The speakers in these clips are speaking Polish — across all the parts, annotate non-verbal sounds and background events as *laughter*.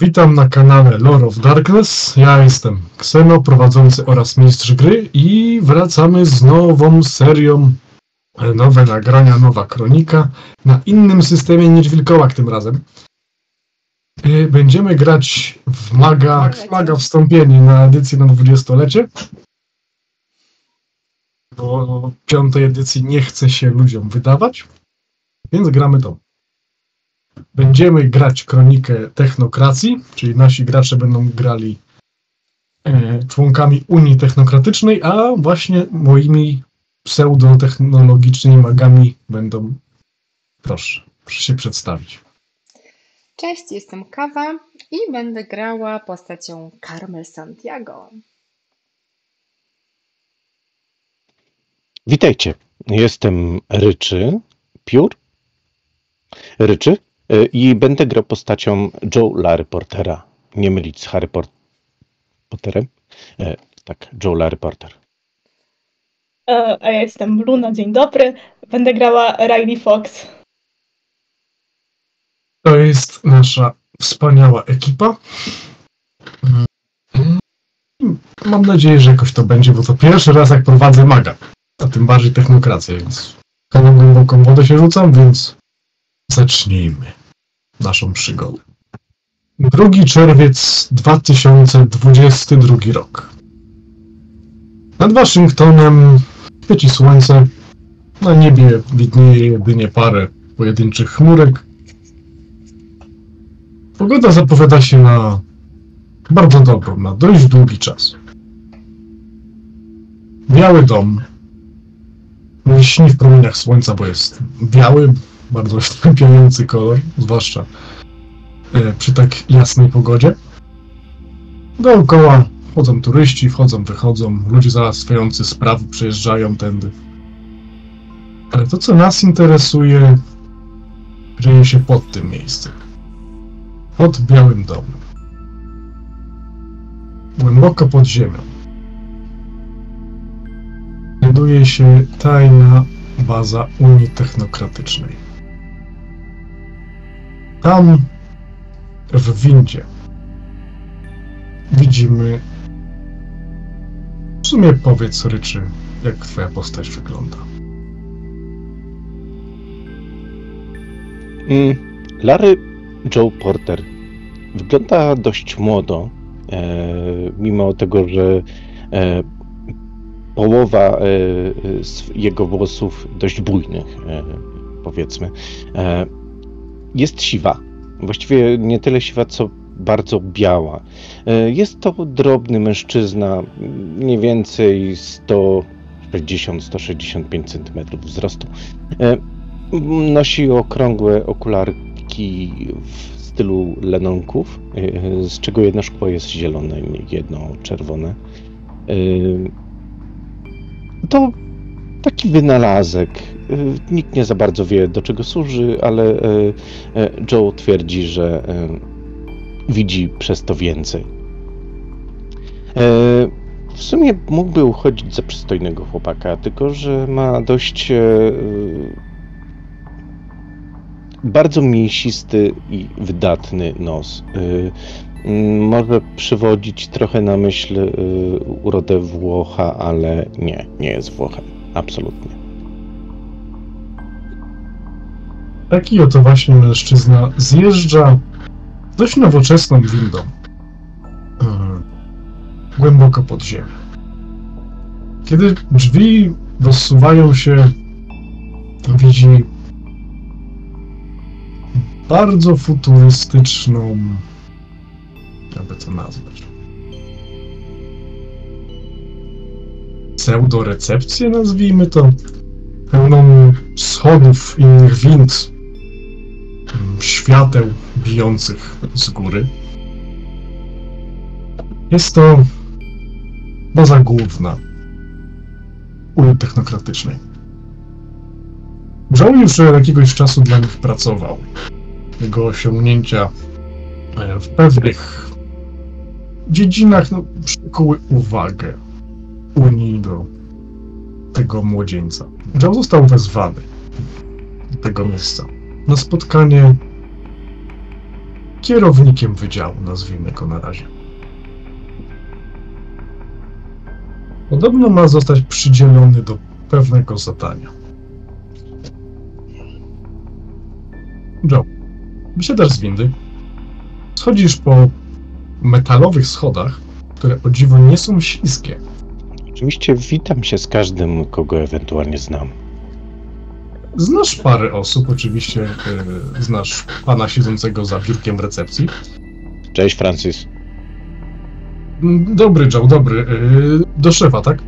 Witam na kanale Lore of Darkness. Ja jestem Kseno, prowadzący oraz mistrz gry i wracamy z nową serią e, nowe nagrania, nowa kronika na innym systemie niż Wilkołak tym razem. E, Będziemy grać w Maga, w Maga wstąpienie na edycję na 20-lecie. Bo piątej edycji nie chce się ludziom wydawać, więc gramy to. Będziemy grać kronikę technokracji, czyli nasi gracze będą grali e, członkami Unii Technokratycznej, a właśnie moimi pseudotechnologicznymi magami będą. Proszę, proszę się przedstawić. Cześć, jestem Kawa i będę grała postacią Carmel Santiago. Witajcie, jestem Ryczy, Piór, Ryczy i będę grał postacią Joe Larry Portera. Nie mylić z Harry Pot- Potterem. E, Tak, Joe Larry Porter. E, A ja jestem Luna, dzień dobry. Będę grała Riley Fox. To jest nasza wspaniała ekipa. Mm. Mam nadzieję, że jakoś to będzie, bo to pierwszy raz jak prowadzę maga, a tym bardziej technokrację, więc na głęboką wodę się rzucam, więc zacznijmy naszą przygodę. 2 czerwiec 2022 rok. Nad Waszyngtonem świeci słońce. Na niebie widnieje jedynie parę pojedynczych chmurek. Pogoda zapowiada się na bardzo dobrą, na dość długi czas. Biały dom nie śni w promieniach słońca, bo jest biały, bardzo oślepiający kolor, zwłaszcza e, przy tak jasnej pogodzie. Dookoła chodzą turyści, wchodzą, wychodzą, ludzie załatwiający sprawy przejeżdżają tędy. Ale to, co nas interesuje, dzieje się pod tym miejscem. Pod Białym Domem. Głęboko pod ziemią. Znajduje się tajna baza Unii Technokratycznej. Tam, w windzie, widzimy. W sumie powiedz, Ryczy, jak twoja postać wygląda. Mm, Larry Joe Porter wygląda dość młodo, e, mimo tego, że e, połowa e, z jego włosów dość bujnych, e, powiedzmy, e, jest siwa. Właściwie nie tyle siwa, co bardzo biała. E, Jest to drobny mężczyzna, mniej więcej 160-165 cm wzrostu. E, Nosi okrągłe okularki w stylu lenonków, e, z czego jedno szkło jest zielone, jedno czerwone. To taki wynalazek. E, Nikt nie za bardzo wie, do czego służy, ale e, e, Joe twierdzi, że widzi przez to więcej. W sumie mógłby uchodzić za przystojnego chłopaka, tylko że ma dość bardzo mięsisty i wydatny nos. Y, mm, Może przywodzić trochę na myśl y, urodę Włocha, ale nie, nie jest Włochem. Absolutnie. Taki oto właśnie mężczyzna zjeżdża dość nowoczesną windą. e, Głęboko pod ziemię. Kiedy drzwi rozsuwają się, widzi bardzo futurystyczną, jakby to nazwać, pseudorecepcję, nazwijmy to, pełną schodów innych wind, mm, świateł bijących z góry. Jest to baza główna Unii Technokratycznej. Już od jakiegoś czasu dla nich pracował. Jego osiągnięcia e, w pewnych dziedzinach no, przykuły uwagę Unii do tego młodzieńca. Joe został wezwany do tego miejsca na spotkanie kierownikiem wydziału, nazwijmy go na razie. Podobno ma zostać przydzielony do pewnego zadania. Joe, wysiadasz z windy, schodzisz po metalowych schodach, które o dziwo nie są śliskie. Oczywiście witam się z każdym, kogo ewentualnie znam. Znasz parę osób, oczywiście y, znasz pana siedzącego za biurkiem recepcji. Cześć, Francis. Mm, Dobry, Joe, dobry. Y, do szefa, tak?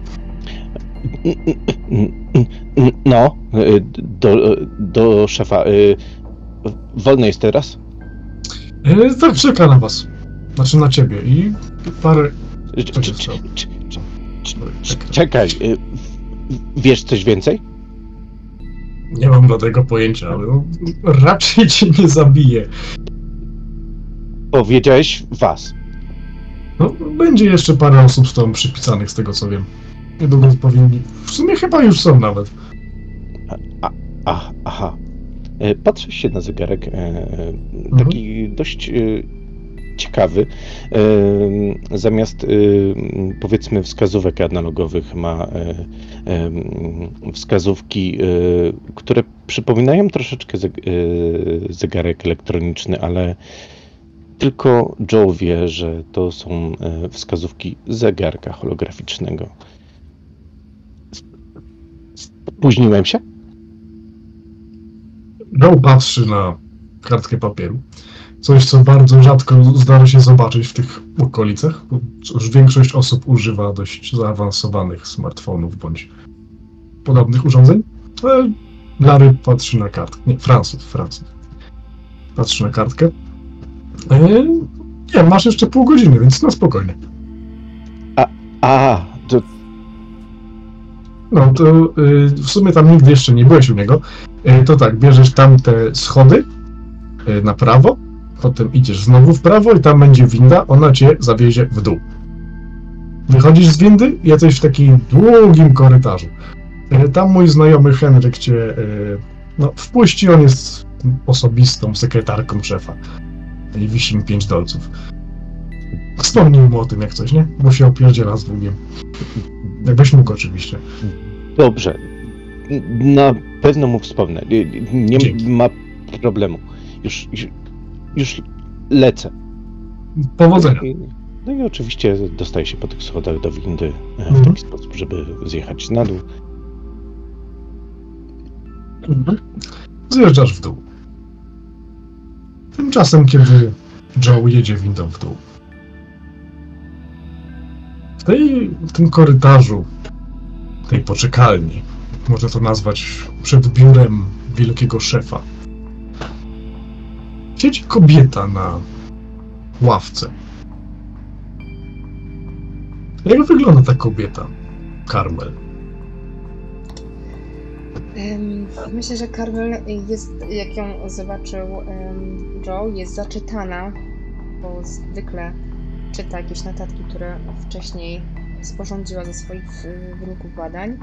No, y, do, do szefa. y, Wolny jest teraz? Y, tak, czeka na was. Znaczy na ciebie i parę... Czekaj, wiesz coś więcej? Nie mam dla tego pojęcia, ale no, raczej cię nie zabije. Powiedziałeś was. No, będzie jeszcze parę osób z tobą przypisanych, z tego co wiem. Niedługo powinni... W sumie chyba już są nawet. A, aha. E, Patrzę się na zegarek, e, taki dość e, ciekawy. Zamiast powiedzmy wskazówek analogowych ma e, wskazówki, e, które przypominają troszeczkę e, zegarek elektroniczny, ale tylko Joe wie, że to są wskazówki zegarka holograficznego. Spóźniłem się? Joe patrzy na kartkę papieru. Coś, co bardzo rzadko zdarza się zobaczyć w tych okolicach. Cóż, większość osób używa dość zaawansowanych smartfonów bądź podobnych urządzeń. Ale Larry patrzy na kartkę. Nie, Francis, Francis. Patrzy na kartkę. E, nie, masz jeszcze pół godziny, więc na spokojnie. A, to No to y, w sumie tam nigdy jeszcze nie byłeś u niego. To tak, bierzesz tam te schody na prawo, potem idziesz znowu w prawo i tam będzie winda, ona cię zawiezie w dół. Wychodzisz z windy i jesteś w takim długim korytarzu. Y, tam mój znajomy Henryk cię y, no, wpuści, on jest osobistą sekretarką szefa. I wisi mi pięć dolców. Wspomnij mu o tym jak coś, nie? Bo się opierdziela z długiem. Jakbyś mógł oczywiście. dobrze. Na pewno mu wspomnę. Nie Dzięki. ma problemu. Już, już, już lecę. Powodzenia. I- No i oczywiście dostaję się po tych schodach do windy e, w Mhm. taki sposób, żeby zjechać na dół. Mhm. Zjeżdżasz w dół. Tymczasem, kiedy Joe jedzie windą w dół, w, tej, w tym korytarzu, tej poczekalni, można to nazwać przed biurem wielkiego szefa, siedzi kobieta na ławce. Jak wygląda ta kobieta, Carmel? Em, Myślę, że Carmel jest, jak ją zobaczył Joe, jest zaczytana, bo zwykle czyta jakieś notatki, które wcześniej sporządziła ze swoich y, wyniki badań.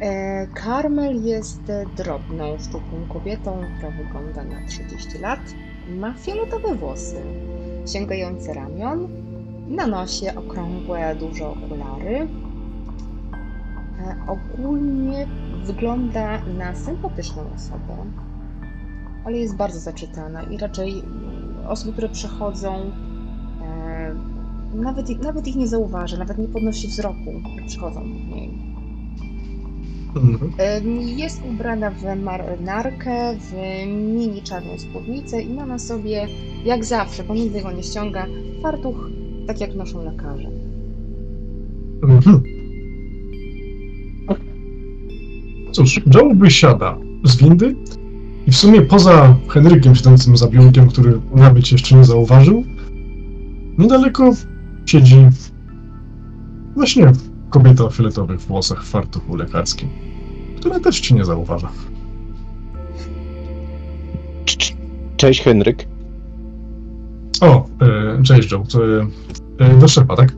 E, Carmel jest e, drobną, szczupłą kobietą, która wygląda na 30 lat. Ma fioletowe włosy, sięgające ramion, na nosie okrągłe, duże okulary. E, Ogólnie wygląda na sympatyczną osobę, ale jest bardzo zaczytana i raczej mm, osoby, które przechodzą, e, nawet, nawet ich nie zauważa, nawet nie podnosi wzroku, jak przechodzą w niej. Mhm. Em, Jest ubrana w marynarkę, w mini czarną spódnicę i ma na sobie, jak zawsze, bo nigdy go nie ściąga, fartuch, tak jak noszą lekarze. Mhm. Cóż, Joe wysiada z windy i w sumie poza Henrykiem siedzącym za biurkiem, który nawet jeszcze nie zauważył, niedaleko siedzi właśnie kobieta o fioletowych włosach w fartuchu lekarskim, która też cię nie zauważa. Cz- cz- Cześć Henryk. O, e, cześć Joe, to, e, e, do szefa, tak?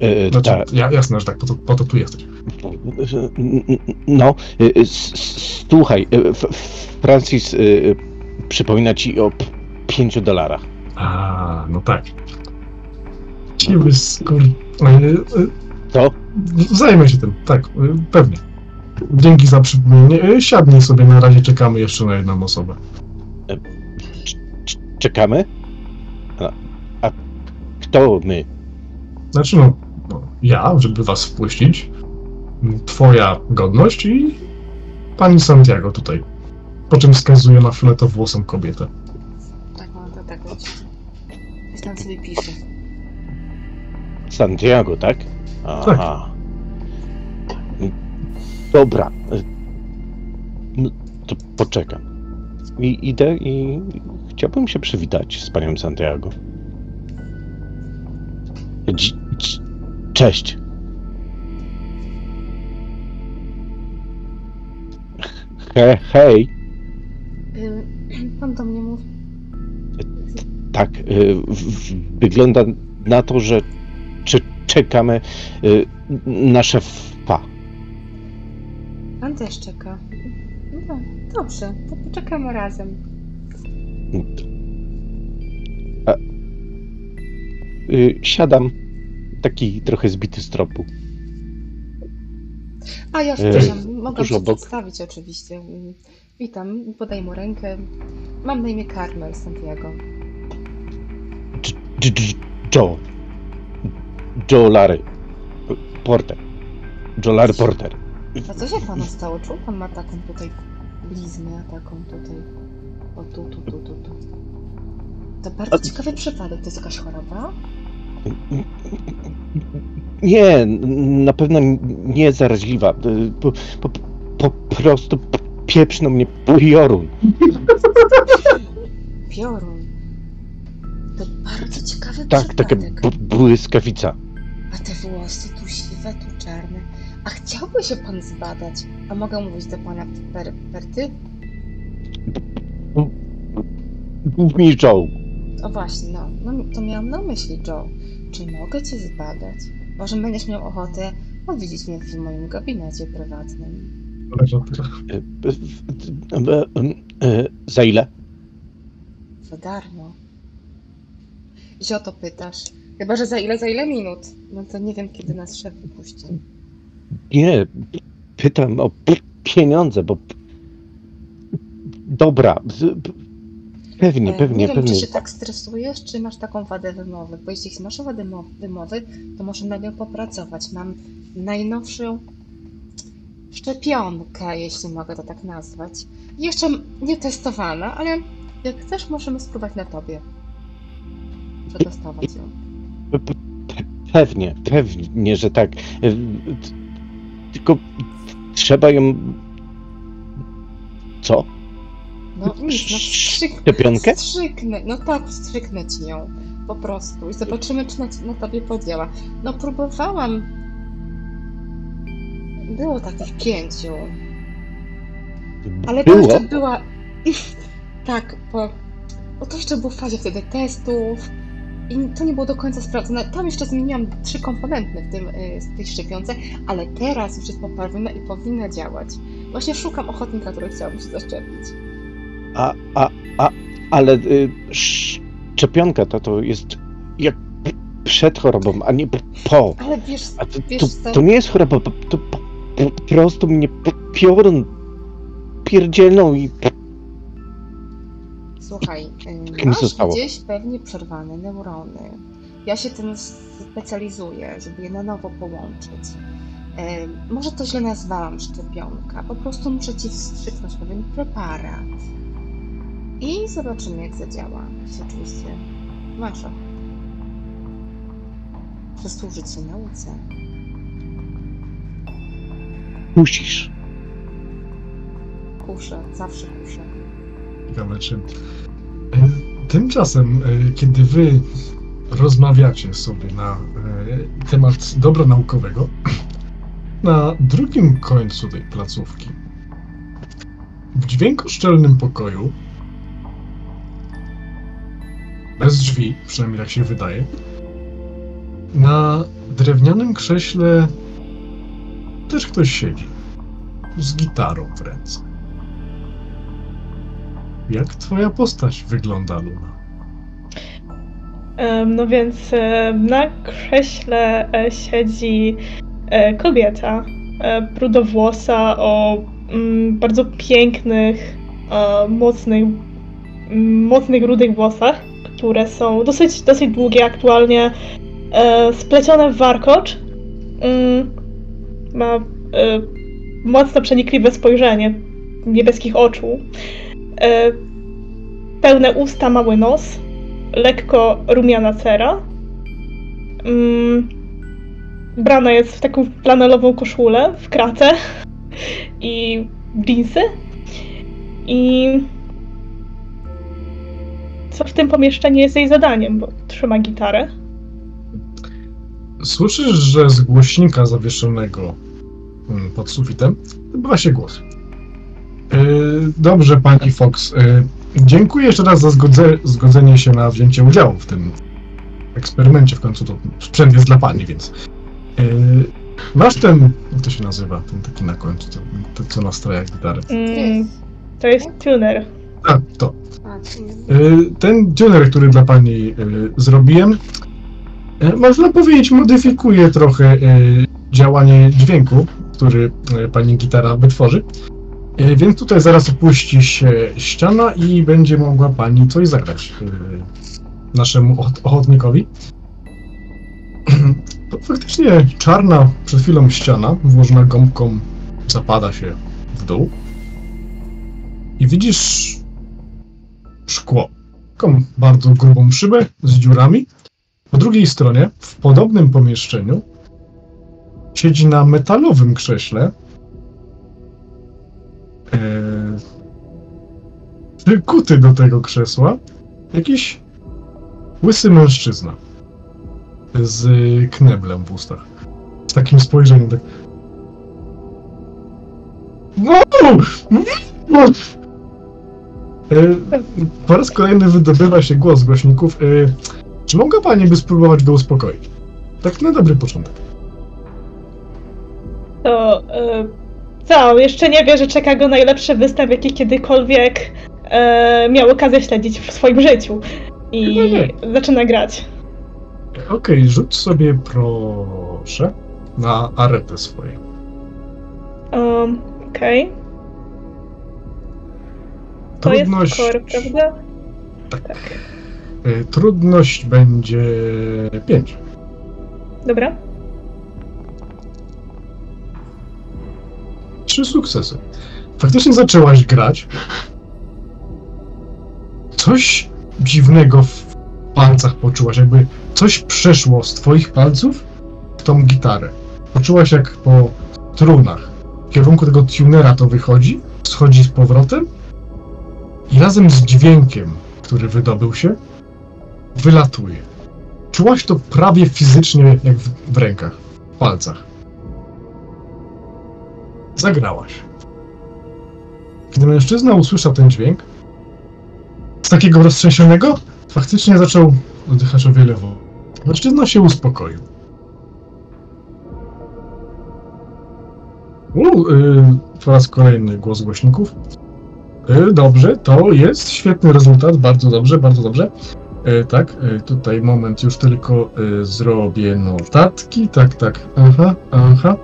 E, Znaczy, tak. ja, jasne, że tak, po to, po to tu jesteś. No, słuchaj, Francis przypomina ci o pięciu dolarach. A, no tak. Siwy skur... e, e, Co? Zajmę się tym, tak, e, pewnie. Dzięki za przypomnienie. E, Siadnij sobie, na razie czekamy jeszcze na jedną osobę. C- Czekamy? A, a kto my? Znaczy no, no, ja, żeby was wpuścić, twoja godność i pani Santiago tutaj. Po czym wskazuje na fletowłosą kobietę. Tak, mam to tak być. Tam sobie pisze. Santiago, tak? Aha. Dobra. No, to poczekam. I idę i chciałbym się przywitać z panią Santiago. Cześć. He, hej, Pan do mnie mówi. tak, y, wygląda na to, że czy czekamy y, na szefa. Pan też czeka. No, dobrze, to poczekamy razem. Y, Siadam, taki trochę zbity z tropu. A ja przepraszam, mogę tuż się obok. przedstawić oczywiście. Witam, podaj mu rękę. Mam na imię Carmel Santiago. Joe. Joe Larry. Porter. Joe Larry Porter. A co się panu stało? Czemu pan ma taką tutaj bliznę, taką tutaj. O tu, tu, tu, tu, tu. To bardzo ciekawy przypadek. To jest jakaś choroba? Nie, na pewno nie zaraźliwa. Y, Po, po, po prostu pieprznął mnie piorun. Piorun. To bardzo ciekawy Tak, taka przypadek. b- błyskawica. A te włosy tu siwe, tu czarne. A chciałby się pan zbadać? A mogę mówić do pana per, Perty? Mów mi Joe. O właśnie, no, no to miałam na myśli, Joe. Czy mogę cię zbadać? Może będziesz miał ochotę odwiedzić mnie w moim gabinecie prywatnym. Za ile? Za darmo. I o to pytasz. Chyba, że za ile, za ile minut? No to nie wiem, kiedy nas szef wypuści. Nie, pytam o pieniądze, bo. Dobra, pewnie, E, pewnie, nie wiem, pewnie. czy się tak stresujesz, czy masz taką wadę wymowy, bo jeśli masz wadę mo- wymowy, to może nad nią popracować. Mam najnowszą szczepionkę, jeśli mogę to tak nazwać. Jeszcze nie testowana, ale jak chcesz, możemy spróbować na tobie. Przetestować ją. Pewnie, pewnie, że tak. T- Tylko trzeba ją. Co? No nic, no wstrzyk... Szczepionkę? Wstrzyknę, no tak, wstrzyknę ci ją. Po prostu. I zobaczymy, czy na, na tobie podziała. No próbowałam. Było takich pięciu. Ale to Było? jeszcze była. tak, bo. Bo to jeszcze było w fazie wtedy testów. I to nie było do końca sprawdzone. Tam jeszcze zmieniłam trzy komponenty w tym, y, w tej szczepionce, ale teraz już jest poprawiona i powinna działać. Właśnie szukam ochotnika, który chciałby się zaszczepić. A, a, a, ale y, szczepionka to, to jest jak przed chorobą, a nie po. Ale wiesz, A to, Wiesz to, to nie jest choroba, to po, po prostu mnie piorun pierdzielną i słuchaj, y, masz zostało? gdzieś pewnie przerwane neurony. Ja się tym specjalizuję, żeby je na nowo połączyć. Y, Może to źle nazwałam szczepionka. Po prostu muszę ci wstrzyknąć pewien preparat. I zobaczymy, jak zadziała. Oczywiście masz. Przysłużyć się nauce. musisz. Kuszę, zawsze kuszę. Ciekawe czym. E, Tymczasem, e, kiedy wy rozmawiacie sobie na e, temat dobra naukowego, na drugim końcu tej placówki, w dźwiękoszczelnym pokoju, bez drzwi, przynajmniej tak się wydaje, na drewnianym krześle też ktoś siedzi, z gitarą w ręce. Jak twoja postać wygląda, Luna? No więc na krześle e, siedzi e, kobieta e, brudowłosa o mm, bardzo pięknych, mocnych, mm, mocnych rudych włosach, które są dosyć, dosyć długie aktualnie, splecione w warkocz. Mm, Ma mocno przenikliwe spojrzenie niebieskich oczu. E, pełne usta, mały nos lekko rumiana cera. Mm, brana jest w taką flanelową koszulę, w kratę i dżinsy. I co w tym pomieszczeniu jest jej zadaniem, bo trzyma gitarę. Słyszysz, że z głośnika zawieszonego mm, pod sufitem odbywa się głos. Yy, Dobrze, pani Fox. Yy, Dziękuję jeszcze raz za zgodze, zgodzenie się na wzięcie udziału w tym eksperymencie. W końcu to sprzęt jest dla pani, więc. Yy, Masz ten. Jak to się nazywa? Ten taki na końcu, to, to co nastraja gitarę. Mm, to jest tuner. A, to. Y, Ten tuner, który dla pani y, zrobiłem, y, można powiedzieć, modyfikuje trochę y, działanie dźwięku, który y, pani gitara wytworzy. Y, Więc tutaj zaraz opuści się ściana i będzie mogła pani coś zagrać y, naszemu och- ochotnikowi. *clears throat* To faktycznie czarna przed chwilą ściana, włożona gąbką, zapada się w dół. I widzisz szkło. Taką bardzo grubą szybę z dziurami. Po drugiej stronie, w podobnym pomieszczeniu, siedzi na metalowym krześle e, przykuty do tego krzesła jakiś łysy mężczyzna z kneblem w ustach. Z takim spojrzeniem, tak... Wow! Wow! E, po raz kolejny wydobywa się głos z głośników. Y, czy mogła pani by spróbować go uspokoić? Tak na dobry początek. To e, co, jeszcze nie wie, że czeka go najlepszy występ, jaki kiedykolwiek e, miał okazję śledzić w swoim życiu. I zaczyna grać. Okej, rzuć sobie proszę na aretę swojej. Um, Okej. To jest Trudność, core, prawda? y, trudność będzie 5. Dobra. Trzy sukcesy. Faktycznie zaczęłaś grać. Coś dziwnego w palcach poczułaś, jakby coś przeszło z twoich palców w tą gitarę. Poczułaś jak po strunach. W kierunku tego tunera to wychodzi, schodzi z powrotem i razem z dźwiękiem, który wydobył się, wylatuje. Czułaś to prawie fizycznie jak w, w rękach, w palcach. Zagrałaś. Gdy mężczyzna usłyszał ten dźwięk, z takiego roztrzęsionego, faktycznie zaczął oddychać o wiele wolniej. Mężczyzna się uspokoił. U, y, po raz kolejny głos głośników. Y, dobrze, to jest świetny rezultat, bardzo dobrze, bardzo dobrze. Y, tak, y, tutaj moment, już tylko zrobię notatki. Tak, tak, aha, aha.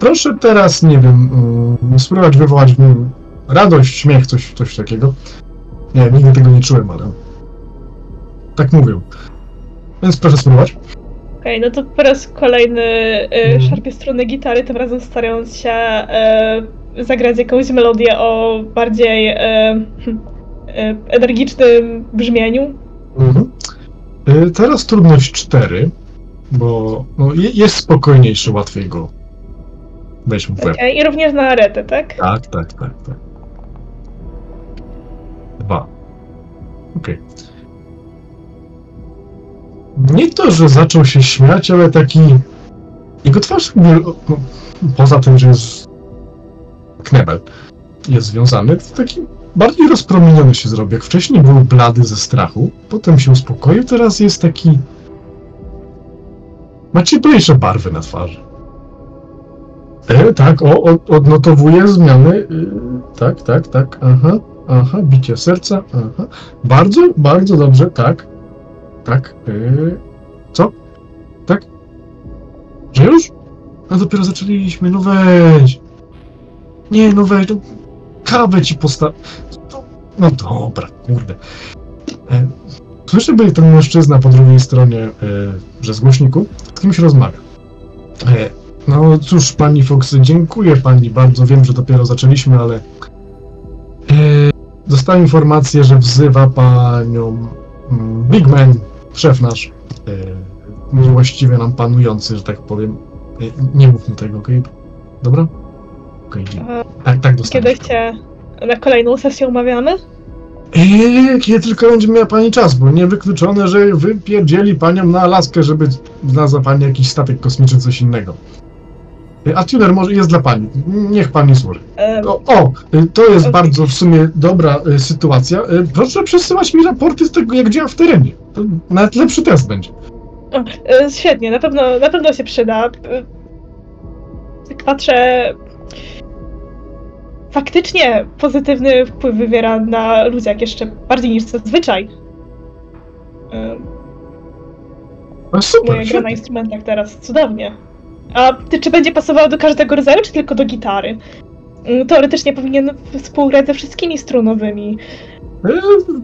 Y, Proszę teraz, nie wiem, mm, spróbować wywołać w nim radość, śmiech, coś, coś takiego. Nie, nigdy tego nie czułem, ale tak mówią. Więc proszę spróbować. Okej, no to po raz kolejny e, Mhm. szarpie strony gitary, tym razem starając się e, zagrać jakąś melodię o bardziej e, e, energicznym brzmieniu. Mhm. Y, Teraz trudność 4, bo no, je- jest spokojniejszy, łatwiej go wejść w I również na aretę, tak? Tak, tak, tak, tak. Dwa. Okej. Nie to, że zaczął się śmiać, ale taki... Jego twarz, poza tym, że jest knebel, jest związany, to taki bardziej rozpromieniony się zrobił. Jak wcześniej był blady ze strachu, potem się uspokoił, teraz jest taki... Ma cieplejsze barwy na twarzy. E, tak, o, o, odnotowuję zmiany. Y, tak, tak, tak, aha, aha, bicie serca, aha. Bardzo, bardzo dobrze, tak. Tak. Yy, co? Tak? Że już? No dopiero zaczęliśmy, no weź. Nie, no weź, no kawę ci postaw... No, dobra, kurde. E, Słyszę, by ten mężczyzna po drugiej stronie, e, że z głośniku z kimś rozmawia. No cóż, pani Fox, dziękuję pani bardzo. Wiem, że dopiero zaczęliśmy, ale e, dostałem informację, że wzywa panią mm, Big Man, szef nasz, e, niewłaściwie nam panujący, że tak powiem. E, nie mów mu tego, okej? Dobra? Okej, dziękuję. A Tak, tak, dostałem. Kiedy cię na kolejną sesję umawiamy? Eee, kiedy tylko będzie miała pani czas, bo niewykluczone, że wypierdzieli panią na Alaskę, żeby znalazła pani jakiś statek kosmiczny, coś innego. E, A tuner może jest dla pani. Niech pani służy. O, o e, to jest Okej. bardzo w sumie dobra e, sytuacja. Proszę przesyłać mi raporty z tego, jak działa w terenie. To nawet lepszy test będzie. o, świetnie, na pewno, na pewno się przyda. Tak patrzę. Faktycznie pozytywny wpływ wywiera na ludziach jeszcze bardziej niż zazwyczaj. No super, Moja gra na instrumentach teraz, cudownie. A ty, czy będzie pasowało do każdego rodzaju, czy tylko do gitary? Mm, Teoretycznie powinien współgrać ze wszystkimi strunowymi. E,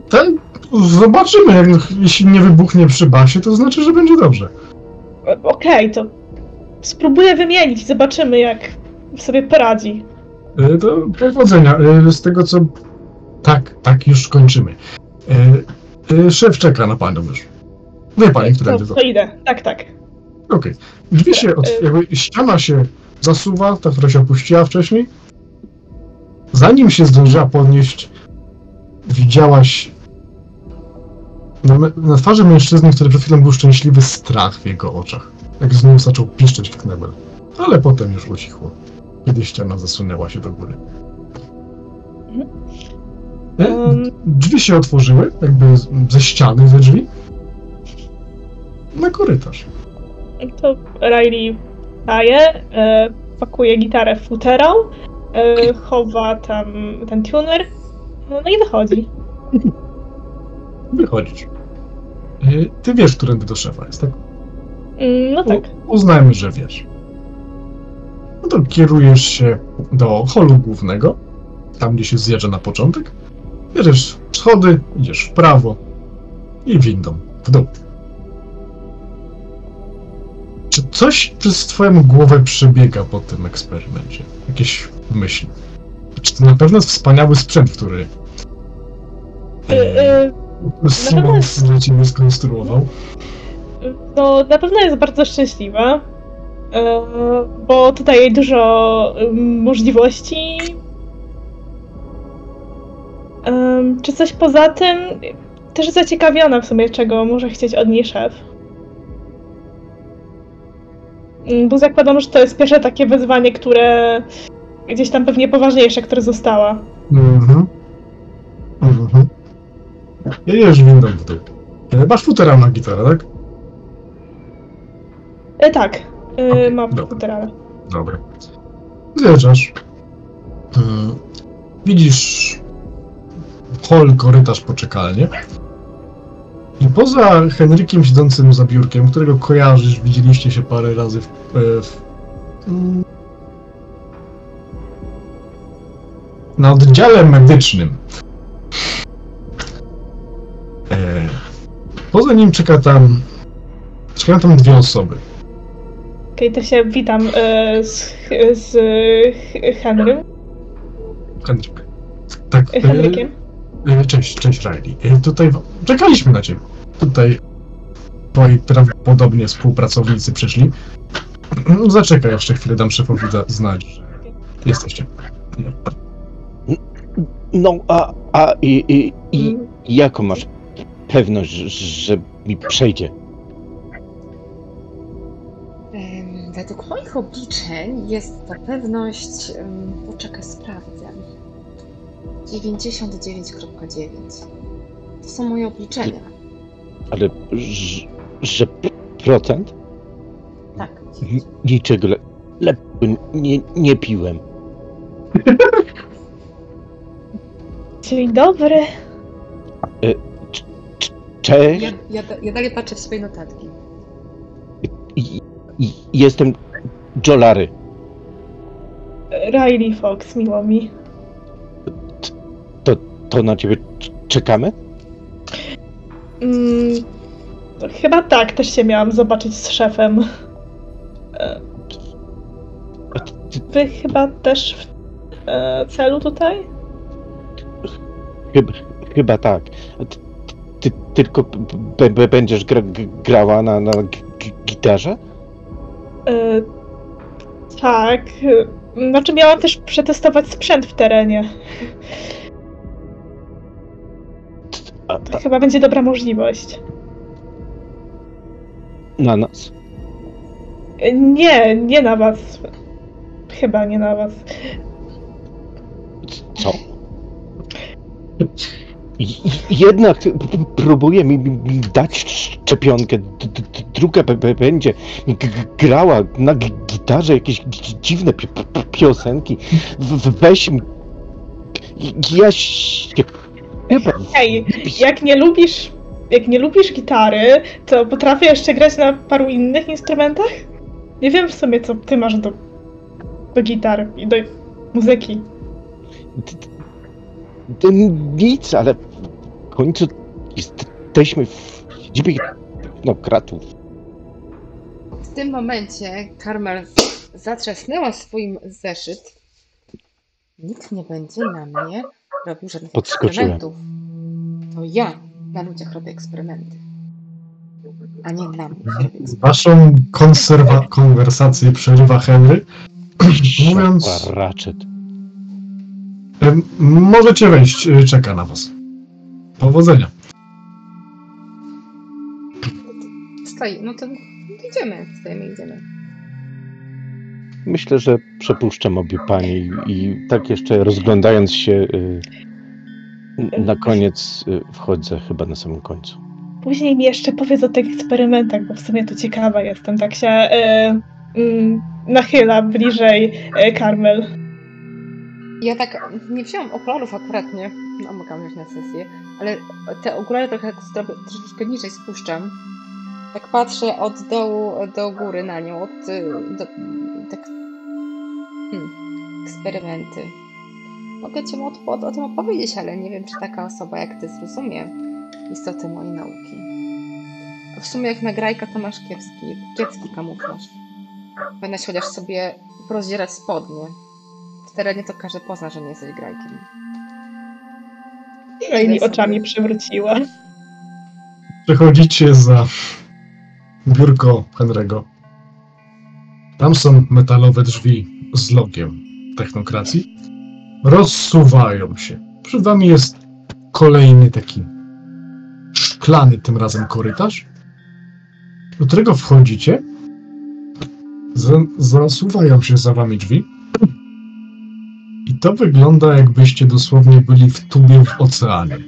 Ten, zobaczymy, jak, jeśli nie wybuchnie przy basie, to znaczy, że będzie dobrze. Okej, to spróbuję wymienić, zobaczymy jak sobie poradzi. E, To powodzenia. E, Z tego co. Tak, tak, już kończymy. Szef czeka na panią już. Wie pani, którędy to. to idę, tak, tak. Okej. Drzwi się, od, E, jakby ściana się zasuwa, ta, która się opuściła wcześniej. Zanim się zdążyła podnieść, widziałaś na, na twarzy mężczyzny, który przed chwilą był szczęśliwy strach w jego oczach. Jak z nim zaczął piszczeć w knebel. Ale potem już ucichło, kiedy ściana zasunęła się do góry. E, Um, Drzwi się otworzyły, jakby ze ściany ze drzwi. Na korytarz. To Riley daje, e, pakuje gitarę w futerał, e, chowa tam ten tuner, no i wychodzi. Wychodzisz. E, Ty wiesz, którędy do szefa jest, tak? Mm, No tak. Uznajmy, że wiesz. No to kierujesz się do holu głównego, tam gdzie się zjeżdża na początek. Bierzesz schody, idziesz w prawo i windą w dół. Czy coś przez twoją głowę przebiega po tym eksperymencie? Jakieś myśli? Czy to na pewno jest wspaniały sprzęt, który E, e, Simon dla ciebie skonstruował? No, na pewno jest bardzo szczęśliwa, e, bo tutaj dużo możliwości. Czy coś poza tym? Też zaciekawiona w sumie, czego może chcieć od niej szef. Mm, Bo zakładam, że to jest pierwsze takie wyzwanie, które gdzieś tam pewnie poważniejsze, które została. Mhm. Mhm. Jedziesz windą. E, Masz futerał na gitarę, tak? E, tak, e, Okej, mam dobra. Dobra. Zjeżdżasz. Mm, Widzisz hol, korytarz, poczekalnię. I poza Henrykiem siedzącym za biurkiem, którego kojarzysz, widzieliście się parę razy w... e, w na oddziale medycznym. E, poza nim czeka tam... Czekają tam dwie osoby. Okej, to się witam e, z, z Henrym, Henryk. Tak. Henrykiem. E, Cześć, cześć Riley. E, Tutaj czekaliśmy na ciebie. Tutaj twoi prawdopodobnie współpracownicy przyszli. Zaczekaj jeszcze chwilę, dam szefowi znać, że jesteście. No, a, a i, i, i Mm, jaką masz pewność, że mi przejdzie? Według moich obliczeń jest ta pewność. Poczekaj, sprawdzę. 99,9. To są moje obliczenia. Ale że, że procent? Tak. N- Niczego le, lepiej nie, nie piłem. *laughs* Dzień dobry. Cześć, Ja, ja, ja dalej patrzę w swoje notatki. i, i, jestem Jolary. Riley Fox, miło mi. To na ciebie czekamy? Mm, chyba tak, też się miałam zobaczyć z szefem. Wy chyba też w e, celu tutaj? Chyba, chyba tak. Ty, ty tylko będziesz gra, grała na, na gitarze? E, tak. Znaczy miałam też przetestować sprzęt w terenie. A, To chyba będzie dobra możliwość. na nas? E, Nie, nie na was. Chyba nie na was. Co? I- i- Jedna t- p- próbuje mi, mi dać szczepionkę, druga będzie grała na gitarze jakieś dzi- dziwne pi- pi- piosenki. Weź. Ja się Hej, jak nie lubisz, jak nie lubisz gitary, to potrafię jeszcze grać na paru innych instrumentach? Nie wiem w sumie, co ty masz do, do gitar i do muzyki. To nic, ale w końcu jesteśmy w siedzibie technokratów. W tym momencie Karmel zatrzasnęła swoim zeszyt. Nikt nie będzie na mnie robił żadnych Podskoczyłem. eksperymentów. To ja na ludziach robię eksperymenty. A nie na mnie. Waszą konserwa- konwersację przerywa Henry. Mówiąc, Szapa Ratchet. em, możecie wejść, y, czeka na was. Powodzenia. Stoi, no to idziemy, stajemy, idziemy. Myślę, że przepuszczam obie panie i, i tak jeszcze rozglądając się y, na koniec y, wchodzę chyba na samym końcu. Później mi jeszcze powiedz o tych eksperymentach, bo w sumie to ciekawa jestem. Tak się e, mm, nachyla bliżej e, Carmel. Ja tak nie wziąłam okularów akurat, nie? No, mogłam wziąć na sesję, ale te okulary trochę tak zrobię, troszeczkę niżej spuszczam. Tak patrzę od dołu do góry na nią, od, y, do, tak, hmm, eksperymenty. Mogę Ci o, o, o tym opowiedzieć, ale nie wiem, czy taka osoba jak Ty zrozumie istotę mojej nauki. W sumie jak nagrajka to masz kiepski, kiepski kamuflaż. Powinnaś chociaż sobie porozdzierać spodnie. W terenie to każdy pozna, że nie jesteś grajkiem. Sobie. oczami przewróciła. Przechodzicie za biurko Henry'ego. Tam są metalowe drzwi z logiem technokracji. Rozsuwają się. Przed wami jest kolejny taki szklany tym razem korytarz, do którego wchodzicie. Zasuwają się za wami drzwi. I to wygląda jakbyście dosłownie byli w tubie w oceanie.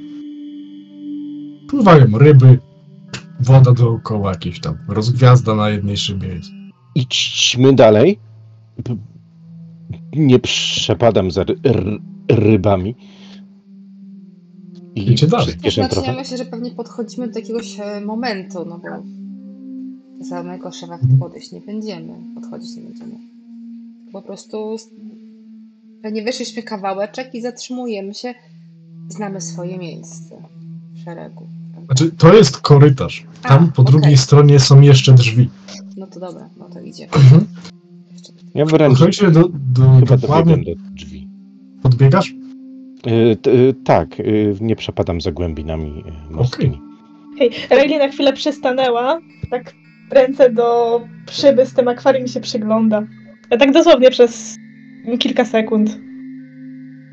Pływają ryby, woda dookoła jakieś tam, rozgwiazda na jednej szybie jest. Idźmy dalej. Nie przepadam za ry ry rybami. I Idźcie dalej. To znaczy, myślę, że pewnie podchodzimy do jakiegoś e, momentu, no bo do samego szefa podejść nie będziemy, podchodzić nie będziemy. Po prostu pewnie wyszliśmy kawałeczek i zatrzymujemy się, znamy swoje miejsce w szeregu. Znaczy, to jest korytarz. Tam A, po drugiej okej. stronie są jeszcze drzwi. No to dobra, no to idziemy. Ja wręcz do, do, chyba dokładnie, do drzwi. podbiegasz? Y, t- y, tak, y, nie przepadam za głębinami morskimi. Hej, Riley na chwilę przystanęła, tak ręce do szyby z tym akwarium się przygląda. A tak dosłownie przez kilka sekund.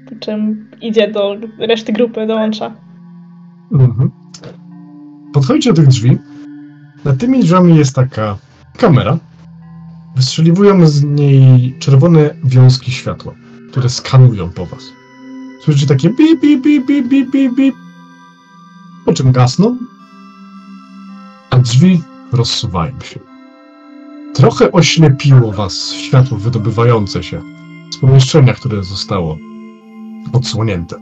Po czym idzie do reszty grupy, dołącza. Mhm. Podchodzicie do tych drzwi. Nad tymi drzwiami jest taka kamera. Wystrzeliwują z niej czerwone wiązki światła, które skanują po was. Słyszycie takie bip, bip, bip, bip, bip, bip, bip. Po czym gasną, a drzwi rozsuwają się. Trochę oślepiło was światło wydobywające się z pomieszczenia, które zostało odsłonięte.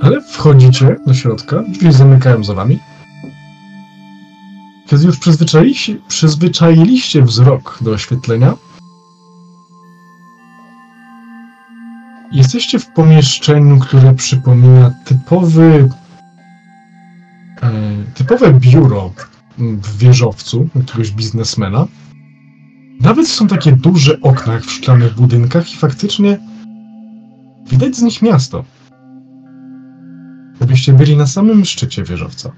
Ale wchodzicie do środka, drzwi zamykają za wami. Kiedy już przyzwyczailiście, przyzwyczailiście wzrok do oświetlenia, jesteście w pomieszczeniu, które przypomina typowy, e, typowe biuro w wieżowcu jakiegoś biznesmena. Nawet są takie duże okna w szklanych budynkach i faktycznie widać z nich miasto. Gdybyście byli na samym szczycie wieżowca.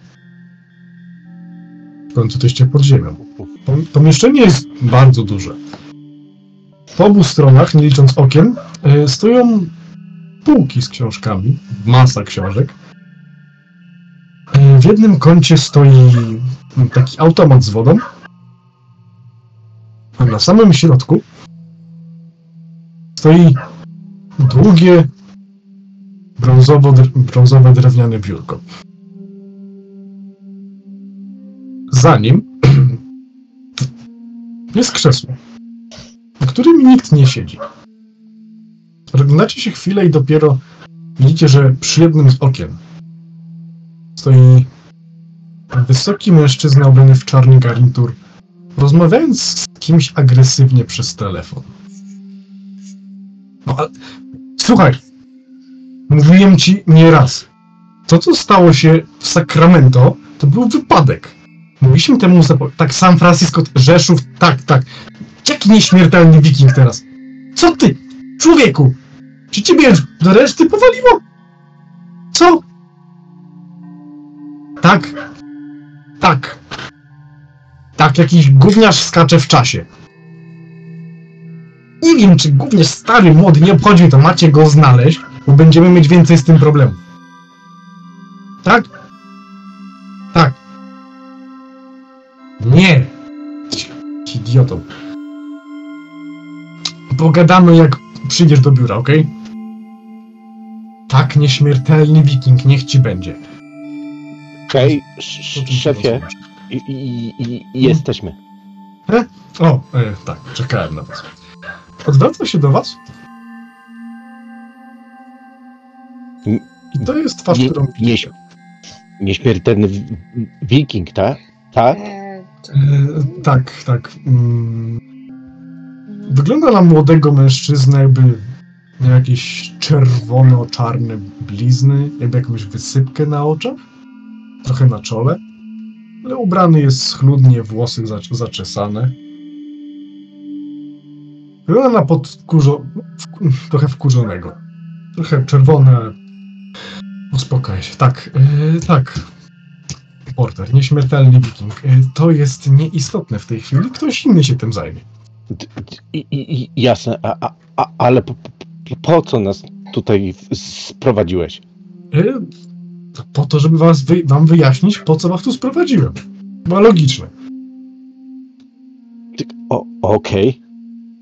W końcu jesteście pod ziemią. Pom- Pomieszczenie jest bardzo duże. Po obu stronach, nie licząc okien, e, stoją półki z książkami, masa książek. E, W jednym kącie stoi taki automat z wodą, a na samym środku stoi długie, brązowo, brązowe drewniane biurko. Za nim jest krzesło, na którym nikt nie siedzi. Rozglądacie się chwilę i dopiero widzicie, że przy jednym z okien stoi wysoki mężczyzna ubrany w czarny garnitur, rozmawiając z kimś agresywnie przez telefon. No ale... Słuchaj, mówiłem ci nieraz. To, co stało się w Sacramento, to był wypadek. Mogliśmy temu Tak, San Francisco, Rzeszów, tak, tak. Jaki nieśmiertelny wiking teraz? Co ty, człowieku? Czy ciebie do reszty powaliło? Co? Tak. Tak. Tak, jakiś gówniarz skacze w czasie. Nie wiem, czy gówniarz stary, młody, nie obchodzi to, macie go znaleźć, bo będziemy mieć więcej z tym problemu. Tak. Nie. Idiotą. Pogadamy, jak przyjdziesz do biura, okej? Tak, nieśmiertelny wiking, niech ci będzie. Okej, tu szefie, i, i, i, i jesteśmy. O, e, tak, czekałem na was. Odwraca się do was. I to jest twarz, Nie- którą nie- widzicie. Nieśmiertelny wi- wiking, tak? Tak? E, tak, tak. Mm, wygląda na młodego mężczyznę, jakby miał jakieś czerwono-czarne blizny, jakby jakąś wysypkę na oczach, trochę na czole, ale ubrany jest schludnie, włosy zac- zaczesane. Wygląda na podkurzo... trochę wkurzonego. Trochę czerwone, uspokaj się. Tak, e, tak. Porter, nieśmiertelny wiking. E, To jest nieistotne w tej chwili. Ktoś inny się tym zajmie. I, i, jasne, a, a, ale po, po, co nas tutaj sprowadziłeś? E, Po to, żeby was wy, wam wyjaśnić, po co was tu sprowadziłem. Bo logiczne. Okej.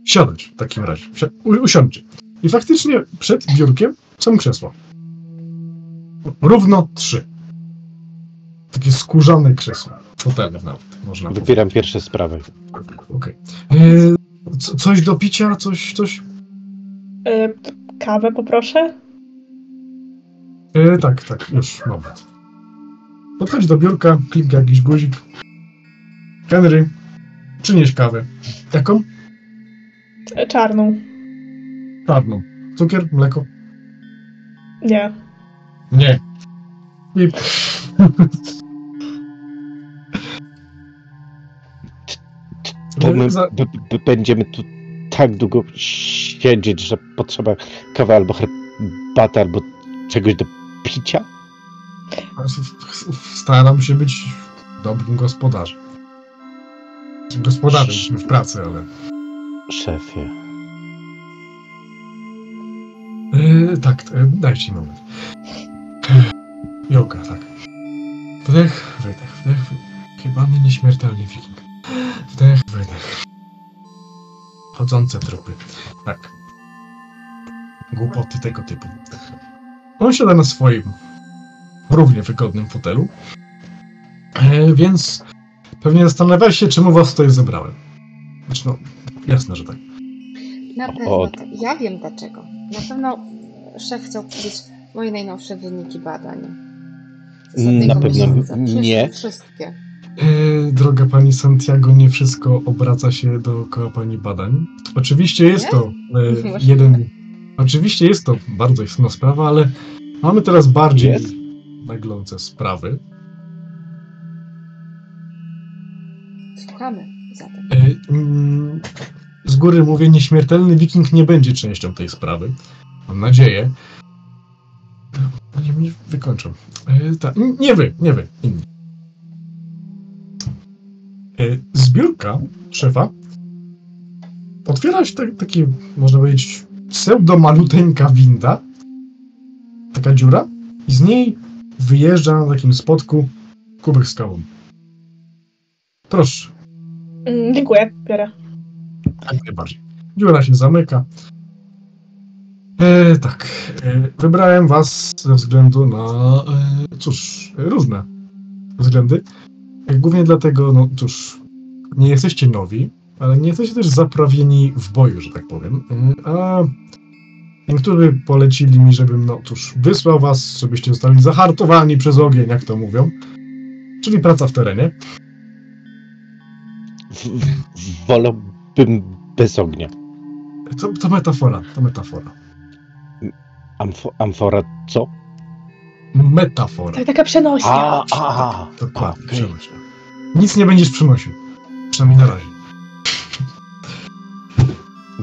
Siadać w takim razie. U- Usiądźcie. I faktycznie przed biurkiem są krzesła. Równo trzy. Takie skórzane krzesła. Fotele nawet, można powiedzieć. Wybieram pierwsze sprawy. Okej. E, co- Coś do picia? Coś, coś? E, kawę poproszę. E, tak, tak, już, moment. Podchodzi do biurka, klika jakiś guzik. Henry, przynieś kawę. Jaką? E, czarną. Czarną. Cukier, mleko? Nie. Nie. I... To my będziemy tu tak długo siedzieć, że potrzeba kawy albo herbaty, albo czegoś do picia? Staram się być dobrym gospodarzem. Gospodarzem jesteśmy w pracy, ale... Szefie. E, tak, e, dajcie moment. Yoga, tak. Wdech, wydech, wdech, wydech. Chyba mnie nieśmiertelny wiking. Wdech, wydech. Chodzące trupy. Tak. Głupoty tego typu. On siada na swoim równie wygodnym fotelu. E, więc pewnie zastanawia się, czemu was tutaj zebrałem. Znaczy, no, jasne, że tak. Na pewno O. Ja wiem dlaczego. Na pewno szef chciał powiedzieć Moje najnowsze wyniki badań. Z Na pewno miesiąca. Wszystkie, nie. Wszystkie. E, droga pani Santiago, nie wszystko obraca się dookoła pani badań. Oczywiście jest Nie? to e, Właśnie. jeden. Oczywiście jest to bardzo istotna sprawa, ale mamy teraz bardziej Jest? naglące sprawy. Słuchamy zatem. E, mm, Z góry mówię, nieśmiertelny wiking nie będzie częścią tej sprawy. Mam nadzieję. Oni mnie wykończą. E, n- nie wy, nie wy, inni. E, Zbiórka szefa otwiera się tak, taki, można powiedzieć, pseudo-maluteńka winda. Taka dziura. I z niej wyjeżdża na takim spotku kubek z kawą. Proszę. Mm, dziękuję, biorę. Jak najbardziej. Dziura się zamyka. E, tak. E, wybrałem was ze względu na, e, cóż, różne względy. E, głównie dlatego, no cóż, nie jesteście nowi, ale nie jesteście też zaprawieni w boju, że tak powiem. E, a niektórzy polecili mi, żebym, no cóż, wysłał was, żebyście zostali zahartowani przez ogień, jak to mówią. Czyli praca w terenie. W, wolałbym bez ognia. To, to metafora, to metafora. Amfo, amfora co? Metafora. Tak, taka przenośnia. A, a, Dokładnie, okej. przenośnia. Nic nie będziesz przynosił. Przynajmniej na razie.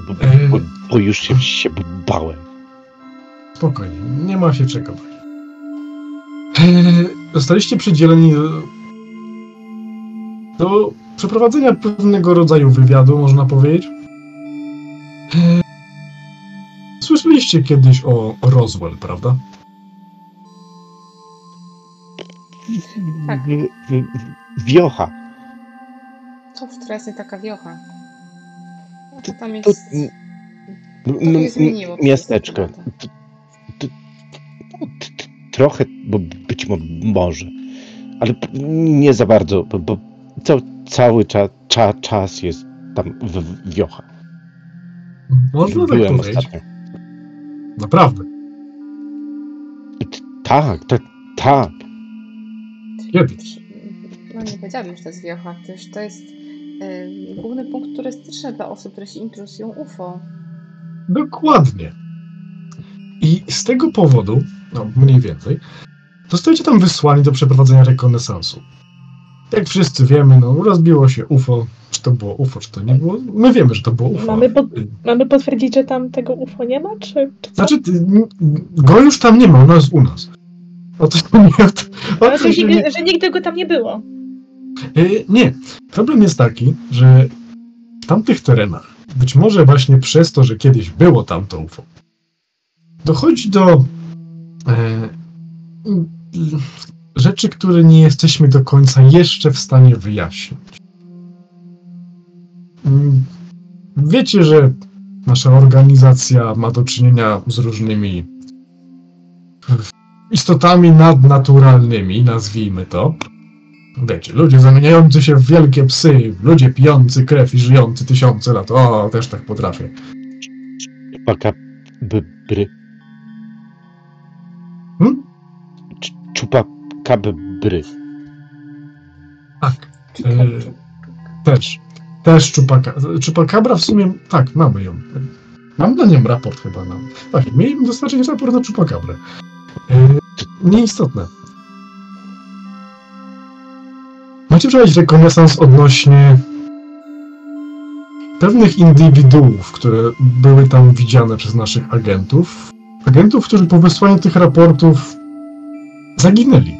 Bo, E. bo, bo już się, się bałem. Spokojnie, nie ma się czego bać. Eee, Zostaliście przydzieleni do, do przeprowadzenia pewnego rodzaju wywiadu, można powiedzieć. Słyszeliście kiedyś o Roswell, prawda? Tak. Wiocha. To która jest nie taka wiocha. To tam To, jest... To przez miasteczko. Trochę, bo być mo- może, ale nie za bardzo, bo, bo ca, cały cza, cza, czas jest tam wiocha. Można tak powiedzieć. ostatnio. Naprawdę. Tak, tak, tak. Kiedy? No nie powiedziałabym, że to jest wiocha, gdyż to jest e, główny punkt turystyczny dla osób, które się interesują UFO. Dokładnie. I z tego powodu, no mniej więcej, zostajecie tam wysłani do przeprowadzenia rekonesansu. Jak wszyscy wiemy, no rozbiło się UFO. Czy to było UFO, czy to nie było? My wiemy, że to było UFO. Mamy, pod, mamy potwierdzić, że tam tego UFO nie ma, czy, czy co? Znaczy, go już tam nie ma, ona jest u nas. O to *laughs* nie, o to, o to że, nie, że nigdy go tam nie było. Y, nie. Problem jest taki, że w tamtych terenach, być może właśnie przez to, że kiedyś było tam to UFO, dochodzi do e, rzeczy, które nie jesteśmy do końca jeszcze w stanie wyjaśnić. Mm, Wiecie, że nasza organizacja ma do czynienia z różnymi istotami nadnaturalnymi, nazwijmy to. Wiecie, ludzie zamieniający się w wielkie psy, ludzie pijący krew i żyjący tysiące lat. O, też tak potrafię. Paka by, bry. Hmm? Czupaka bry. Tak, e, też. Też czupaka. Czupakabra w sumie, tak, mamy ją. Mam na nią raport chyba nam. Właśnie, mieliśmy dostarczyć raport na czupakabrę. E, nieistotne. Macie przeprowadzić rekonesans odnośnie pewnych indywiduów, które były tam widziane przez naszych agentów. Agentów, którzy po wysłaniu tych raportów zaginęli.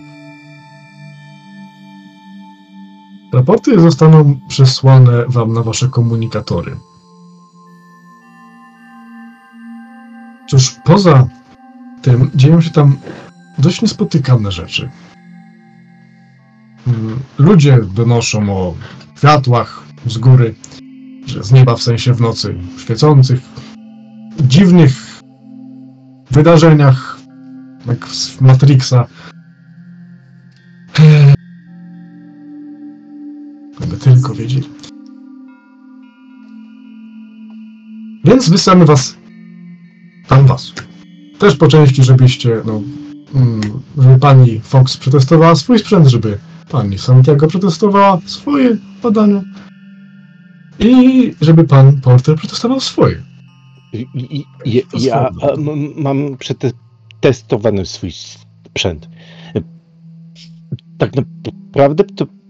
Raporty zostaną przesłane wam na wasze komunikatory. Cóż, poza tym dzieją się tam dość niespotykane rzeczy. Mm, Ludzie donoszą o światłach z góry, że z nieba w sensie w nocy świecących, dziwnych wydarzeniach, jak z Matrixa. Tylko wiedzieli. Więc wysyłamy was. Tam was. też po części, żebyście, no, mm, żeby pani Fox przetestowała swój sprzęt, żeby pani Santiago przetestowała swoje badania i żeby pan Porter przetestował swoje. I, i, i, ja mam przetestowany swój sprzęt. Tak naprawdę to p-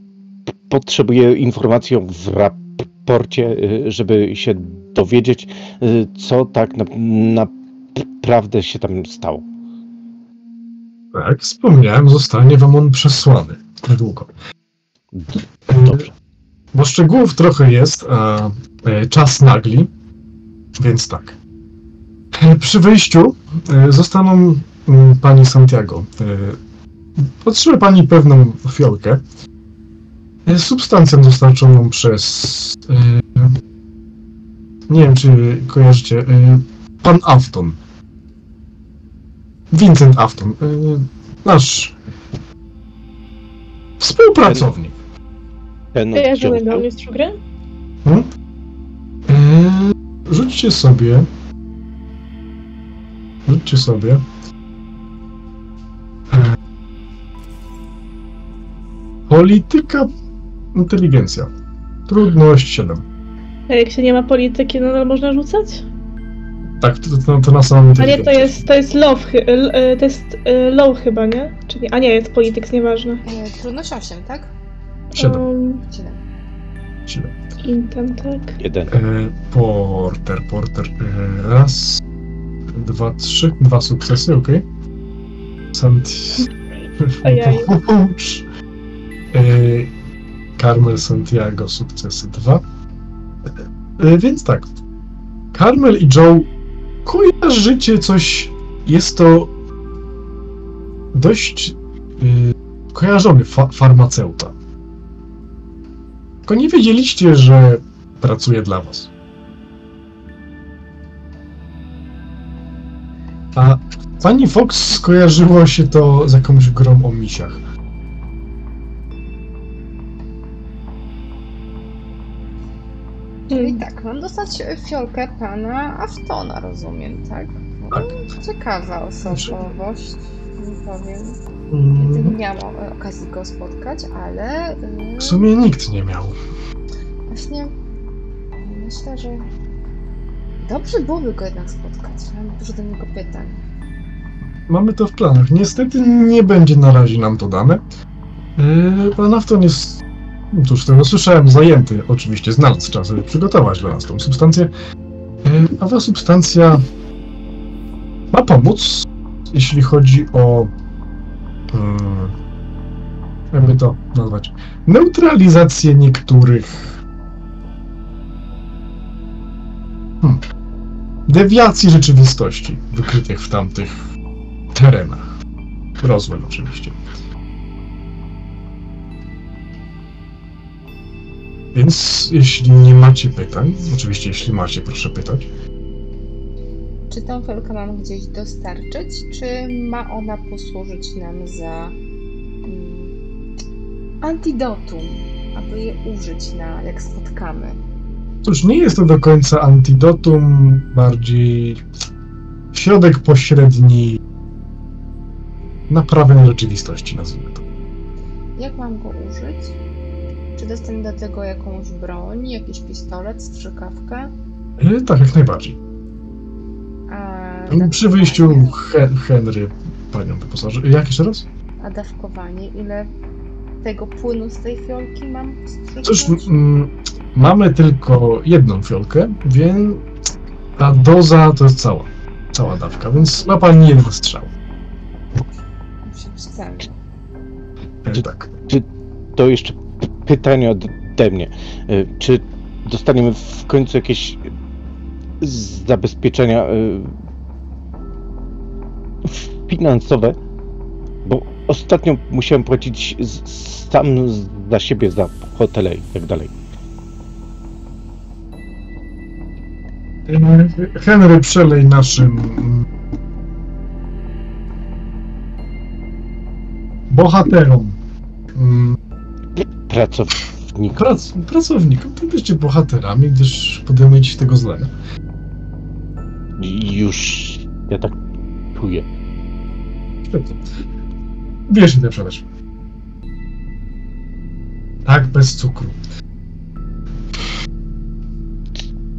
potrzebuję informacji w raporcie, y, żeby się dowiedzieć, y, co tak na, naprawdę się tam stało. Tak, wspomniałem, zostanie wam on przesłany niedługo. Dobrze. Bo szczegółów trochę jest, a e, czas nagli, więc tak. E, Przy wyjściu e, zostaną mm, pani Santiago. e, Otrzyma pani pewną fiolkę substancją dostarczoną przez. e, Nie wiem, czy kojarzycie. e, Pan Afton. Vincent Afton. e, Nasz współpracownik. Ten Kojarzymy dziąbka? go, mistrzu gry? Hmm? Rzućcie sobie. Rzućcie sobie. Polityka, inteligencja. Trudność 7. A jak się nie ma polityki, nadal można rzucać? Tak, to, to, to na samą A nie, inteligencję. to jest, to jest low, e, to jest e, low chyba, nie? Czy nie? A nie, jest polityk, nieważne. E, Trudność 8, tak? 7. Um, 7. 7. Intem, tak. Jeden. Eee, porter, porter. Eee, raz, dwa, trzy. Dwa sukcesy, ok. Sant... Ojej. Pomóż. *laughs* Eee, Carmel Santiago sukcesy dwa. Eee, więc tak. Carmel i Joe kojarzycie coś. Jest to dość yy, kojarzony fa- farmaceuta. Tylko nie wiedzieliście, że pracuje dla was. A pani Fox skojarzyło się to z jakąś grą o misiach. Czyli Hmm. tak, mam dostać fiolkę pana Aftona, rozumiem, tak? No, Tak. Ciekawa osobowość, nie powiem. Mm, nie miałam okazji go spotkać, ale e, W sumie nikt nie miał. właśnie myślę, że dobrze byłoby go jednak spotkać. Mam dużo do niego pytań. Mamy to w planach. Niestety nie będzie na razie nam to dane. Yy, Pan Afton jest, no cóż, tego słyszałem, zajęty. Oczywiście znalazł czas, żeby przygotować dla nas tą substancję. Yy, A ta substancja ma pomóc, jeśli chodzi o. Yy, jakby to nazwać? Neutralizację niektórych. Hmm, dewiacji rzeczywistości wykrytych w tamtych terenach. Roswell oczywiście. Więc jeśli nie macie pytań, oczywiście jeśli macie, proszę pytać. Czy tą fiolkę mam gdzieś dostarczyć, czy ma ona posłużyć nam za mm, antidotum, aby je użyć na jak spotkamy? Cóż, nie jest to do końca antidotum, bardziej środek pośredni naprawy rzeczywistości, nazwijmy to. Jak mam go użyć? Czy dostanę do tego jakąś broń, jakiś pistolet, strzykawkę? E, tak, jak najbardziej. A Przy wyjściu He Henry panią wyposaży. Jak jeszcze raz? A dawkowanie? Ile tego płynu z tej fiolki mam Cóż, mamy tylko jedną fiolkę, więc ta doza to jest cała, cała dawka, więc ma pani jeden strzał. Musi być celne. E, tak. To jeszcze pytanie ode mnie. Y, Czy dostaniemy w końcu jakieś zabezpieczenia y, finansowe? Bo ostatnio musiałem płacić sam za siebie, za hotele i tak dalej. Henry, przelej naszym mm, bohaterom, mm, Pracownik. prac, pracownikom, to byście bohaterami, gdyż podejmujecie się tego zlenia. Już, ja tak czuję. Świetnie. Wiesz, ile przeleć. Tak, bez cukru.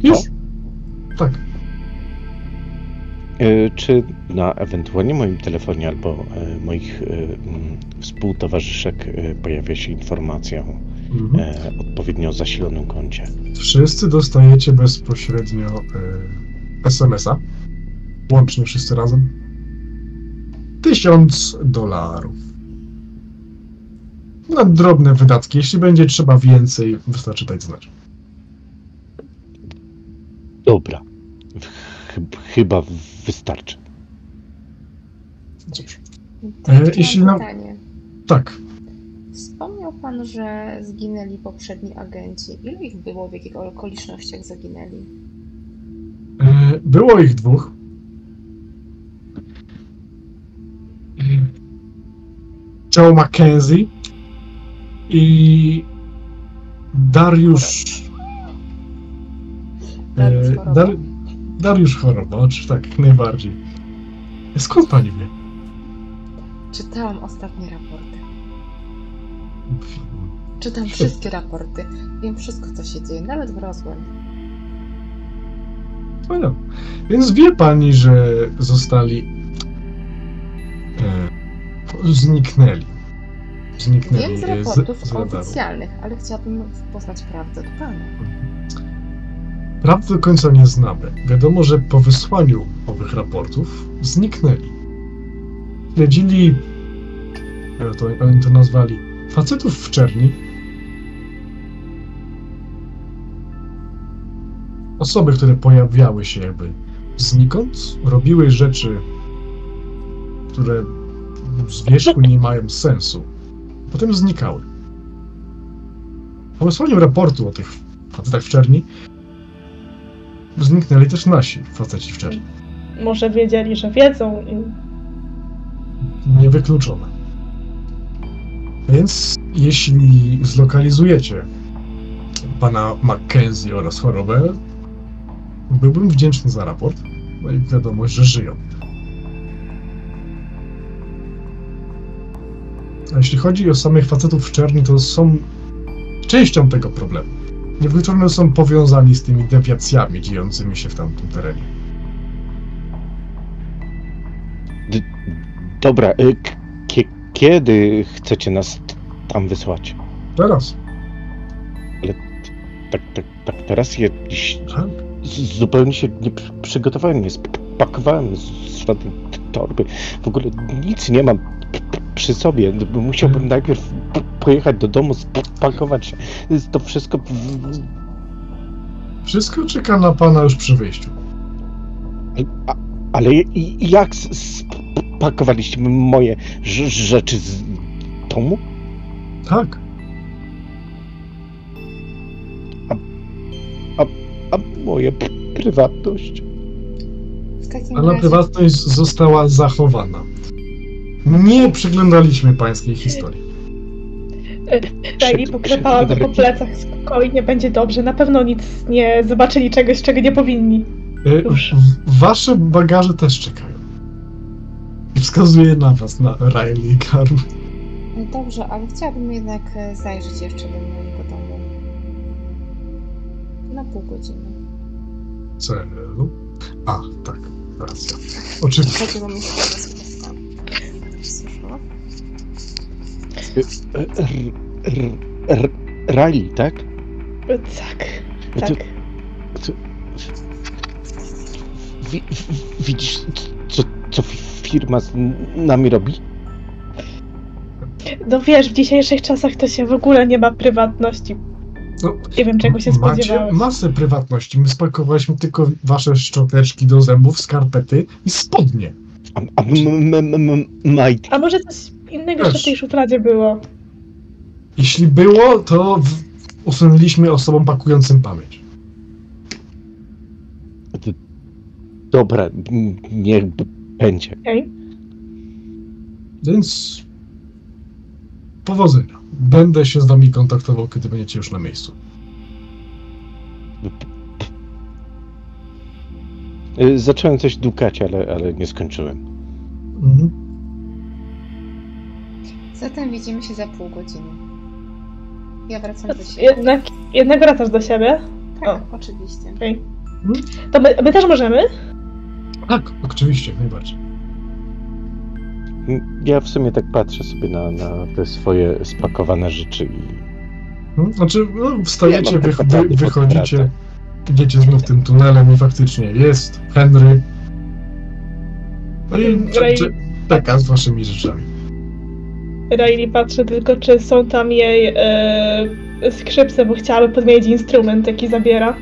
Już? Tak. E, Czy na ewentualnie moim telefonie albo e, moich e, mm, współtowarzyszek e, pojawia się informacja o Mhm. odpowiednio zasilonym koncie? Wszyscy dostajecie bezpośrednio SMS-a. Łącznie wszyscy razem. Tysiąc dolarów. Na drobne wydatki. Jeśli będzie trzeba więcej, wystarczy dać znać. Dobra. Chy- Chyba wystarczy. Cóż. E, mam jeśli na- pytanie. Tak. Wspomniał pan, że zginęli poprzedni agenci. Ilu ich było, w jakich okolicznościach zaginęli? E, Było ich dwóch. Joe Mackenzie i Dariusz. Dariusz e, Choroba? Dar, Dariusz Choroba, oczywiście tak, jak najbardziej. Skąd pani wie? Czytałam ostatnie raporty. Czytam wszystkie raporty. Wiem wszystko, co się dzieje, nawet w Roswell. Wspaniale. Więc wie pani, że zostali. E, zniknęli. Zniknęli Wiem z raportów z radaru. oficjalnych, ale chciałabym poznać prawdę od pana. Prawdy do końca nie znamy. Wiadomo, że po wysłaniu owych raportów zniknęli. Śledzili, jak to oni to nazwali, facetów w czerni. Osoby, które pojawiały się jakby znikąd, robiły rzeczy, które z wierzchu nie mają sensu. Potem znikały. Po wysłaniu raportu o tych facetach w czerni zniknęli też nasi faceci w czerni. Może wiedzieli, że wiedzą Niewykluczone. Więc jeśli zlokalizujecie pana Mackenzie oraz chorobę, byłbym wdzięczny za raport. I wiadomość, że żyją. A jeśli chodzi o samych facetów w czerni, to są częścią tego problemu. Niewykluczone są powiązani z tymi dewiacjami dziejącymi się w tamtym terenie. Dobra, y, kiedy chcecie nas tam wysłać? Teraz. Tak, tak, tak teraz ja Tak? zupełnie się nie przy- przygotowałem, nie spakowałem z żadnej torby. W ogóle nic nie mam przy sobie. Musiałbym najpierw p- pojechać do domu, spakować się. To wszystko. Wszystko czeka na pana już przy wyjściu. A, ale jak spakowaliście moje rz- rzeczy z domu? Tak. A moja p- prywatność? W takim Ale razie prywatność została zachowana. Nie przyglądaliśmy pańskiej historii. Daj mi poklepała go po plecach. Spokojnie, będzie dobrze. Na pewno nic nie zobaczyli czegoś, czego nie powinni. E, Już. w- Wasze bagaże też czekają. Wskazuje na was, na Riley i Karl. Dobrze, ale chciałabym jednak e, zajrzeć jeszcze do mojego domu. Na pół godziny. Celu. A, tak, racja. Oczywiście. Chodziło mi r- r- Riley, tak? Tak, tak. Wi- wi- widzisz, co, firma z nami robi? No wiesz, w dzisiejszych czasach to się w ogóle nie ma prywatności. No, Nie wiem, czego się Macie spodziewałeś. masę prywatności. My spakowaliśmy tylko wasze szczoteczki do zębów, skarpety i spodnie. A, a m- m- m- m- Majty, A może coś innego Wiesz. jeszcze w tej szufladzie było? Jeśli było, to w... usunęliśmy osobom pakującym pamięć. dobra, niech będzie. Okej. Więc powodzenia. Będę się z wami kontaktował, kiedy będziecie już na miejscu. Y, Zacząłem coś dukać, ale, ale nie skończyłem. Mhm. Zatem widzimy się za pół godziny. Ja wracam do siebie. Jednak, jednak wracasz do siebie? Tak, oczywiście. To my, my też możemy? Tak, oczywiście, najbardziej. Ja w sumie tak patrzę sobie na, na te swoje spakowane rzeczy i Mhm. Znaczy, no, wstajecie, Nie, no, wy, tak wy, naprawdę wychodzicie, podkradam. idziecie znów tym tunelem i faktycznie jest Henry. No i cze- cze- czeka z waszymi rzeczami. Riley patrzy tylko, czy są tam jej e, skrzypce, bo chciałaby podmienić instrument, jaki zabiera,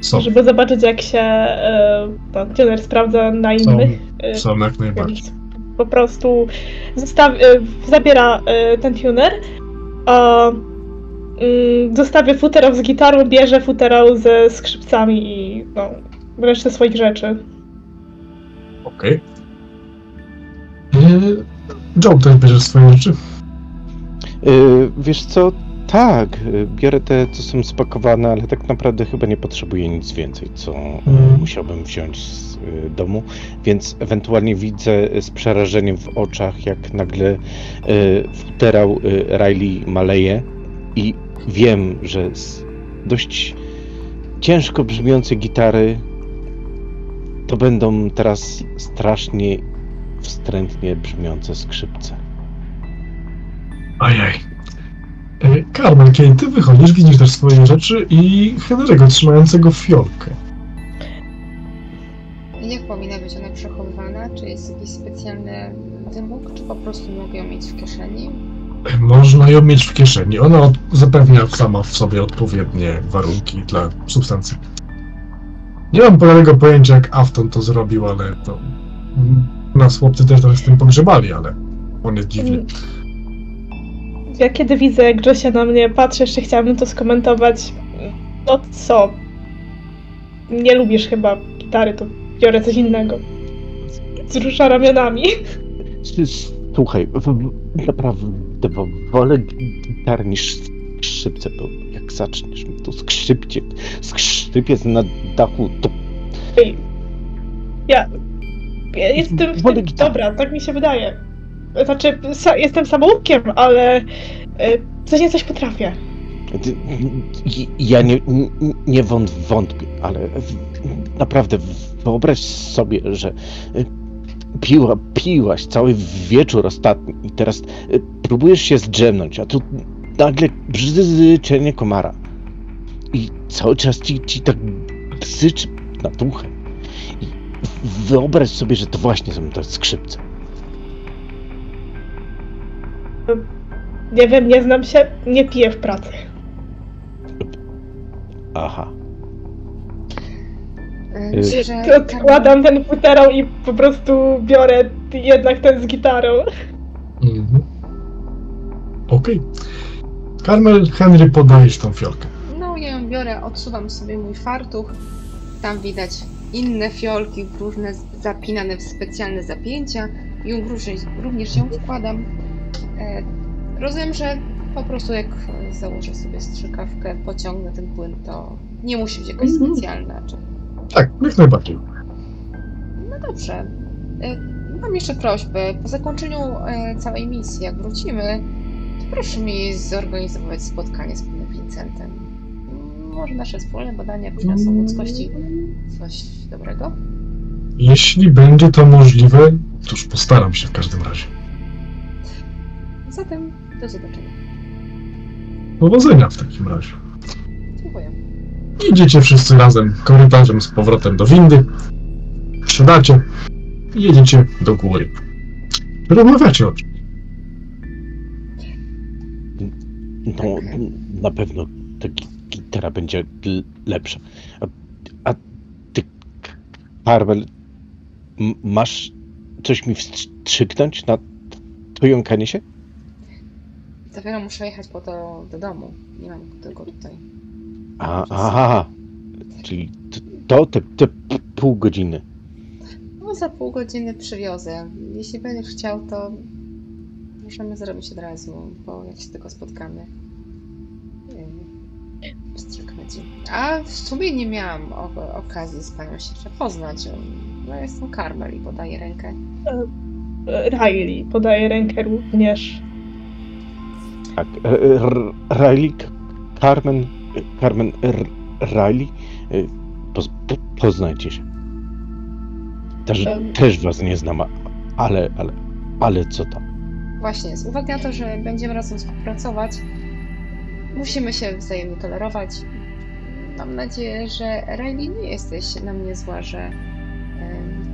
Są, żeby zobaczyć, jak się e, ten tuner sprawdza na są, innych. e, są jak najbardziej. Więc po prostu zostaw, e, zabiera ten tuner, a mm, zostawia futerał z gitarą, bierze futerał ze skrzypcami i no, resztę swoich rzeczy. Okej. Yy, Joe też bierzesz swoje rzeczy? Yy, wiesz co? Tak, yy, biorę te, co są spakowane, ale tak naprawdę chyba nie potrzebuję nic więcej, co Mhm. musiałbym wziąć z yy, domu, więc ewentualnie widzę z przerażeniem w oczach, jak nagle yy, futerał Riley maleje i wiem, że z dość ciężko brzmiące gitary to będą teraz strasznie wstrętnie brzmiące skrzypce. Ojej. Carmen, kiedy ty wychodzisz, widzisz też swoje rzeczy i Henry'ego trzymającego fiolkę. Jak powinna być ona przechowywana? Czy jest jakiś specjalny wymóg, czy po prostu mogę ją mieć w kieszeni? Można ją mieć w kieszeni. Ona od, zapewnia sama w sobie odpowiednie warunki dla substancji. Nie mam pełnego pojęcia, jak Afton to zrobił, ale to. mm, Nas chłopcy też trochę z tym pogrzebali, ale on jest dziwny. Ja kiedy widzę, jak Josia na mnie patrzy, jeszcze chciałabym to skomentować. No co? Nie lubisz chyba gitary, to biorę coś innego. Wzrusza ramionami. Słuchaj, naprawdę wo- wolę gitarę niż skrzypce, bo jak zaczniesz tu skrzypcie, skrzypiec na dachu, to Ej, Ja, ja jestem w tym, dobra, tak mi się wydaje. Znaczy, jestem samoukiem, ale y, coś nie coś potrafię. ja nie, nie- nie wąt, wątpię, ale naprawdę wyobraź sobie, że y, piła, piłaś cały wieczór ostatni i teraz y, próbujesz się zdrzemnąć, a tu nagle brzyczenie komara i cały czas ci, ci tak bzyczy nad uchem. I wyobraź sobie, że to właśnie są te skrzypce. Nie wiem, nie znam się, nie piję w pracy. Aha. E, Y- że Odkładam ten futerał i po prostu biorę jednak ten z gitarą. Mhm. Okej. Carmel, Henry, podajesz tą fiolkę. No, ja ją biorę, odsuwam sobie mój fartuch. Tam widać inne fiolki, różne zapinane w specjalne zapięcia. Również, również ją wkładam. E, rozumiem, że po prostu jak założę sobie strzykawkę, pociągnę ten płyn, to nie musi być jakaś Mhm. specjalna. Czy... Tak, jak najbardziej. No dobrze. E, mam jeszcze prośbę. Po zakończeniu e, całej misji, jak wrócimy, to proszę mi zorganizować spotkanie z panem Vincentem. Może nasze wspólne badania przyniosą ludzkości coś dobrego? Jeśli będzie to możliwe, cóż, postaram się w każdym razie. Zatem do zobaczenia. Powodzenia w takim razie. Dziękuję. Idziecie wszyscy razem korytarzem z powrotem do windy. Wsiadacie i jedziecie do góry. Rozmawiacie o czym? No, na pewno ta gi- gitara będzie lepsza. A, a ty, Karmel, masz coś mi wstrzyknąć na to jąkanie się? Dopiero muszę jechać po to do domu. Nie mam tego tutaj. A, aha, czyli to te, te pół godziny. No za pół godziny przywiozę. Jeśli będziesz chciał, to możemy zrobić od razu, bo jak się tylko spotkamy. Wstrzyknę ci. A w sumie nie miałam okazji z panią się poznać. No jestem Karmel i podaję rękę. e, Riley. Podaje rękę również. Tak, R- R- Riley, Carmen, Carmen R- Riley, poz, po, poznajcie się. Też, Em. też was nie znam, ale, ale, ale co tam? Właśnie, z uwagi na to, że będziemy razem współpracować, musimy się wzajemnie tolerować. Mam nadzieję, że Riley nie jesteś na mnie zła, że em,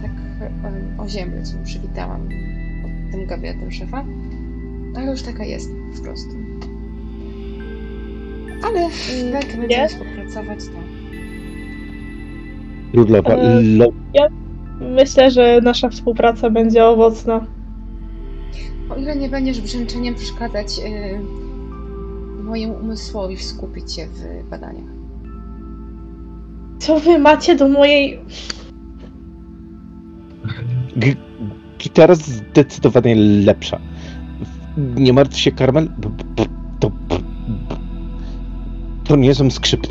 tak em, o ziemię cię przywitałam pod tym gabinetem szefa, ale już taka jest po prostu. Ale jak będziemy nie? współpracować, to Królowa E, Lo, Myślę, że nasza współpraca będzie owocna. o ile nie będziesz brzęczeniem przeszkadzać y, mojemu umysłowi skupić się w badaniach. Co wy macie do mojej... G- gitara zdecydowanie lepsza. Nie martw się, b- to, to nie są skrzyp,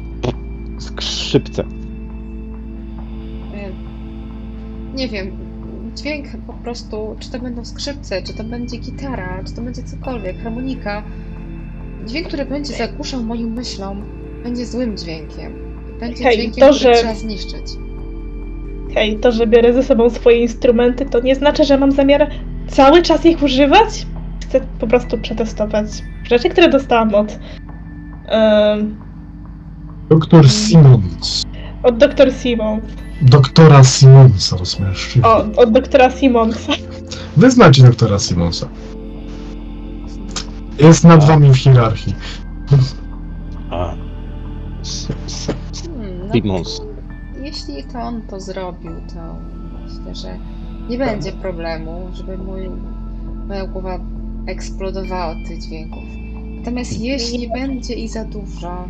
skrzypce. Y, Nie wiem, dźwięk po prostu, czy to będą skrzypce, czy to będzie gitara, czy to będzie cokolwiek, harmonika. Dźwięk, który będzie zagłuszał moją myślą, będzie złym dźwiękiem. Będzie Hej, dźwiękiem, to, który że- trzeba zniszczyć. Hej, to, że biorę ze sobą swoje instrumenty, to nie znaczy, że mam zamiar cały czas ich używać. Chcę po prostu przetestować rzeczy, które dostałam od... em, Doktor Simons. od doktor Simons. Doktora Simonsa rozmieszczył. O, od doktora Simonsa. Wy znacie doktora Simonsa. Jest nad A. wami w hierarchii. A. S, s, Hmm, no, Simons. jeśli to on to zrobił, to myślę, że nie będzie problemu, żeby mój, moja głowa eksplodowała od tych dźwięków. Natomiast jeśli będzie i za dużo,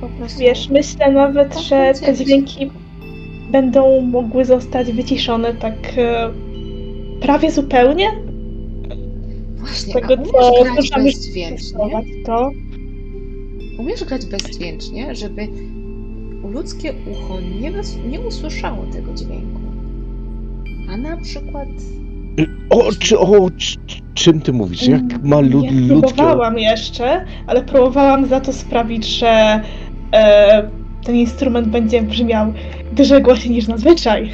po prostu... Wiesz, myślę nawet, to że te dźwięki będą mogły zostać wyciszone tak e, prawie zupełnie. Właśnie, Tego, a umiesz co grać już bezdźwięcznie? to. Umiesz grać bezdźwięcznie, żeby ludzkie ucho nie, nie usłyszało tego dźwięku. A na przykład O, czy, o, czy, czym ty mówisz? Jak ma lud, Nie ludzkie... próbowałam jeszcze, ale próbowałam za to sprawić, że e, ten instrument będzie brzmiał dużo głośniej niż zazwyczaj.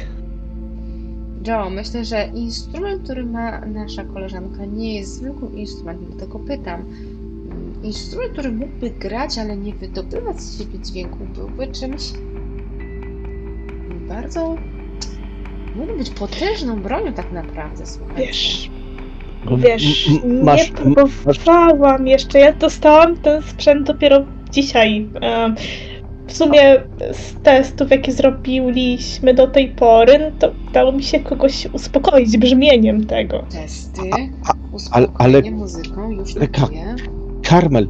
Joe, myślę, że instrument, który ma nasza koleżanka, nie jest zwykłym instrumentem, dlatego pytam. Mm, Instrument, który mógłby grać, ale nie wydobywać z siebie dźwięku, byłby czymś bardzo. Mógłby być potężną bronią, tak naprawdę, słuchaj. Wiesz, M- wiesz, m- masz, nie masz, próbowałam jeszcze. Ja dostałam ten sprzęt dopiero dzisiaj. W sumie z testów, jakie zrobiliśmy do tej pory, no to udało mi się kogoś uspokoić brzmieniem tego. Testy, ale- uspokojenie ale- muzyką, już ale ka- notuję. Carmel,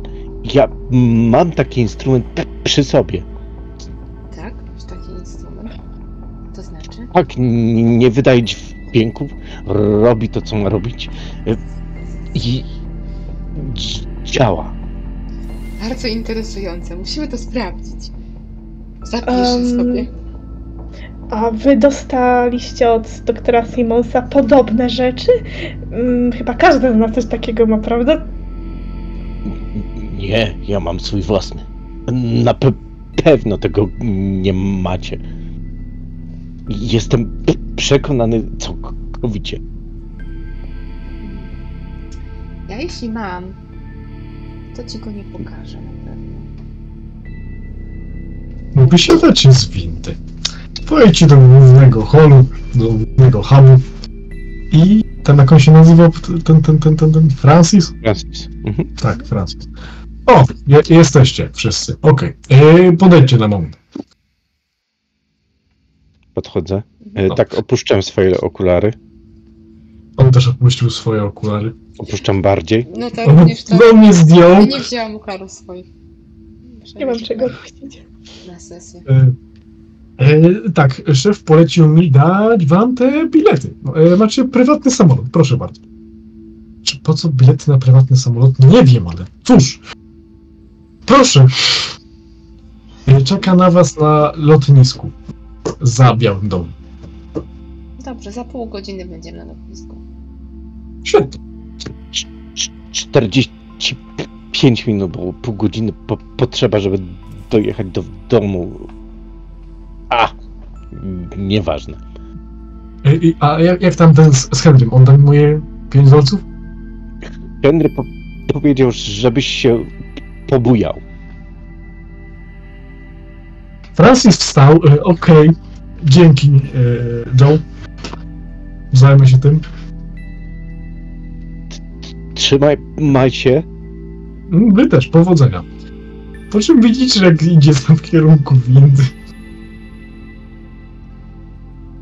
ja mam taki instrument p- przy sobie. Tak, nie wydaje dźwięków, robi to, co ma robić i działa. Bardzo interesujące, musimy to sprawdzić. Zapiszę Em, sobie. A wy dostaliście od doktora Simonsa podobne rzeczy? Mm, Chyba każdy z nas coś takiego ma, prawda? Nie, ja mam swój własny. Na pe- pewno tego nie macie. Jestem przekonany całkowicie. Ja jeśli mam, to ci go nie pokażę na pewno. Wysiadacie z windy. Wchodzicie do głównego holu, do głównego hubu. I ten, jak on się nazywał, ten, ten, ten, ten, ten Francis? Francis. Mhm. Tak, Francis. O, je, jesteście wszyscy. Okej. Okay. Podejdźcie na moment. Podchodzę. E, tak, opuszczam swoje okulary. On też opuścił swoje okulary. Opuszczam bardziej. No to On również to. do mnie zdjął. Ja nie wzięłam okularów swoich. Nie mam czego puścić. Na sesję. E, e, tak, szef polecił mi dać wam te bilety. No, E, macie prywatny samolot, proszę bardzo. Czy po co bilety na prywatny samolot? Nie wiem, ale cóż. Proszę. E, Czeka na was na lotnisku. Za Białym Domem. Dobrze, za pół godziny będziemy na lotnisku. Świetnie. 45 minut, bo pół godziny po, potrzeba, żeby dojechać do domu. A, nieważne. I, a jak, jak tam ten z, z Henrym? On tam moje 5 dolców? Henry po, powiedział, żebyś się pobujał. Francis wstał. E, Okej. Dzięki, e, Joe. Zajmę się tym. Trzymaj maj się. Wy też, powodzenia. Po czym widzicie, jak idzie tam w kierunku windy.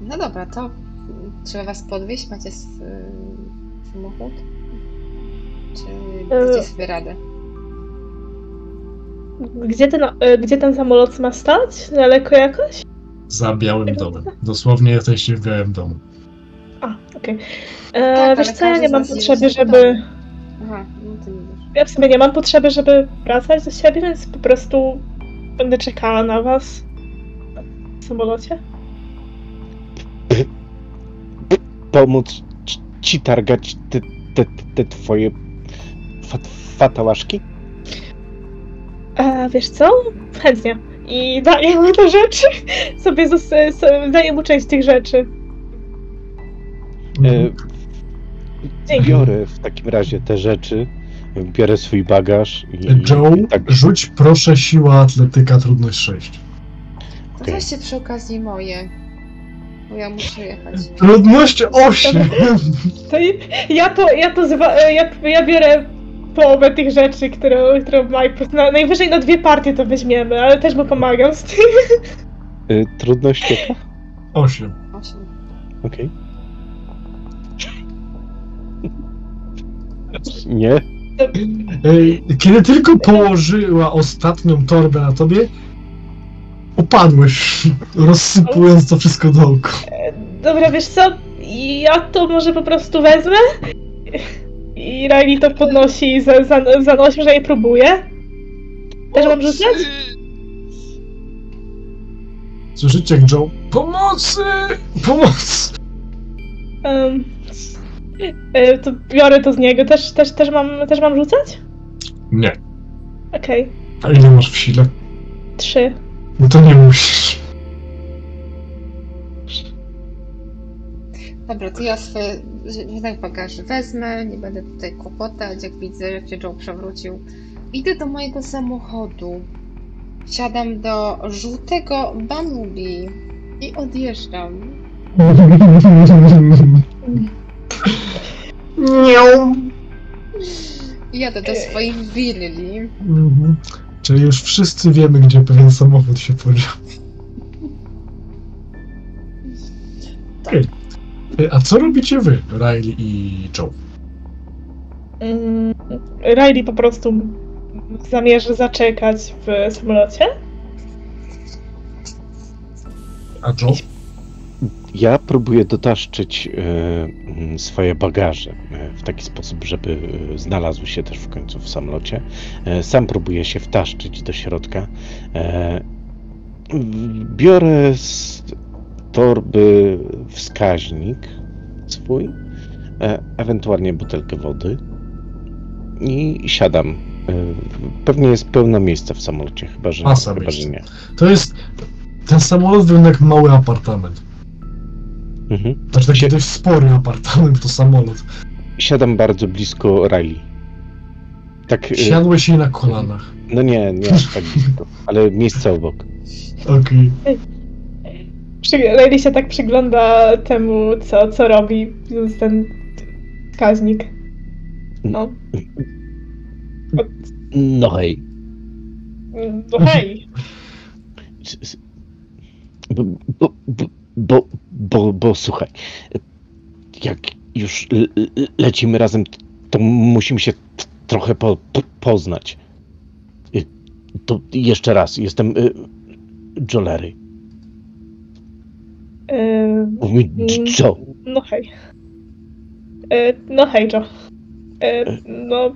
No dobra, to trzeba was podwieźć? Macie s- y, samochód? Czy E, dacie sobie radę? Gdzie ten, e, gdzie ten samolot ma stać? Daleko jakoś? Za białym domem. Dosłownie jesteście w białym domu. A, okej. E, Tak, Wiesz co, ja nie mam potrzeby, żeby... Aha, no to nie wiesz. Ja w sumie nie mam potrzeby, żeby wracać do siebie, więc po prostu będę czekała na was w samolocie. Pomóc ci, targać te, te, te twoje fat, fatałaszki? E, wiesz co? Chętnie. I daję mu te rzeczy. Sobie zas- so- daję mu część tych rzeczy. E, Dzięki. biorę w takim razie te rzeczy, biorę swój bagaż i, Joe, i tak rzuć proszę siła atletyka, trudność 6. To Okej. weźcie przy okazji moje. Bo ja muszę jechać. Trudność 8! To i- ja to, ja to zwa- e, ja, ja biorę połowę tych rzeczy, które, które Mike... Na, najwyżej na dwie partie to weźmiemy, ale też mu pomagam z tym. e, trudność jaka? 8. Osiem. Okej. Nie? Ej, Kiedy tylko położyła ostatnią torbę na tobie, upadłeś, *laughs* rozsypując to wszystko dookoła. Dobra, wiesz co? Ja to może po prostu wezmę. I Riley to podnosi i za, za, zanosi, że je próbuje. Też mam rzucać? Słyszycie jak Joe? Pomocy! Pomocy! Um, e, to biorę to z niego. Też, też, też, mam, też mam rzucać? Nie. Okej. A ile masz w sile? Trzy. No to nie musisz. Dobra, to ja swoje, tak bagaże wezmę, nie będę tutaj kłopotać, jak widzę, jak się Joe przewrócił. Idę do mojego samochodu. Siadam do żółtego Bumblebee i odjeżdżam. Miau. Jadę do swojej willi. Mhm. Czyli już wszyscy wiemy, gdzie pewien samochód się podział. Ej, A co robicie wy, Riley i Joe? Mm, Riley po prostu zamierza zaczekać w samolocie. A Joe? Ja próbuję dotaszczyć e, mm, swoje bagaże e, w taki sposób, żeby znalazły się też w końcu w samolocie. Sam próbuję się wtaszczyć do środka. Biorę z torby wskaźnik swój, e, ewentualnie butelkę wody i siadam. E, pewnie jest pełno miejsca w samolocie, chyba że, Masa chyba, że nie. To jest... Ten samolot wygląda jak mały apartament. Mhm. Znaczy taki dość spory apartament to samolot. Siadam bardzo blisko Riley. Tak, e, Siadłeś jej na kolanach. no nie, nie aż tak blisko, ale miejsce obok. Okej. Przy, Riley się tak przygląda temu, co, co robi ten wskaźnik. No, No hej. no hej. Bo, bo, bo, bo, bo, słuchaj, jak już le- le- lecimy razem, to musimy się trochę po, po, poznać. Y, To jeszcze raz, jestem y, Jolery. Mi Joe. no hej. Yy, no hej, Joe. Yy, no,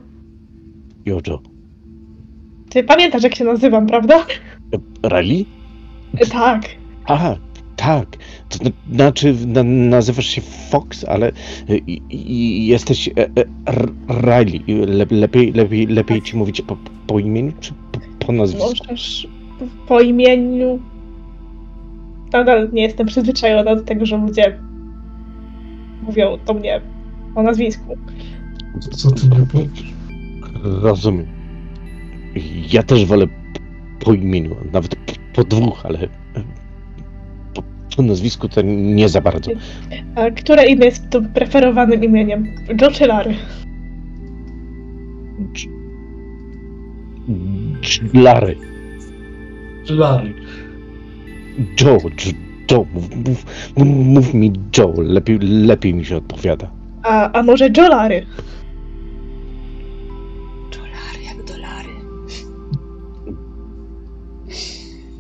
Jojo. ty pamiętasz, jak się nazywam, prawda? Riley? Yy, tak. Aha, tak, to zna- znaczy na, nazywasz się Fox, ale i, i, jesteś e, e, Riley. Le, lepiej, lepiej, lepiej ci mówić po, po imieniu czy po, po nazwisku? Możesz po imieniu. Nadal nie jestem przyzwyczajona do tego, że ludzie mówią do mnie o nazwisku. Co ty nie powiesz? Rozumiem. Ja też wolę po imieniu, nawet po, dwóch, ale po, po nazwisku to nie za bardzo. A które inne jest tu preferowanym imieniem? Joe czy Larry? Larry. Larry. Joe, Joe, mów, mów, mów, mi Joe, lepiej, lepiej mi się odpowiada. A, a może Joe Larry? Dolary jak dolary.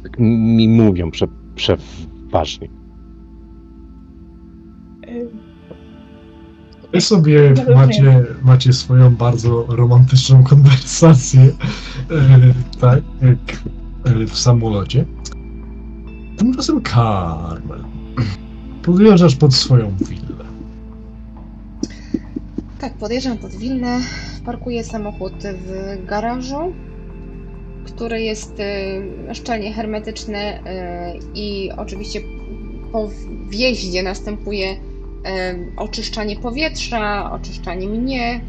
Tak mi mówią prze, przeważnie. Wy sobie Rozumiem. macie, macie swoją bardzo romantyczną konwersację, e, tak, jak e, w samolocie. Tymczasem Carmel. Podjeżdżasz pod swoją willę. Tak, podjeżdżam pod willę, parkuję samochód w garażu, który jest y, szczelnie hermetyczny y, i oczywiście po wjeździe następuje y, oczyszczanie powietrza, oczyszczanie mnie,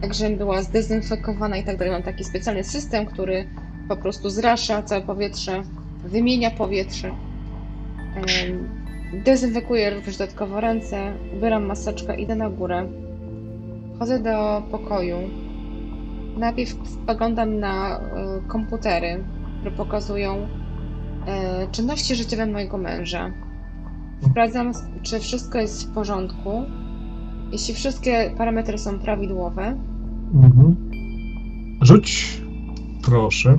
tak żebym była zdezynfekowana i tak dalej. Mam taki specjalny system, który po prostu zrasza całe powietrze, wymienia powietrze. Dezynfekuję również dodatkowo ręce, ubieram maseczkę, idę na górę. Chodzę do pokoju. Najpierw spoglądam na y, komputery, które pokazują y, czynności życiowe mojego męża. Sprawdzam, czy wszystko jest w porządku. Jeśli wszystkie parametry są prawidłowe, Mhm. Rzuć, proszę,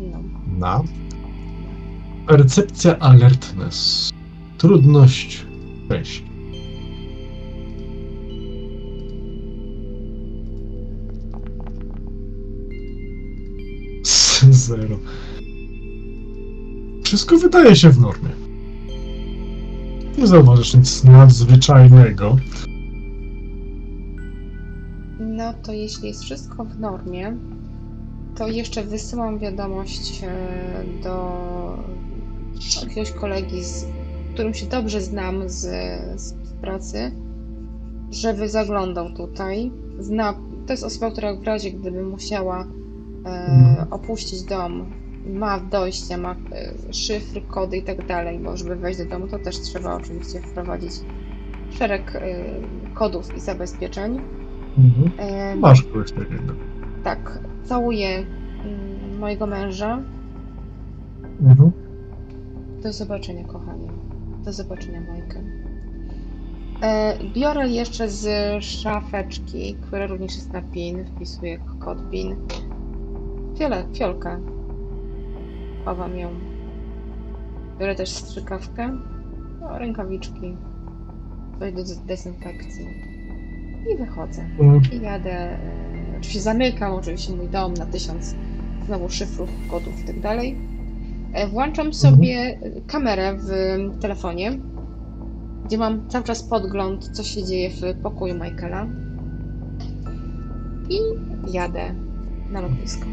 no, na percepcja alertness. Trudność 6. *laughs* Zero. Wszystko wydaje się w normie. Nie zauważysz nic nadzwyczajnego. no to jeśli jest wszystko w normie, to jeszcze wysyłam wiadomość e, do jakiegoś kolegi, z którym się dobrze znam z, z pracy, żeby zaglądał tutaj. Zna, to jest osoba, która w razie gdyby musiała e, Mhm. opuścić dom, ma dojścia, ma e, szyfry, kody i tak dalej, bo żeby wejść do domu, to też trzeba oczywiście wprowadzić szereg e, kodów i zabezpieczeń. Mhm. E, Masz kogoś takiego. tak, całuję mm, mojego męża. Mhm. Do zobaczenia, kochanie. Do zobaczenia. E, biorę jeszcze z szafeczki, która również jest na PIN, wpisuję kod PIN. Fiole, fiolkę. Chowam ją. Biorę też strzykawkę, no, rękawiczki, coś do dez- dezynfekcji. I wychodzę. Mhm. I jadę, e, oczywiście zamykam oczywiście mój dom na tysiąc znowu szyfrów, kodów i tak dalej. E, Włączam sobie kamerę w telefonie, gdzie mam cały czas podgląd, co się dzieje w pokoju Michaela. I jadę na lotnisko.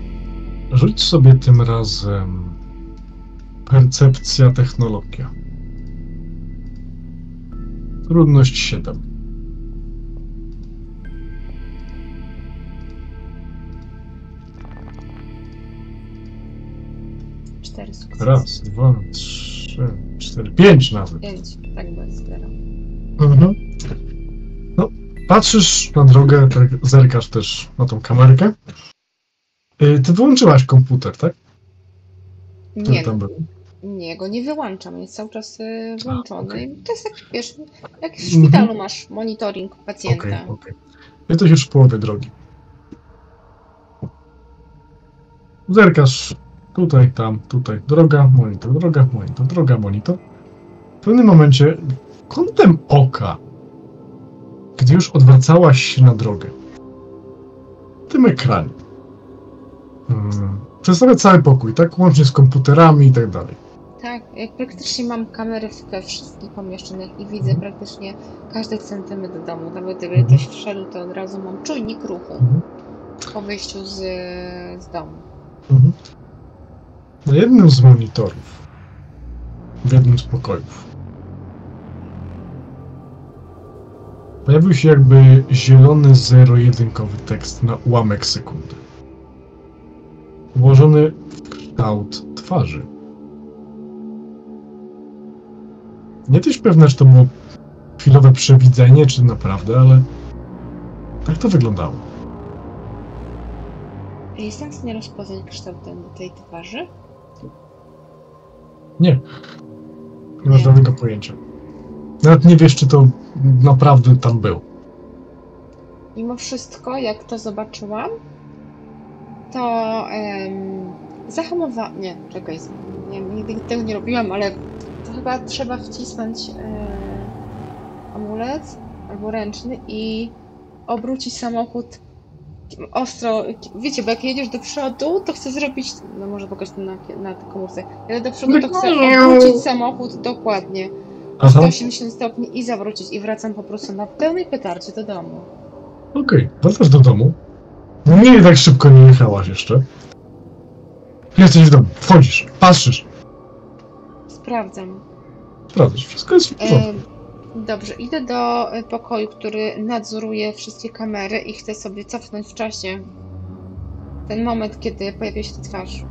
Rzuć sobie tym razem percepcja technologia. Trudność 7. Cztery sukcesy. Raz, dwa, trzy, cztery, pięć nawet. Pięć, tak bez zera. Mhm. No, patrzysz na drogę, tak zerkasz też na tą kamerkę. Y, Ty wyłączyłaś komputer, tak? Który Nie, tam był? nie, go nie wyłączam, jest cały czas e, włączony. okej. I To jest jak, wiesz, jak w Mhm. szpitalu masz monitoring pacjenta. Okej, okej. Jesteś już w połowie drogi. Zerkasz tutaj, tam, tutaj. Droga, monitor, droga, monitor, droga, monitor. W pewnym momencie kątem oka, gdy już odwracałaś się na drogę, w tym ekranie, hmm, przedstawia cały pokój, tak? Łącznie z komputerami i tak dalej. Tak, ja praktycznie mam kamery w- we wszystkich pomieszczeniach i widzę praktycznie każdy centymetr domu. Nawet gdyby ktoś wszedł, to od razu mam czujnik ruchu Mhm. po wyjściu z, z domu. Mhm. Na jednym z monitorów, w jednym z pokojów, pojawił się jakby zielony zero-jedynkowy tekst na ułamek sekundy. Ułożony w kształt twarzy. Nie jesteś pewna, czy to było chwilowe przewidzenie, czy naprawdę, ale tak to wyglądało. Jestem w stanie rozpoznać kształt tej twarzy? Nie. Nie masz żadnego pojęcia. Nawet nie wiesz, czy to naprawdę tam był. Mimo wszystko, jak to zobaczyłam, to em, zahamowałam. Nie, czekaj, nie, nigdy tego nie robiłam, ale to chyba trzeba wcisnąć e, amulet albo ręczny i obrócić samochód ostro. Wiecie, bo jak jedziesz do przodu, to chcę zrobić. No może pokaż to na, na komórce. Jak do przodu, to chcę obrócić samochód dokładnie. Aha, 180 stopni i zawrócić i wracam po prostu na pełnej petarcie do domu. okej. Wracasz do domu. Nie tak szybko nie jechałaś jeszcze. Jesteś w domu. Wchodzisz, patrzysz, Sprawdzam. sprawdzasz. Wszystko jest w porządku. E, dobrze, idę do e, pokoju, który nadzoruje wszystkie kamery i chcę sobie cofnąć w czasie ten moment, kiedy pojawia się ta twarz.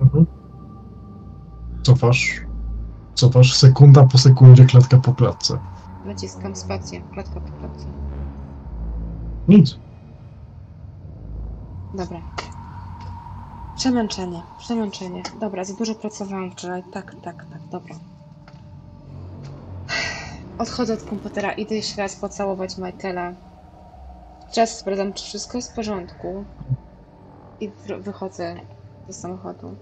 Mhm. Cofasz. Cofasz sekunda po sekundzie, klatka po klatce. Naciskam spację, klatka po klatce. Nic. Dobra. Przemęczenie, przemęczenie. Dobra, za dużo pracowałam wczoraj. Tak, tak, tak, dobra. Odchodzę od komputera, idę jeszcze raz pocałować Michaela. Czas sprawdzam, czy wszystko jest w porządku. I wychodzę do samochodu.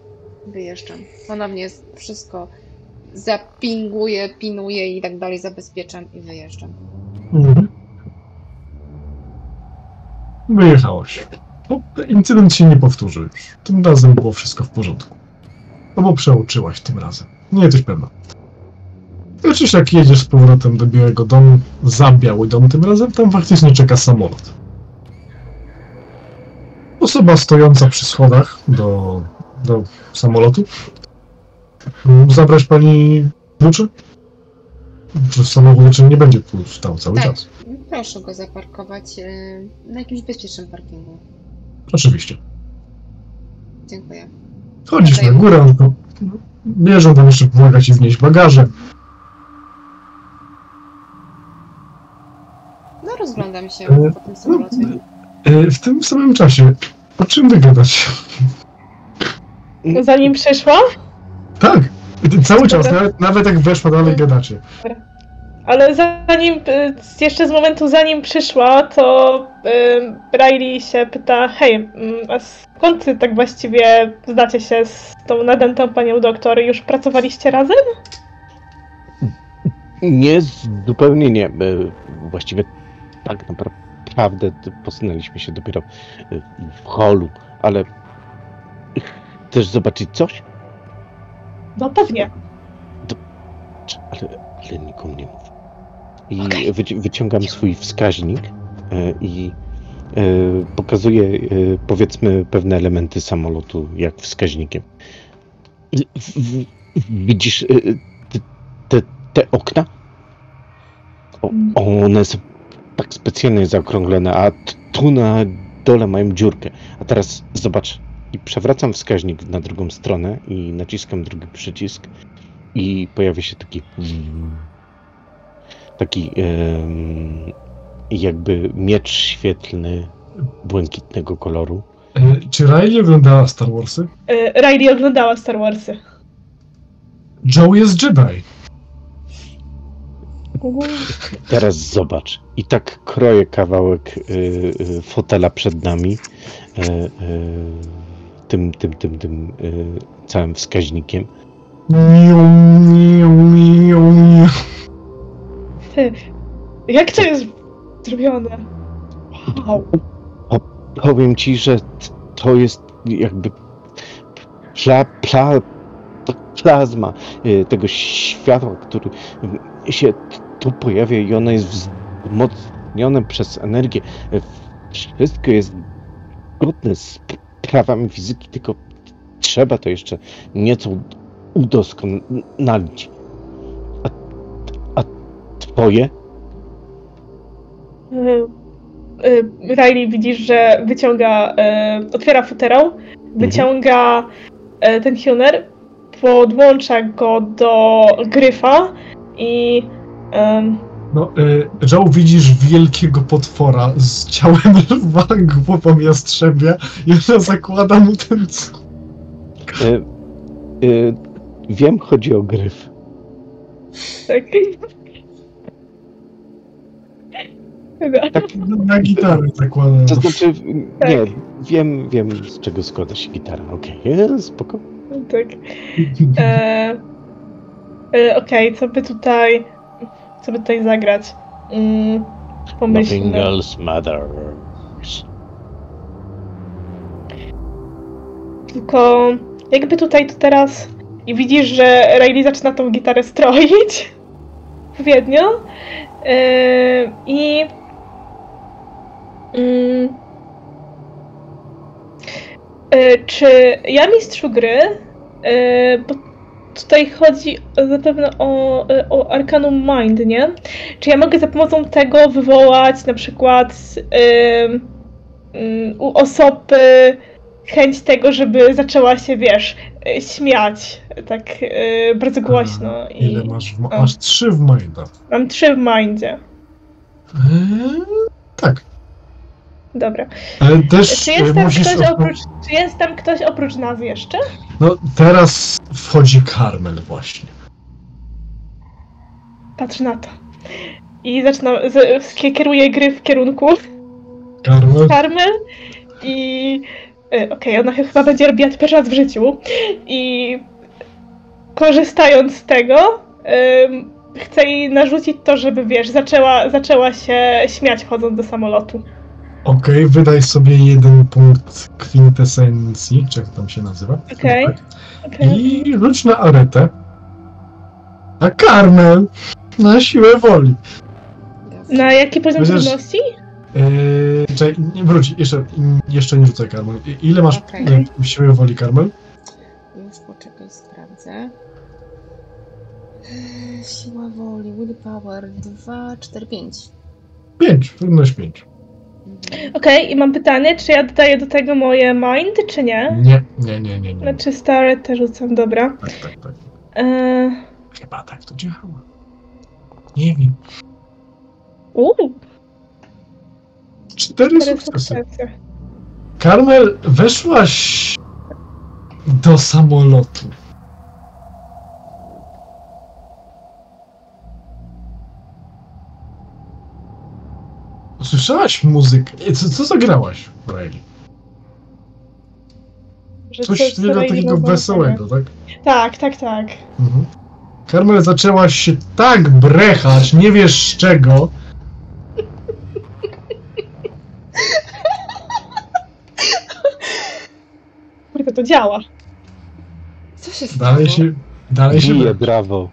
Wyjeżdżam. Ponownie jest wszystko zapinguję, pinuję i tak dalej, zabezpieczam i wyjeżdżam. Mhm. Wyjechałaś. No, incydent się nie powtórzy już. Tym razem było wszystko w porządku. No bo przeoczyłaś tym razem. Nie jesteś pewna. Chociaż jak jedziesz z powrotem do Białego Domu, za Biały Dom tym razem, tam faktycznie czeka samolot. Osoba stojąca przy schodach do, do samolotu. Zabrać pani klucze? Że samochód nie będzie tu stał cały Tak. czas. Proszę go zaparkować e, na jakimś bezpiecznym parkingu. Oczywiście. Dziękuję. Chodzisz na górę, on to bierze tam jeszcze pomaga ci wnieść bagaże. Rozglądam się E, po tym samolocie. E, W tym samym czasie, o czym wy gadacie? Zanim przyszła, Tak, cały czas, nawet, nawet jak weszła, dalej gadacie. ale zanim, y, jeszcze z momentu zanim przyszła, to y, Riley się pyta, hej, mm, a skąd ty tak właściwie znacie się z tą nadętą panią doktor? Już pracowaliście razem? Nie, zupełnie nie. E, Właściwie tak naprawdę posunęliśmy się dopiero e, w holu, ale chcesz zobaczyć coś? No pewnie. Ale, ale nikomu nie mów. I Okej. wyci- wyciągam swój wskaźnik e, i e, pokazuję, e, powiedzmy, pewne elementy samolotu jak wskaźnikiem. W, w, widzisz te, te, te okna? O, one są tak specjalnie zaokrąglone, a tu na dole mają dziurkę. A teraz zobacz, i przewracam wskaźnik na drugą stronę i naciskam drugi przycisk i pojawia się taki taki jakby miecz świetlny błękitnego koloru. E, Czy Riley oglądała Star Warsy? Y, Riley oglądała Star Warsy. Joe jest Jedi. Teraz zobacz. I tak kroję kawałek y, y, fotela przed nami. Y, y, tym, tym, tym, tym y, całym wskaźnikiem. Ty, jak to jest zrobione? Wow. Powiem ci, że to jest jakby pla, pla, plazma y, tego światła, który się tu pojawia i ono jest wzmocnione przez energię. Wszystko jest zgodne z prawami fizyki, tylko trzeba to jeszcze nieco udoskonalić. A, a twoje? Y, y, Riley widzisz, że wyciąga, y, otwiera futerał, wyciąga y, ten tuner, podłącza go do gryfa i No, y, Joe, widzisz wielkiego potwora z ciałem *laughs* lwa, głową jastrzębia i ona zakłada mu ten... Y, y, wiem, chodzi o gryf. tak. Dobra. Na gitarę zakłada. To znaczy, Tak. nie, wiem, wiem z czego składa się gitara. Okej, okay. *laughs* spoko. Tak. E, e, Okej, co by tutaj. Co by tutaj zagrać? Mm, Nothing pomyślmy. else matters. Tylko jakby tutaj to teraz. I widzisz, że Riley zaczyna tą gitarę stroić. *laughs* Odpowiednio. E, I. Mm, e, czy ja mistrzu gry, e, bo tutaj chodzi zapewne o, e, o Arcanum Mind, nie? Czy ja mogę za pomocą tego wywołać na przykład mm, u osoby chęć tego, żeby zaczęła się, wiesz, e, śmiać tak e, bardzo głośno. I Ile masz? W ma- masz trzy w Minda. mam trzy w mindzie. Eee, tak. Dobra. Ale też Czy e, jest tam musisz... ktoś op- oprócz, czy jest tam ktoś oprócz nas jeszcze? No, teraz wchodzi Carmel właśnie. Patrz na to. I zaczyna, z, kieruje gry w kierunku Carmel? Carmel i e, okej, ona chyba będzie robiła to pierwszy raz w życiu i korzystając z tego em, chcę jej narzucić to, żeby wiesz, zaczęła, zaczęła się śmiać chodząc do samolotu. Okej, wydaj sobie jeden punkt kwintesencji, czy jak tam się nazywa. Okej. Tak. Okej. I rzuć na aretę. A Carmel na siłę woli. Na jaki poziom Chociaż- trudności? Eee, czekaj, nie wróć, jeszcze, jeszcze nie rzucaj Carmel. I- Ile masz Okej. e, siły woli Carmel? Już poczekaj, sprawdzę. Siła woli, willpower 2, 4, 5. Pięć, trudność pięć. Okej, i mam pytanie, czy ja dodaję do tego moje mind, czy nie? Nie, nie, nie, nie, nie. Znaczy stare te rzucam, dobra. Tak, tak, tak. Eee, Chyba tak to działa. Nie wiem. Uuu, Cztery cztery sukcesy. sukcesy. Carmel, weszłaś do samolotu. Słyszałaś muzykę? Co, co zagrałaś, Riley? Że Coś coś takiego, wesołego, tak? Tak, tak, tak. Mhm. Carmel, zaczęłaś się tak brechać, nie wiesz z czego. Kurde, to działa. Co się stało? Dalej się, dalej się Bije, brawo.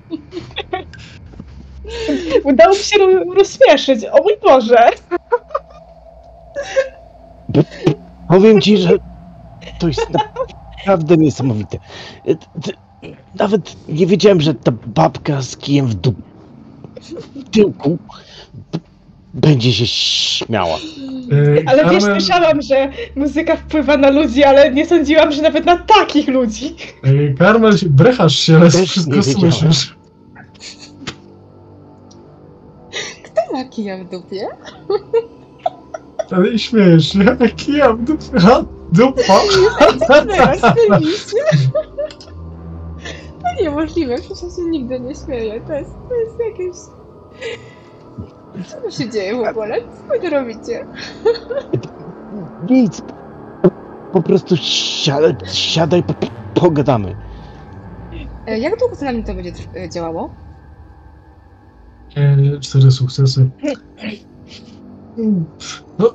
Udało mi się ro- rozśmieszyć. O mój Boże! Powiem ci, że to jest naprawdę niesamowite. Nawet nie wiedziałem, że ta babka z kijem w dół w tyłku będzie się śmiała. Ale wiesz, słyszałam, że muzyka wpływa na ludzi, ale nie sądziłam, że nawet na takich ludzi. e, Carmel, się- brechasz się, ale Też wszystko słyszysz. Ma kija w dupie? Ale śmiejesz się, jaki ja w dupie, *laughs* ha, dupa. *laughs* Teraz? To niemożliwe, przecież się nigdy nie śmieję. To jest, to jest jakieś... Co tu się dzieje w ogóle? Co wy tu robicie? Nic. Po, prostu siadaj, siadaj po, pogadamy. E, Jak długo to na mnie to będzie e, działało? E, cztery sukcesy. No,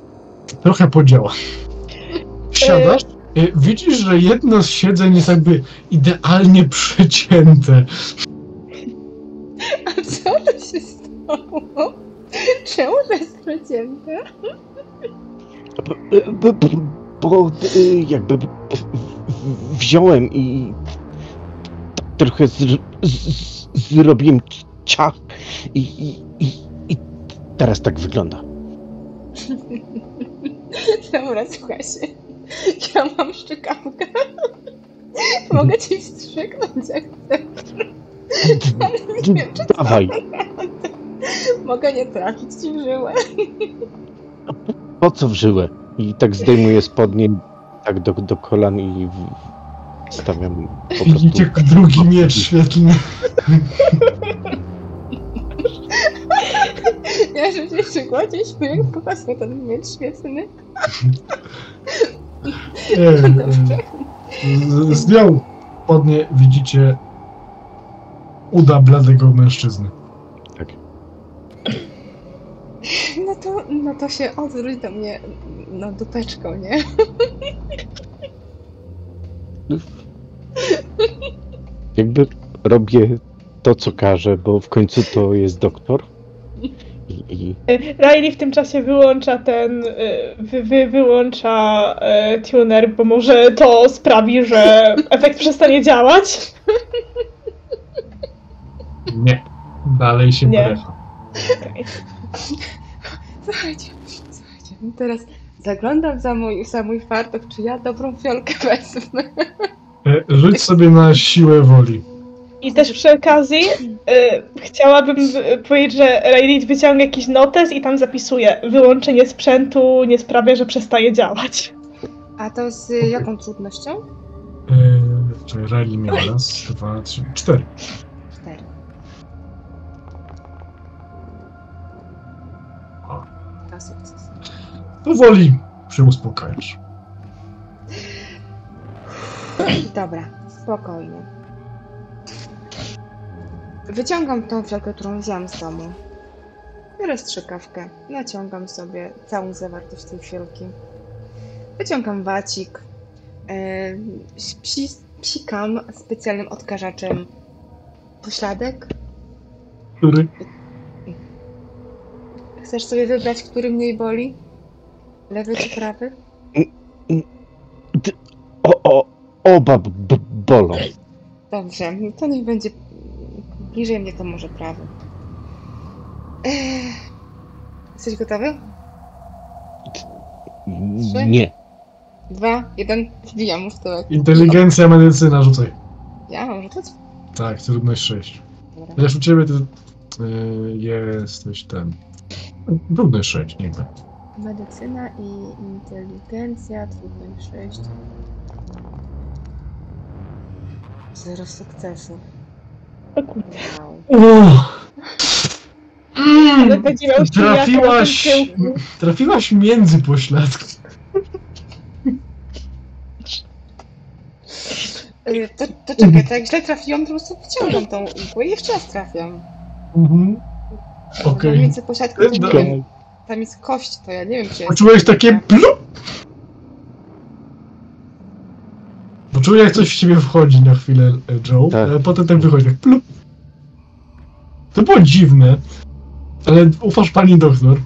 trochę podziała. Siadasz Widzisz, że jedno z siedzeń jest jakby idealnie przecięte. A co to się stało? Czemu to jest przecięte? Bo, bo, bo y, jakby wziąłem i trochę z, z, zrobiłem ciach i, i, i, i teraz tak wygląda. *laughs* Dobra, słuchajcie. Ja mam szczykawkę. *laughs* Mogę ci wstrzyknąć jak chcesz. Nie wiem, czy Dawaj, mogę nie trafić ci w żyłę. po co w żyłę? I tak zdejmuję spodnie tak do, do kolan i stawiam po prostu... Widzicie drugi miecz *laughs* świetlny. Ja rzeczywiście kładzie śmiech, pokazuję ten miecz świetny. Z- Zdjął spodnie, widzicie uda bladego mężczyzny. Tak. No to, no to się odwróć do mnie, no dupeczką, nie? Jakby robię to, co każę, bo w końcu to jest doktor. I, Riley w tym czasie wyłącza ten, y, wy, wy, wyłącza y, tuner, bo może to sprawi, że *laughs* efekt przestanie działać. Nie. Dalej się Nie. brecha. Słuchajcie, słuchajcie, no teraz zaglądam za mój, za mój fartuch, czy ja dobrą fiolkę wezmę. E, Rzuć sobie na siłę woli. I też przy okazji y, chciałabym y, powiedzieć, że Riley wyciąga jakiś notes i tam zapisuje wyłączenie sprzętu nie sprawia, że przestaje działać. A to z y, jaką trudnością? E, Czyli Riley miał raz, dwa, trzy, cztery. Cztery. O. Dwa sukcesy. Powoli się uspokajasz. Dobra, spokojnie. Wyciągam tą fiolkę, którą wziąłem z domu. Biorę strzykawkę, naciągam sobie całą zawartość tej fiolki. Wyciągam wacik. Yy, psi, psikam specjalnym odkażaczem pośladek. Który? Chcesz sobie wybrać, który mniej boli? Lewy czy prawy? o, o, oba b- b- bolą. Dobrze, to niech będzie bliżej mnie to może prawy. Ech. Jesteś gotowy? Trzy? Nie. Dwa, jeden, wbijam mu w tyłek. Inteligencja, medycyna, rzucaj. Ja mam rzucać? Tak, trudność 6. Dobra. Chociaż u ciebie ty y, jesteś ten. Trudność 6, nie wiem. Medycyna i inteligencja, trudność 6. Zero sukcesów. O kurde. Wow. Ale będzie miał Trafiłaś, śmiech na tym tyłku. trafiłaś między pośladki. Y, To, to czekaj, to jak źle trafiłam, to po prostu wyciągam tą igłę i jeszcze raz trafiam. Mhm. Okej. Między Dobra. wiem, tam jest kość, to ja nie wiem, czy jest... Poczułeś takie plup. Poczułeś jak coś w ciebie wchodzi na chwilę, e, Joe, Tak. ale potem tak wychodzi, tak plup. To było dziwne, ale ufasz pani doktor.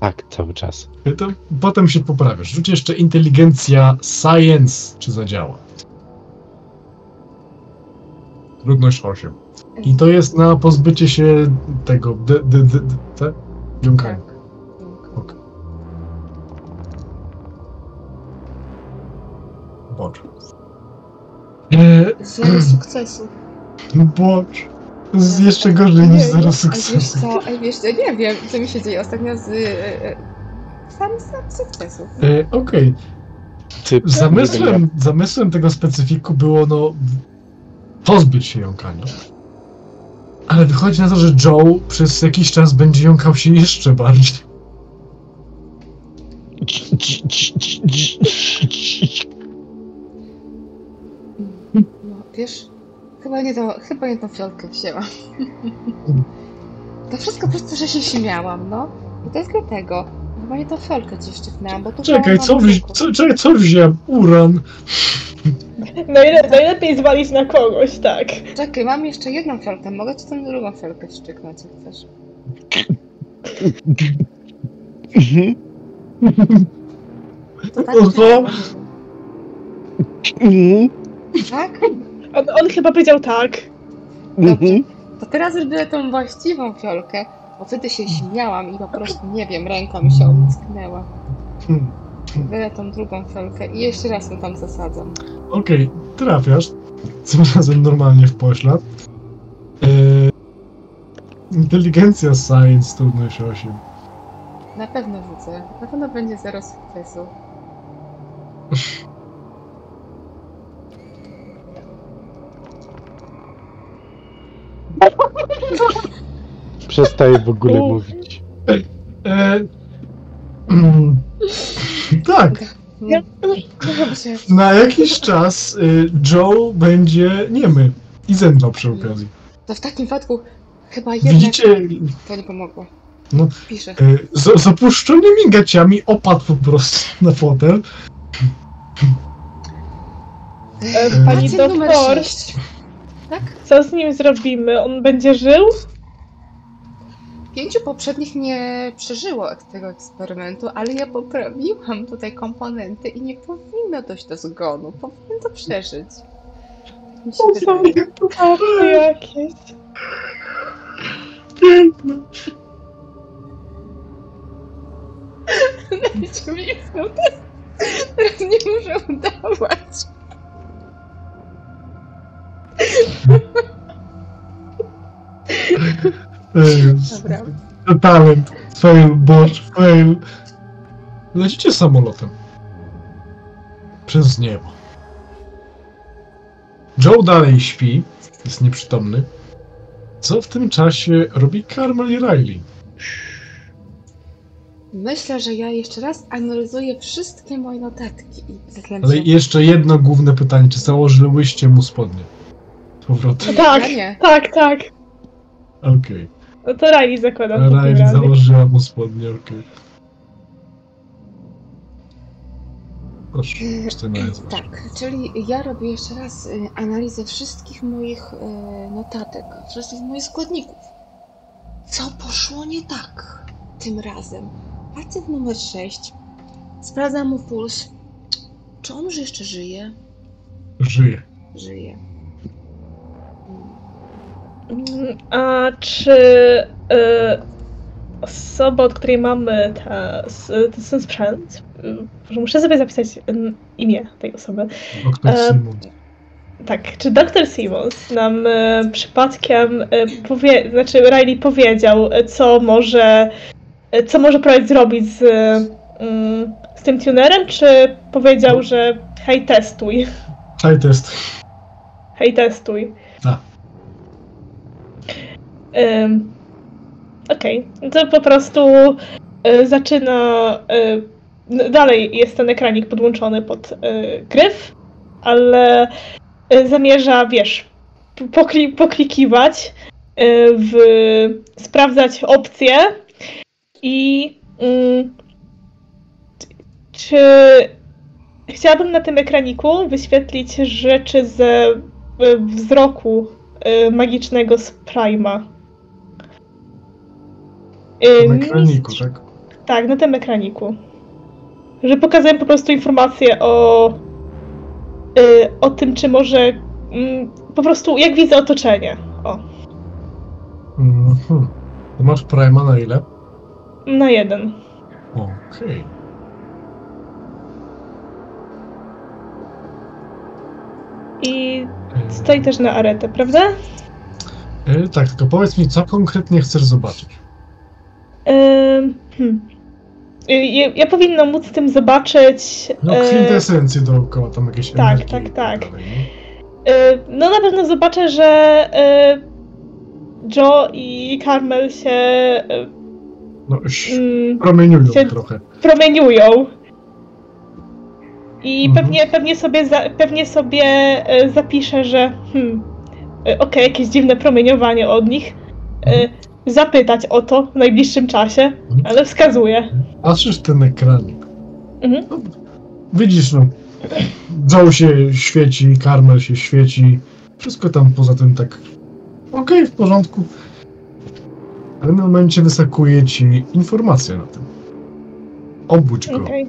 Tak, cały czas. To potem się poprawiasz. Rzuć jeszcze inteligencja science, czy zadziała. Trudność 8. I to jest na pozbycie się tego. D, d, d, d? Jąkania. Tak. Bocz. Eee, Zero sukcesów. bocz. Z jeszcze gorzej niż zero Ej, wiesz co, wiesz, ja nie wiem, co mi się dzieje ostatnio z... E, e, sam sam sukcesów. Eee, Okej. Wiem, Zamysłem, zamysłem tego specyfiku było no pozbyć się jąkania. Ale wychodzi na to, że Joe przez jakiś czas będzie jąkał się jeszcze bardziej. Wiesz, chyba nie, to, chyba nie tą fiolkę wzięłam. *laughs* To wszystko po prostu, że się śmiałam, no. I to jest dlatego. Chyba nie tą felkę ci szczypnęłam, bo tu Czekaj, co, wzi- co, czekaj, co wziąłem? Uran. *laughs* Najle najlepiej zwalić na kogoś, tak. Czekaj, mam jeszcze jedną felkę. Mogę ci tą drugą felkę szczyknąć, jak chcesz. To? Oho. Mhm. Tak? On, on chyba powiedział tak. Mhm. To teraz zrobię tą właściwą fiolkę, bo wtedy się śmiałam i po prostu, nie wiem, ręka mi się omucknęła. Hmm. Biorę tą drugą felkę i jeszcze raz ją tam zasadzam. Okej, trafiasz. Tym razem normalnie w poślad. Yy, inteligencja Science trudność 8. Na pewno rzucę. Na pewno będzie zero sukcesu. Przestaję w ogóle mówić. E, mm, *clears throat* tak, na jakiś czas y, Joe będzie niemy i zemdlał przy okazji. To w takim wypadku chyba jednak Widzicie, to nie pomogło. No. Piszę. y, z, z opuszczonymi gaciami opadł po prostu na fotel. E, Pani Pacjent numer doktor, 6. Tak? co z nim zrobimy? On będzie żył? Pięciu poprzednich nie przeżyło tego eksperymentu, ale ja poprawiłam tutaj komponenty i nie powinno dojść do zgonu. Powinien to przeżyć. Mi się To są wydaje. jakieś. Piękne. *laughs* Mi. Teraz nie muszę udawać. Dobra. Talent, fail, bot, fail. Lecicie samolotem. Przez niebo. Joe dalej śpi, jest nieprzytomny. Co w tym czasie robi Carmel i Riley? Myślę, że ja jeszcze raz analizuję wszystkie moje notatki i. Ale jeszcze jedno główne pytanie, czy założyłyście mu spodnie? Powrotem. Tak, Ja nie. tak, tak. Okej. No to Riley zakłada Riley założyła mu spodnie, okej. Proszę, co na jest Tak, czyli ja robię jeszcze raz y, analizę wszystkich moich y, notatek, wszystkich moich składników. Co poszło nie tak tym razem? Pacjent numer 6. Sprawdzam mu puls. Czy on już jeszcze żyje? Żyje. Żyje. A czy y, osoba, od której mamy ta, ten sprzęt, y, może muszę sobie zapisać y, imię tej osoby. Doktor E, Simon. Tak, czy dr Simmons nam y, przypadkiem y, powie, znaczy Riley powiedział, y, co może, y, co może próbować zrobić z, y, mm, z tym tunerem, czy powiedział, że hej, testuj, High test. hej, testuj. Tak. Okej, no to po prostu y, zaczyna. Y, n- dalej jest ten ekranik podłączony pod y, gryf, ale zamierza, wiesz, pokli, poklikiwać, w, sprawdzać opcje i mm, czy chciałabym na tym ekraniku wyświetlić rzeczy ze wzroku magicznego z Prima. Na ekraniku, mistrz- tak? Tak, na tym ekraniku. Że pokazuję po prostu informacje o, y, o tym, czy może mm, po prostu jak widzę otoczenie. O, Mhm. To masz Prima na ile? na jeden. Okej. I E, stoi też na aretę, prawda? e, Tak, tylko powiedz mi, co konkretnie chcesz zobaczyć? Hmm. Y, Ja, ja powinna móc tym zobaczyć. No, e, kwintesencję dookoła, tam jakieś tak, energii tak, tak. dalej, nie? y, no na pewno zobaczę, że y, Joe i Carmel się y, No, mm, promieniują się- trochę. promieniują. I Mhm. pewnie, pewnie sobie, za, pewnie sobie zapiszę, że hmm, okej, jakieś dziwne promieniowanie od nich. E, zapytać o to w najbliższym czasie, ale wskazuję. Patrzysz ten ekranik. Mhm. No, widzisz, no. Joe się świeci, Carmel się świeci. Wszystko tam poza tym tak. Okej, w porządku. W pewnym momencie wysakuje ci informację na tym. Obudź go. Okej.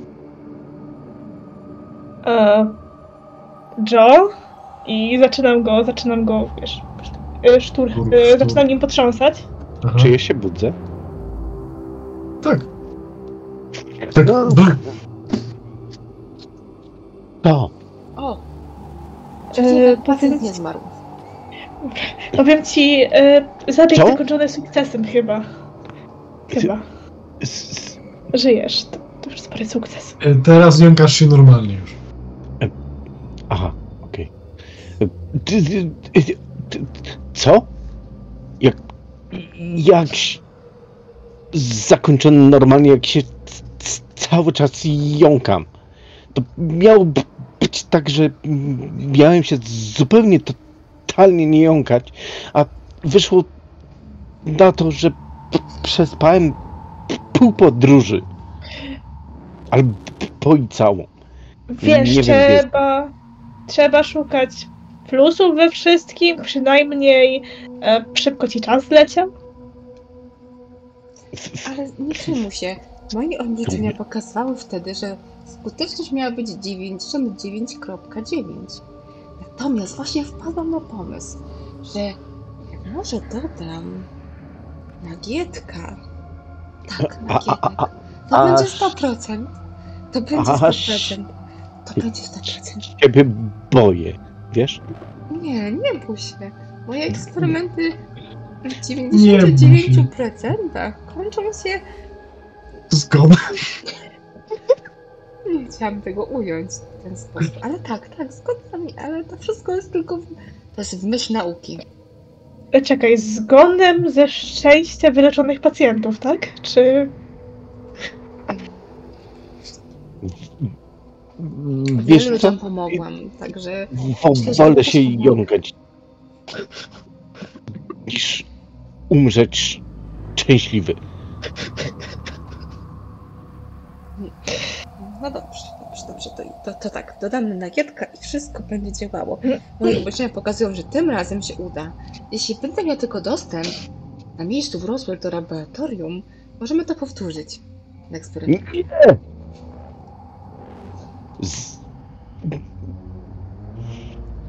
E, Joe i zaczynam go, zaczynam go, wiesz, sztur, e, sztur. zaczynam nim potrząsać. Aha. Czy ja się budzę? Tak. Tak. No. br- To. O! E, Czyli pacjent nie zmarł. *laughs* Powiem ci, e, zabieg Co? zakończony sukcesem chyba. Chyba. Żyjesz. To, to już spory sukces. e, Teraz jąkasz się normalnie już. Aha, okej. Ty- Co? Jak. Jak. Zakończony normalnie, jak się cały czas jąkam. To miało być tak, że miałem się zupełnie totalnie nie jąkać, a wyszło na to, że przespałem pół podróży. Albo po i całą. Wiesz, wiem, trzeba, trzeba szukać plusów we wszystkim, przynajmniej e, szybko ci czas zleciał. Ale nie przejmuj się. Moje obliczenia pokazywały wtedy, że skuteczność miała być 99.9. Natomiast właśnie wpadłam na pomysł, że może dodam nagietka. Tak, nagietek. To a- będzie 100%. To będzie Aż- 100%. To będzie 100%. Ciebie boję, wiesz? Nie, nie bój się. Moje eksperymenty w Nie bój się. 99% kończą się Zgoda. Nie chciałam tego ująć w ten sposób. Ale tak, tak, zgoda mi, ale to wszystko jest tylko. W... To jest w myśl nauki. E, Czekaj, zgonem ze szczęścia wyleczonych pacjentów, tak? Czy Wiesz Wielu co? ludziom pomogłam, także. Wolę się jąkać niż umrzeć szczęśliwy. No dobrze, dobrze, dobrze. To, to, to tak, dodamy nagietka i wszystko będzie działało. Moje obliczenia pokazują, że tym razem się uda. Jeśli będę miał tylko dostęp na miejscu w Roswell do laboratorium, możemy to powtórzyć. Na eksperyment. Nie! Z...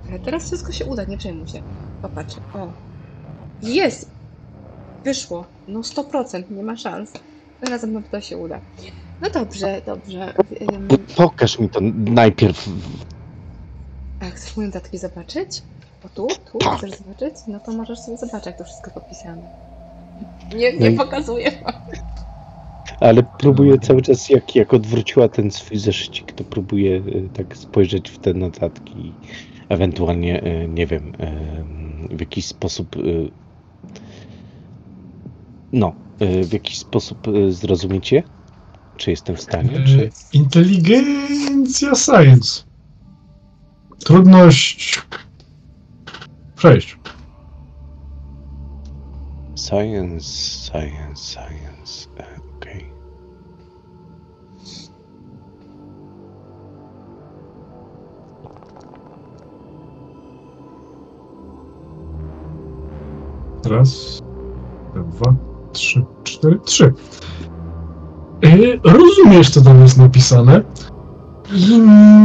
Ale teraz wszystko się uda, nie przejmuj się. Popatrz, o. Jest! Wyszło. No 100%, nie ma szans. Razem nam to się uda. No dobrze, dobrze. Ym, Pokaż mi to najpierw. a chcesz moje datki zobaczyć? O tu? Tu? Tak. Chcesz zobaczyć? No to możesz sobie zobaczyć, jak to wszystko popisane. Nie, nie No i- pokazuję. Ale próbuję cały czas, jak, jak odwróciła ten swój zeszycik, to próbuję y, tak spojrzeć w te notatki i ewentualnie, y, nie wiem, y, w jakiś sposób no, w jakiś sposób zrozumieć je? Czy jestem w stanie, czy... E, Inteligencja science. Trudność 6. Science, science, science, Raz, dwa, trzy, cztery, trzy. Yy, rozumiesz, co tam jest napisane. I mm,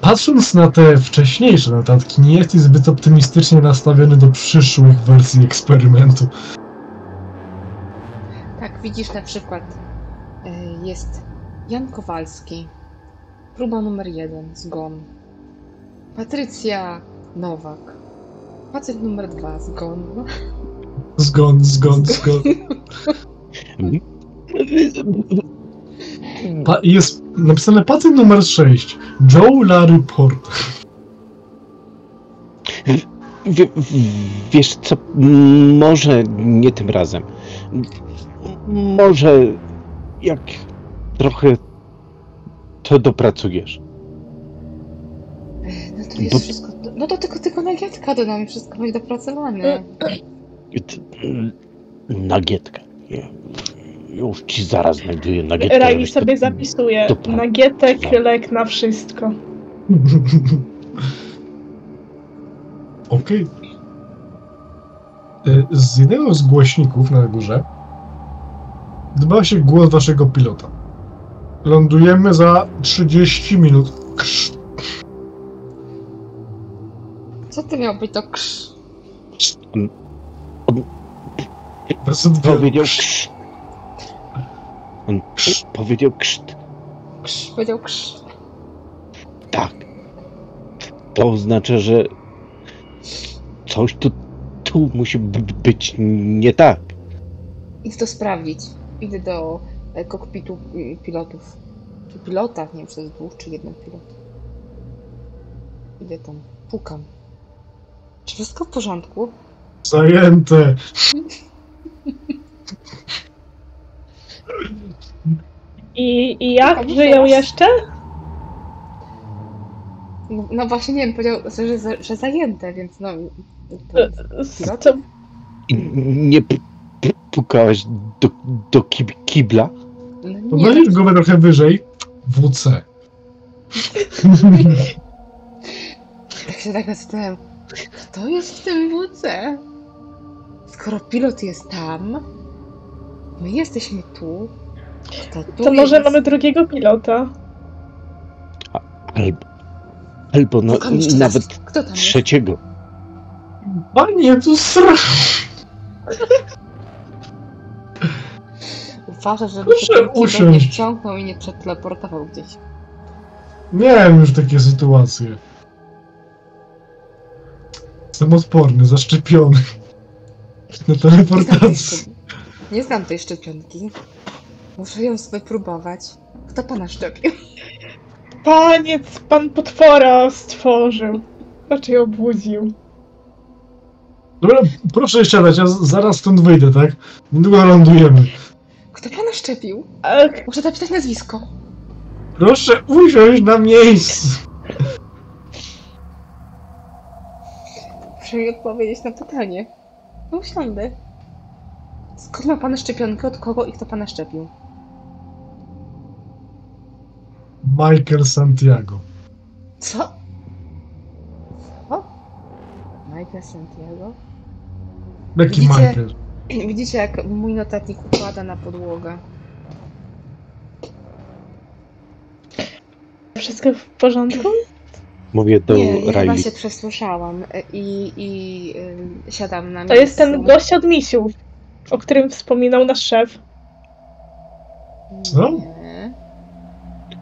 patrząc na te wcześniejsze notatki, nie jesteś zbyt optymistycznie nastawiony do przyszłych wersji eksperymentu. Tak, widzisz na przykład y, jest Jan Kowalski, próba numer jeden, zgon. Patrycja Nowak, pacjent numer dwa, zgon. No, Zgon, zgon, zgon. Pa- jest napisane pacjent numer 6. Joe. Wie, w- wiesz co, może nie tym razem. Może jak trochę to dopracujesz. no to jest Bo- wszystko, no to tylko, tylko nagietka dodam i wszystko będzie dopracowane. Ja- Już ci zaraz znajduję nagietkę. To- sobie zapisuje. Nagietek, lek na wszystko. Okej. Y, Z jednego z głośników na górze dba się głos waszego pilota. Lądujemy za 30 minut. Krz. Co ty miał być to krz? Bez odbioru. Powiedział Krz. krz. On powiedział krzt. Krz, powiedział krz. Tak. To oznacza, że coś tu, tu musi być nie tak. Idę to sprawdzić. Idę do e, kokpitu y, pilotów. Czy pilota, nie wiem, czy to jest dwóch, czy jeden pilot. Idę tam, pukam. Czy wszystko w porządku? Zajęte. I, i jak? Żyją teraz. jeszcze? No, no właśnie, nie wiem, powiedział, że, że, że zajęte, więc no... To? Co, I nie p- p- pukałaś do, do kib kibla? no nie, Podnosisz głowę trochę wyżej. WC. tak się tak zastanawiam. Kto jest w tym WC? Skoro pilot jest tam, my jesteśmy tu, kto tu to może jest? mamy drugiego pilota? Albo, albo no, raz. nawet Kto tam jest? trzeciego. Panie, tu sra... Uważaj, żeby Proszę się nie wciągnął i nie przeteleportował gdzieś. Miałem już takie sytuacje. Jestem odporny, zaszczepiony. Na szczep- nie znam tej szczepionki. Muszę ją sobie próbować. Kto pana szczepił? Paniec, pan potwora stworzył. Raczej obudził. Dobra, proszę siadać, ja zaraz stąd wyjdę, tak? Niedługo lądujemy. Kto pana szczepił? Ach, Muszę napisać nazwisko. Proszę usiąść na miejscu. Muszę mi odpowiedzieć na pytanie. No usiądę. Skąd ma pan szczepionkę? Od kogo i kto pana szczepił? Michael Santiago. Co? Co? Michael Santiago? Jaki Widzicie? Michael? *clears throat* Widzicie, jak mój notatnik układa na podłogę. wszystko w porządku? Mówię do nie, ja chyba Riley. się przesłyszałam i, i y, siadam na To miejscu. jest ten gość od misiów, o którym wspominał nasz szef. Co? Nie.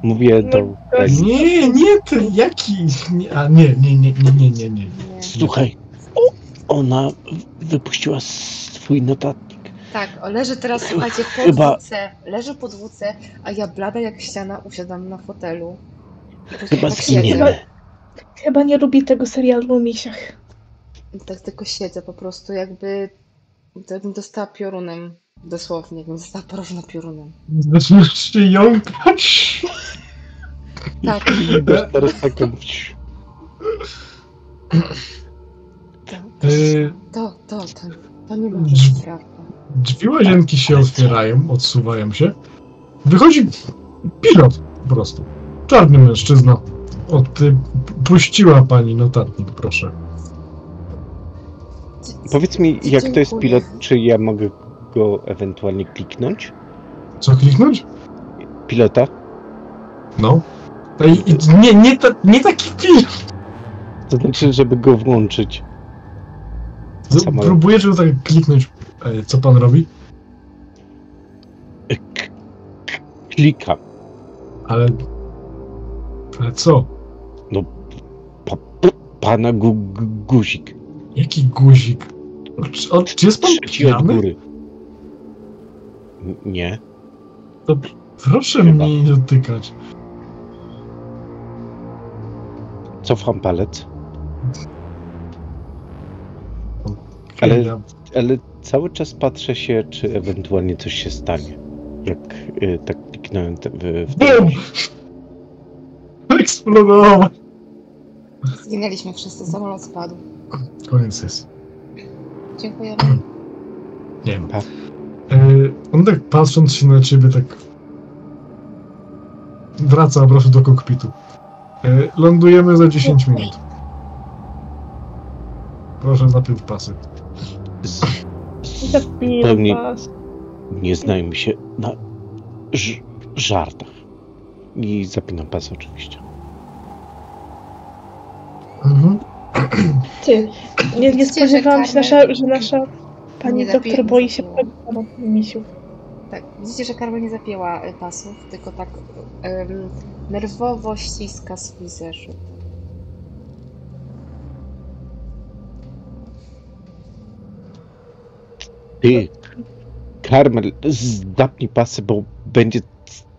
Mówię No, do Riley. Nie, nie ten, jaki? Nie, a nie, nie, nie, nie, nie, nie, nie. Słuchaj, ona wypuściła swój notatnik. Tak, o, leży teraz, słuchajcie, pod Chyba-. Leży pod WC, a ja blada jak ściana usiadam na fotelu. Po Chyba tak zginiemy. Chyba nie lubi tego serialu o misiach. Tak tylko siedzę po prostu, jakby jakbym dostała piorunem. Dosłownie, jakbym dostała porożna piorunem. Zaczynasz się jąkać. Tak, Bez teraz taką... to, to, to, to, to nie może być prawda. Drzwi łazienki się otwierają, odsuwają się. Wychodzi pilot po prostu. Czarny mężczyzna. Od, y, puściła pani notatnik, proszę. Powiedz mi, jak to jest pilot, czy ja mogę go ewentualnie kliknąć? Co kliknąć? Pilota? No. I- nie, nie, ta, nie taki pilot. To znaczy, żeby go włączyć. Próbuję, żeby tak kliknąć. Co pan robi? K- Klikam. Ale. Ale co? Pa, pa, pana gu, gu, guzik. Jaki guzik? Czy, o, czy jest pan Trzeci od góry. Nie. To proszę Chyba. mnie nie dotykać. Cofam palec. Ale... Ale- Ja, Ale cały czas patrzę się, czy ewentualnie coś się stanie. Jak y, tak kliknąłem te, w, w! Zginęliśmy wszyscy, samolot spadł. Koniec jest. Dziękujemy. Nie wiem. Tak. E, on tak patrząc się na ciebie, tak wraca po prostu do kokpitu. E, lądujemy za 10 minut. Proszę zapiąć pasy. Z, Zapinam Pełni- pas. nie znajmy się na ż- żartach. I zapinam pas oczywiście. Mhm. Ty, nie, nie spodziewałam się, nasza, że nasza pani doktor boi się misiów. Tak, widzicie, że Karol nie zapięła y, pasów, tylko tak em, nerwowo ściska swój zeszyt. Ty, Karmel, zapnij pasy, bo będzie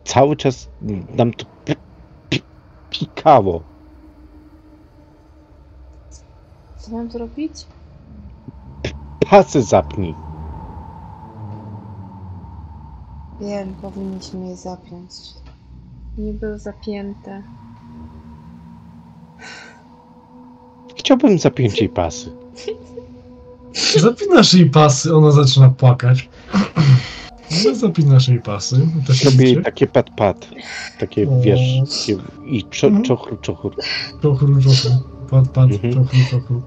cały czas nam to pi- pi- pikało. Co mam zrobić? Pasy zapnij. Wiem, powinniśmy je zapiąć. Nie były zapięte. Chciałbym zapiąć jej pasy. *laughs* Zapinasz jej pasy, ona zaczyna płakać. *clears throat* No, zapinasz jej pasy. To się Robię jej takie pat-pat. Takie, O. wiesz, takie i czo, Mhm. czochru, czochru. Czochru, czochru. Pad, Mhm. czochru, czochru.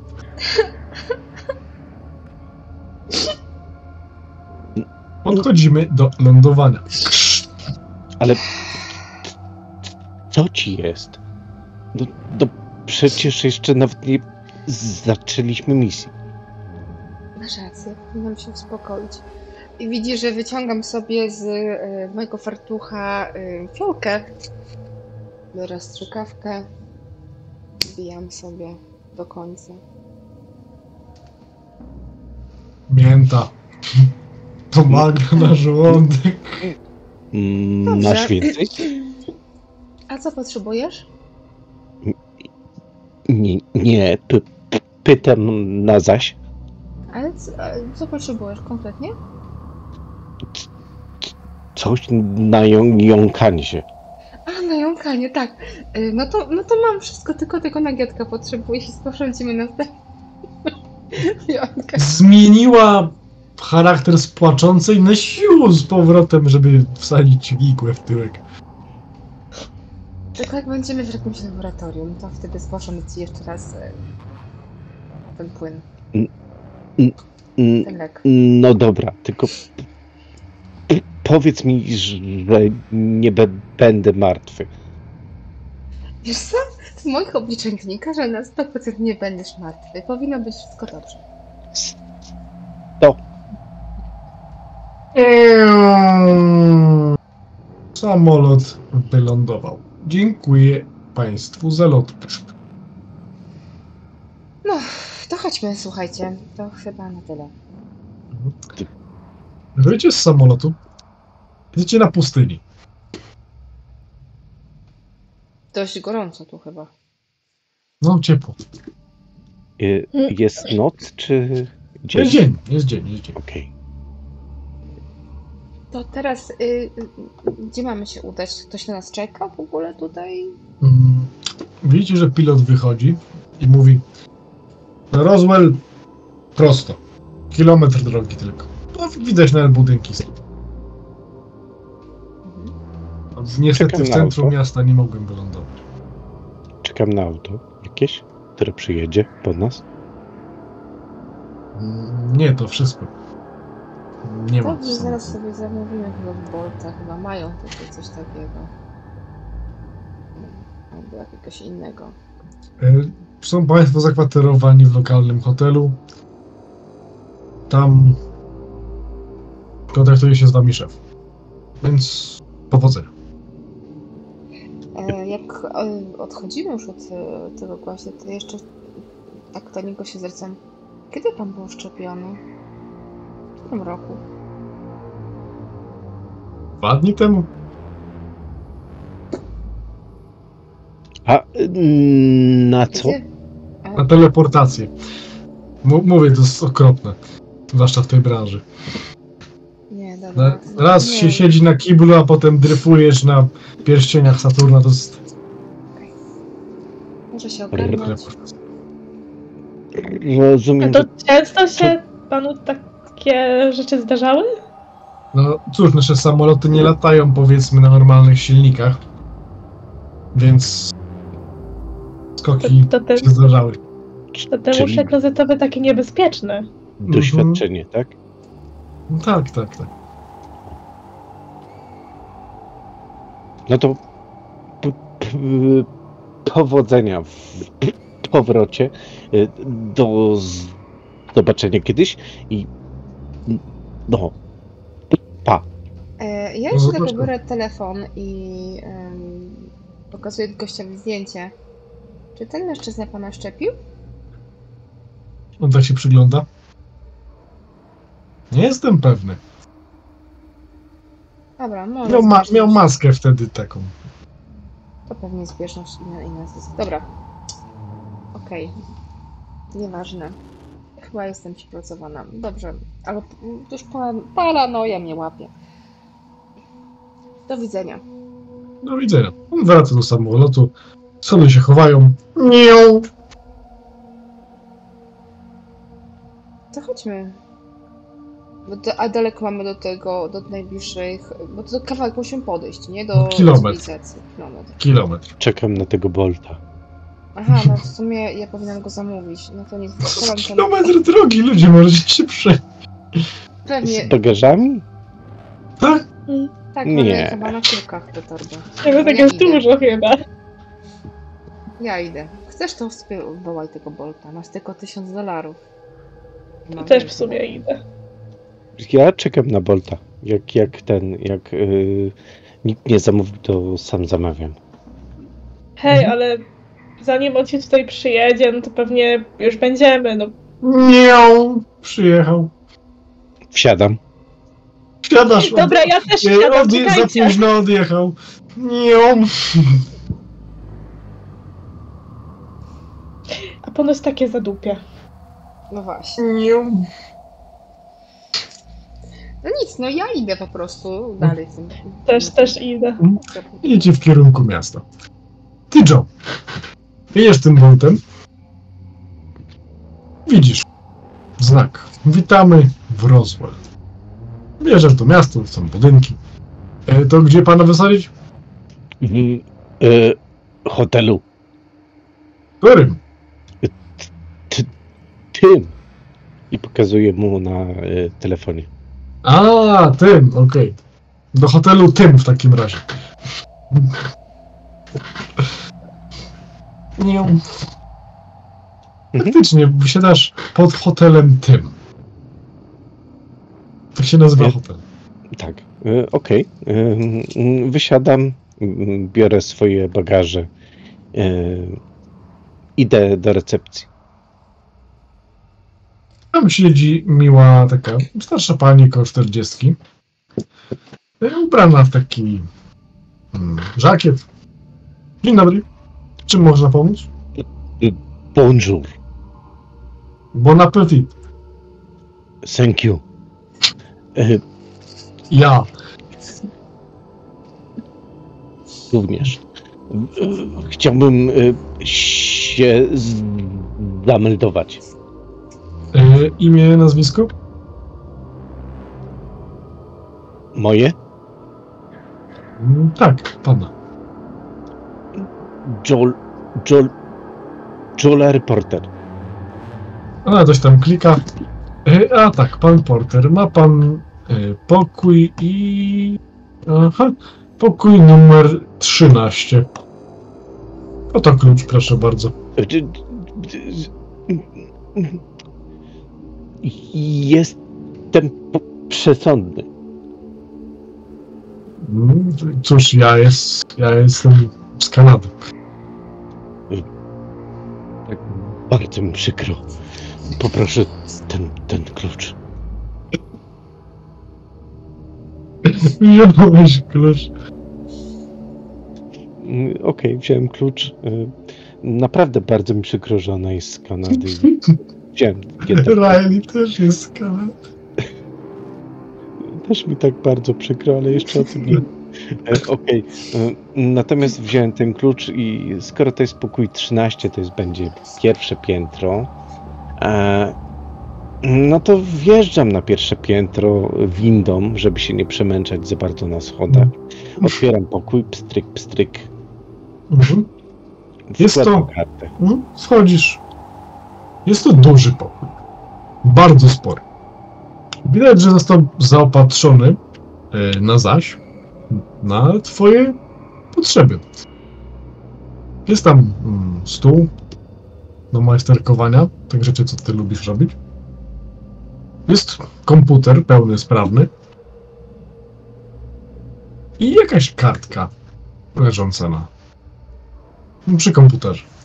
Odchodzimy do lądowania. Ale co ci jest? No, no przecież jeszcze nawet nie zaczęliśmy misji. Masz rację, powinnam się uspokoić. I widzi, że wyciągam sobie z y, mojego fartucha y, fiolkę. Biorę strzykawkę. Wbijam sobie do końca. Mięta. Pomaga na żołądek. Mm, Dobrze. Masz więcej? A co potrzebujesz? Nie, nie p- p- pytam na zaś. Ale co, co potrzebujesz konkretnie? Coś na ją, jąkanie się. A, na jąkanie, tak. Y, No to, no to mam wszystko, tylko tego nagietka potrzebuję i sporządzimy następną Zmieniła charakter z płaczącej na siłą z powrotem, żeby wsadzić igłę w tyłek. Tylko jak będziemy w jakimś laboratorium, to wtedy sporządzę ci jeszcze raz y, ten płyn, Mm, ten lek. No dobra, tylko p- powiedz mi, że nie be- będę martwy. Wiesz co? Moich obliczeń wynika, że na 100% nie będziesz martwy. Powinno być wszystko dobrze. To Samolot wylądował. Dziękuję Państwu za lot. No, to chodźmy, słuchajcie. To chyba na tyle. Wyjdziecie z samolotu. Jedziecie na pustyni. Dość gorąco tu chyba. No ciepło. y, jest noc, czy dzień? Jest dzień, jest dzień, jest dzień. Okej. To teraz, y, y, gdzie mamy się udać? Ktoś na nas czeka w ogóle tutaj? Mm, Widzicie, że pilot wychodzi i mówi Roswell prosto. Kilometr drogi tylko. No, widać nawet budynki. Mhm. Niestety Czekam w centrum auto. miasta nie mogłem wylądować. Czekam na auto jakieś, które przyjedzie po nas. Nie, to wszystko. Nie ma. Dobrze, zaraz sobie zamówimy chyba w Bolta. Chyba mają tutaj coś takiego. Albo jakiegoś innego. E, Są Państwo zakwaterowani w lokalnym hotelu. Tam kontaktuje się z Wami szef. Więc powodzenia. Jak e, odchodzimy już od e, tego gościa, to jeszcze tak do niego się zwracam. Kiedy pan był szczepiony? W którym roku? Dwa dni temu. A y, na co? Na teleportację. M- mówię, to jest okropne. Zwłaszcza w tej branży. Dobra. raz nie, się siedzi na kiblu, a potem dryfujesz na pierścieniach Saturna. To jest Może się ogarnąć. Rozumiem, A to często się panu tak takie rzeczy zdarzały? No cóż, nasze samoloty nie latają powiedzmy na normalnych silnikach. Więc skoki To, to, ten, się zdarzały. to ten Czyli- łóżek klozetowy taki niebezpieczny. Doświadczenie, tak? No, tak, tak, tak. No to p- p- powodzenia w powrocie. Y, Do zobaczenia kiedyś i no, pa. E, ja No jeszcze zobaczmy. biorę telefon i em, pokazuję gościowi zdjęcie. Czy ten mężczyzna pana szczepił? On tak się przygląda. Nie jestem pewny. Dobra, może. Miał, ma, miał maskę wtedy taką. To pewnie zbieżność imion i nazwisk. Dobra. Okej. Nieważne. Chyba jestem przepracowana. Dobrze, ale już pa- paranoja mnie łapie. Do widzenia. Do widzenia. On wraca do samolotu. Sony się chowają. Miau. To chodźmy. To, a daleko mamy do tego, do najbliższych. Bo to kawałek musimy podejść, nie? Do Kilometr. Kilometr. Kilometr. Czekam na tego Bolta. Aha, no w sumie ja powinnam go zamówić. No to nie schowam ten... Kilometr drogi, ludzie, możecie się przejść. Pewnie. Z bagażami? Tak? Tak, Nie. chyba na kilkach te torby. Tego tak Ja jest idę. dużo chyba. Ja idę. Chcesz to sobie wołaj tego Bolta. Masz tylko tysiąc dolarów. Też w sumie idę. Ja czekam na Bolta. Jak, jak ten, jak y, nikt nie zamówił, to sam zamawiam. Hej, Mhm. ale zanim on się tutaj przyjedzie, no to pewnie już będziemy, no. Miau. Przyjechał. Wsiadam. Siadasz. Dobra, ja też Nie, siadam, odje- za czekajcie. późno odjechał. Miau. A ponoć takie zadupie. No właśnie. Miau. No nic, no ja idę po prostu dalej. z tym- Też, też idę. Idzie w kierunku miasta. Ty, Joe. Jedziesz tym boltem. Widzisz. Znak. Witamy w Roswell. Wjeżdżasz do miasta, są budynki. E, to gdzie pana wysadzić? W y, hotelu. Którym? Tym. I pokazuję mu na y, telefonie. A, tym, okej. Do hotelu tym w takim razie. Nie. Faktycznie, wysiadasz pod hotelem tym. Tak się nazywa Nie. hotel. Tak, y, okej. Y, y, Wysiadam, y, biorę swoje bagaże. y, Idę do recepcji. Tam siedzi miła taka starsza pani koło 40. e, Ubrana w taki mm, żakiet. Dzień dobry. Czym można pomóc? Bonjour, Bon appetit. thank you. Y, Ja. Również. Y, Chciałbym y, się zameldować. Imię, nazwisko? Moje? Mm, Tak, pana. Joel, Joel, Joel Reporter. Ona coś tam klika. E, A tak, pan Porter. Ma pan e, pokój i. Aha, pokój numer 13. Oto klucz, proszę bardzo. Jestem przesądny. Cóż, ja, jest, ja jestem z Kanady. Tak bardzo mi przykro. Poproszę ten, ten klucz. *laughs* Wziąłeś klucz. Okej, wziąłem klucz. Y, Naprawdę bardzo mi przykro, że ona jest z Kanady. *laughs* Wziąłem jednak. *laughs* Riley też jest. Też mi tak bardzo przykro, ale jeszcze o tym nie. E, Okej. E, Natomiast wziąłem ten klucz i skoro to jest pokój 13, to jest będzie pierwsze piętro. E, No to wjeżdżam na pierwsze piętro windą, żeby się nie przemęczać za bardzo na schodach. Otwieram pokój, pstryk, pstryk. Mhm. Jest to- kartę. Mhm. Wchodzisz. Jest to duży pokój. Bardzo spory. Widać, że został zaopatrzony e, na zaś na twoje potrzeby. Jest tam mm, stół do majsterkowania, tych rzeczy, co ty lubisz robić. Jest komputer pełny, sprawny. I jakaś kartka leżąca na przy komputerze.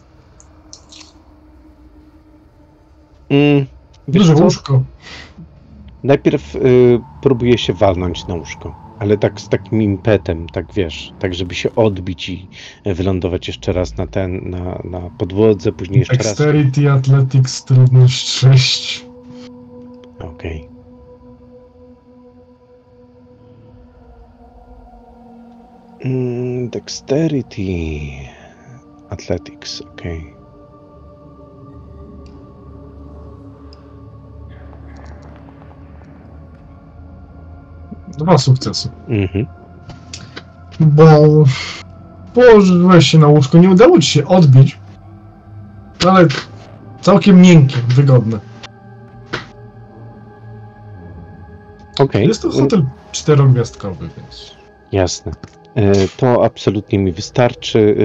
Mm, Duże łóżko. Najpierw y, próbuję się walnąć na łóżko, ale tak z takim impetem, tak wiesz, tak żeby się odbić i wylądować jeszcze raz na ten, na, na podłodze, później jeszcze raz. Dexterity, Athletics, trudność 6. Okej. Mm, dexterity. Athletics, okej. Dwa sukcesy. Mhm. Bo położyłeś się na łóżko, nie udało ci się odbić, ale całkiem miękkie, wygodne. Okej. Jest to hotel czterogwiazdkowy, więc Jasne. E, To absolutnie mi wystarczy.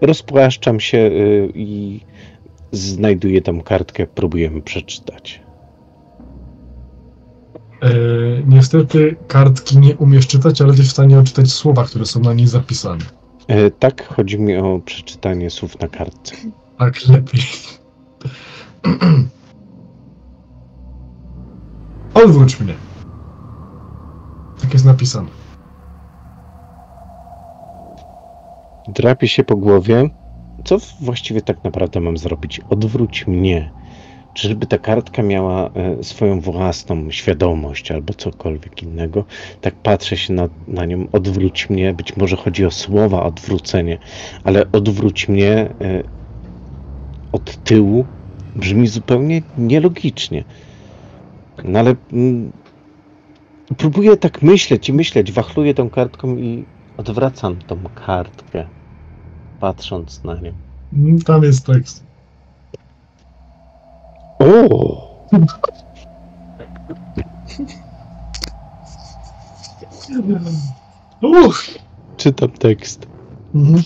E, Rozpłaszczam się e, i znajduję tam kartkę, próbujemy przeczytać. E, niestety kartki nie umiesz czytać, ale jesteś w stanie odczytać słowa, które są na niej zapisane. E, Tak, chodzi mi o przeczytanie słów na kartce. Tak lepiej. *clears throat* Odwróć mnie. Tak jest napisane. Drapię się po głowie. Co właściwie tak naprawdę mam zrobić? Odwróć mnie. Czyżby ta kartka miała e, swoją własną świadomość albo cokolwiek innego? Tak patrzę się na, na nią. Odwróć mnie. Być może chodzi o słowa odwrócenie, ale odwróć mnie e, od tyłu brzmi zupełnie nielogicznie. No ale mm, próbuję tak myśleć i myśleć. Wachluję tą kartką i odwracam tą kartkę, patrząc na nią. Mm, Tam jest tekst. O! Uch. Czytam tekst. Mhm.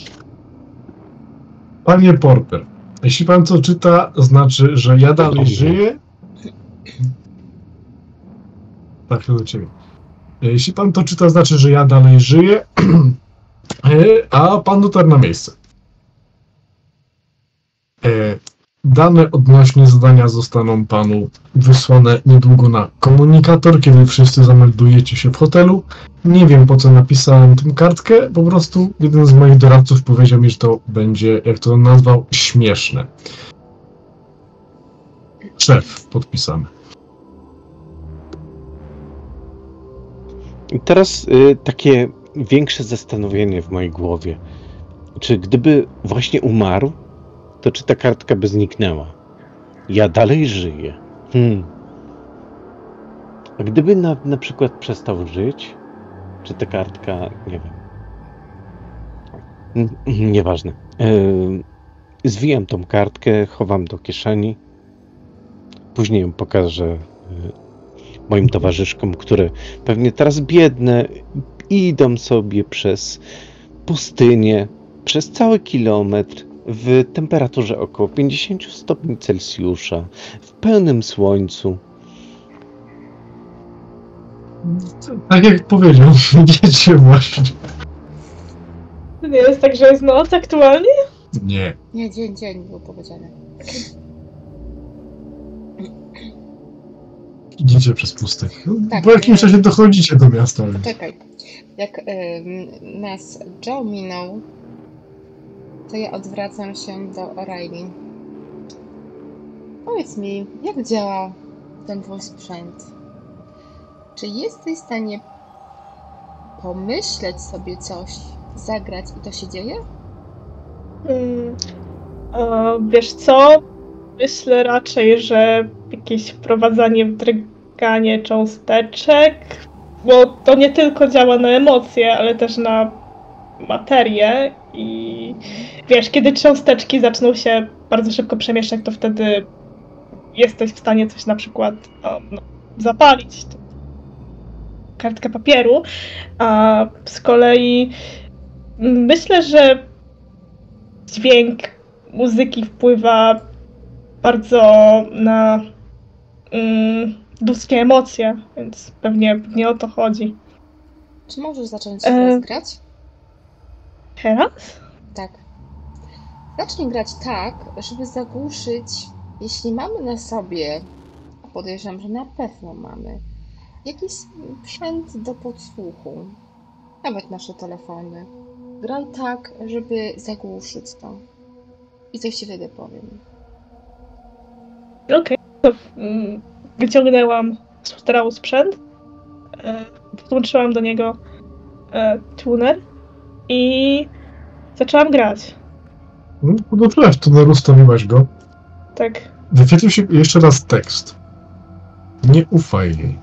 Panie Porter, jeśli pan co czyta, znaczy, że ja dalej żyję. Tak, do ciebie. Jeśli pan to czyta, znaczy, że ja dalej żyję, *clears throat* E, a pan dotarł na miejsce. Dane odnośnie zadania zostaną panu wysłane niedługo na komunikator, kiedy wszyscy zameldujecie się w hotelu. Nie wiem po co napisałem tę kartkę, po prostu jeden z moich doradców powiedział mi, że to będzie, jak to nazwał, śmieszne. Szef podpisany. Teraz y, takie większe zastanowienie w mojej głowie. Czy gdyby właśnie umarł, to czy ta kartka by zniknęła? Ja dalej żyję. Hmm. A gdyby na, na przykład przestał żyć, czy ta kartka, nie wiem. Mm, mm, Nieważne. Yy, zwijam tą kartkę, chowam do kieszeni. Później ją pokażę yy, moim towarzyszkom, które pewnie teraz biedne idą sobie przez pustynię, przez cały kilometr w temperaturze około 50 stopni Celsjusza, w pełnym słońcu. Tak jak powiedział, *laughs* wiecie właśnie. To nie jest tak, że jest noc aktualnie? Nie. Nie, dzień, dzień było powiedziane. Idziecie przez pustynię. Tak. Po jakimś czasie dochodzicie do miasta. Więc... Czekaj. Jak ym, nas Joe minął, to ja odwracam się do O'Reilly. Powiedz mi, jak działa ten twój sprzęt? Czy jesteś w stanie pomyśleć sobie coś, zagrać i to się dzieje? Hmm. O, wiesz co? myślę raczej, że jakieś wprowadzanie w drganie cząsteczek, bo to nie tylko działa na emocje, ale też na materię i wiesz, kiedy cząsteczki zaczną się bardzo szybko przemieszczać, to wtedy jesteś w stanie coś na przykład o, no, zapalić. Kartkę papieru, a z kolei myślę, że dźwięk muzyki wpływa bardzo na mm, ludzkie emocje, więc pewnie, pewnie o to chodzi. Czy możesz zacząć E. grać? Teraz? Zacznij grać tak, żeby zagłuszyć, jeśli mamy na sobie, a podejrzewam, że na pewno mamy, jakiś sprzęt do podsłuchu, nawet nasze telefony. Graj tak, żeby zagłuszyć to. I coś ci wtedy powiem. Okej, to mm, wyciągnęłam futerału sprzęt, e, podłączyłam do niego e, tuner i zaczęłam grać. No, podłączyłaś to na ustawiłaś go. Tak. Wyświetlił się jeszcze raz tekst. Nie ufaj jej.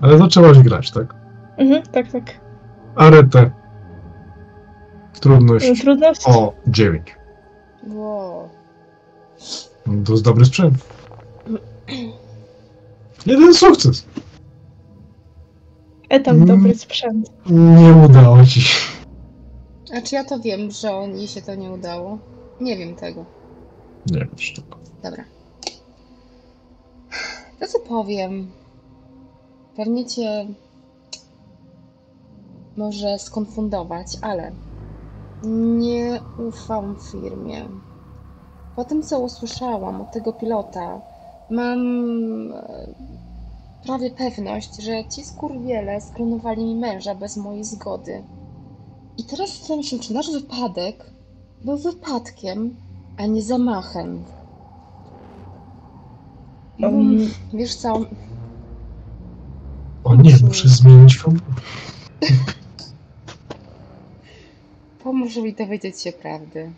Ale zaczęłaś grać, tak? Mhm, tak, tak. Aretę. Trudność Trudność? o 9. Wow. To jest dobry sprzęt. Jeden sukces. Etap Mm. dobry sprzęt. Nie udało ci się. A czy ja to wiem, że on, jej się to nie udało? Nie wiem tego. Nie wiesz tego. Dobra. To co powiem, pewnie cię może skonfundować, ale nie ufam firmie. Po tym, co usłyszałam od tego pilota, mam e, prawie pewność, że ci skurwiele sklonowali mi męża bez mojej zgody. I teraz zastanawiam się, czy nasz wypadek był wypadkiem, a nie zamachem. Um, Wiesz co, O nie, muszę zmienić formułę. pomóż mi dowiedzieć się prawdy.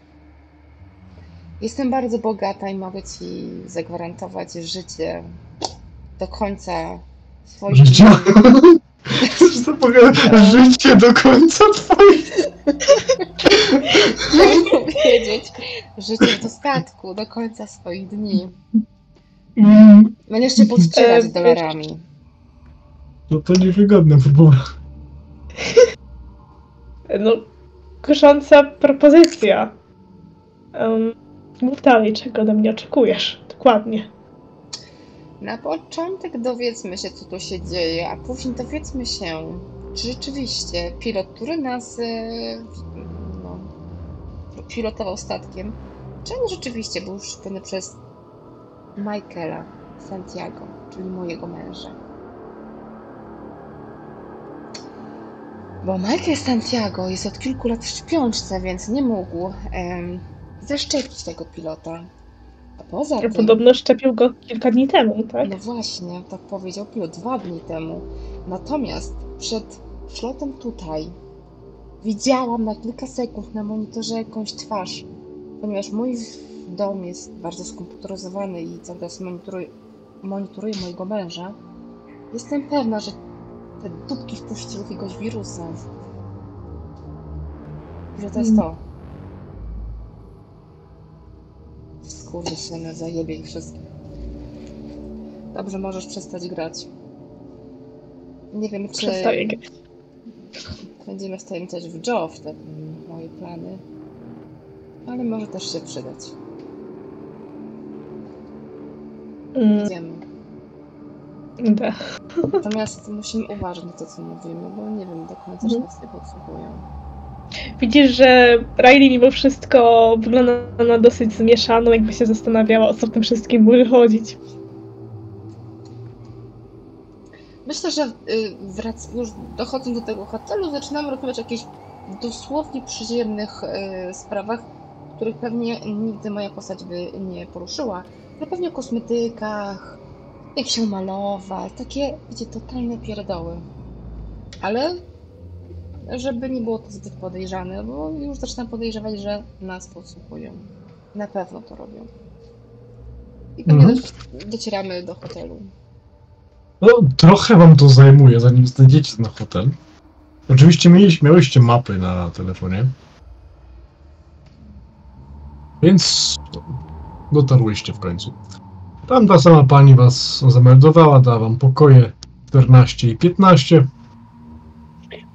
Jestem bardzo bogata i mogę ci zagwarantować życie do końca swoich Życie? dni. *laughs* Chcesz zapowiadać życie do końca twoje. Powiedzieć życie w dostatku do końca swoich dni. Mm, Będziesz się podstrzelać E, dolarami. No to niewygodne formuła. no, kusząca propozycja. Um, mów dalej, czego ode mnie oczekujesz. Dokładnie. Na początek dowiedzmy się, co tu się dzieje, a później dowiedzmy się, czy rzeczywiście pilot, który nas e, no, pilotował statkiem, czy on rzeczywiście był szpiony przez Michaela Santiago, czyli mojego męża. Bo Michael Santiago jest od kilku lat w śpiączce, więc nie mógł em, zaszczepić tego pilota. A poza tym... Podobno szczepił go kilka dni temu, tak? No właśnie, tak powiedział pilot dwa dni temu. Natomiast przed szlotem tutaj widziałam na kilka sekund na monitorze jakąś twarz, ponieważ mój dom jest bardzo skomputeryzowany i cały czas monitoruje, monitoruje mojego męża. Jestem pewna, że te dupki wpuściły jakiegoś wirusa. Że to jest to. Skurwysyny, zajebie ich wszystkich. Dobrze, możesz przestać grać. Nie wiem, czy Przestaję grać. będziemy wtajemniczać w Joe, w te moje plany, ale może też się przydać. Mm, Wiemy. da. Natomiast musimy uważać na to, co mówimy, bo nie wiem do końca, czy Mhm. nas nie podsłuchują. Widzisz, że Riley mimo wszystko wygląda na dosyć zmieszaną, jakby się zastanawiała, o co w tym wszystkim może chodzić. Myślę, że y, wrac- już dochodząc do tego hotelu, zaczynamy rozmawiać o jakichś dosłownie przyziemnych y, sprawach, których pewnie nigdy moja postać by nie poruszyła. Ale pewnie o kosmetykach, jak się malować, takie, wiecie, totalne pierdoły. Ale żeby nie było to zbyt podejrzane, bo już zaczynam podejrzewać, że nas podsłuchują. Na pewno to robią. I pewnie Mhm. doc- docieramy do hotelu. No, trochę wam to zajmuje, zanim znajdziecie ten hotel. Oczywiście mieliście, miałyście mapy na telefonie. Więc dotarłyście w końcu. Tam ta sama pani was zameldowała, dała wam pokoje 14 i 15.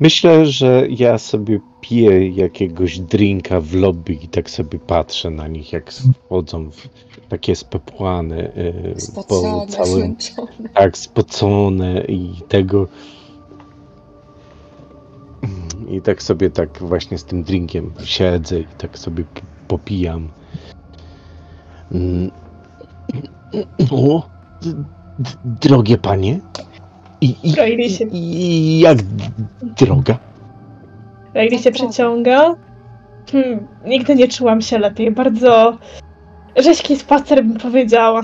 Myślę, że ja sobie piję jakiegoś drinka w lobby i tak sobie patrzę na nich, jak wchodzą w takie spepłane, y, po Spocone, całym, tak, spocone i tego. I tak sobie tak właśnie z tym drinkiem siedzę i tak sobie popijam. Mm. O, drogie panie. I, i, Kroili się. i jak droga? Rayleigh się przeciąga. Hmm, nigdy nie czułam się lepiej. Bardzo rzeźki spacer bym powiedziała.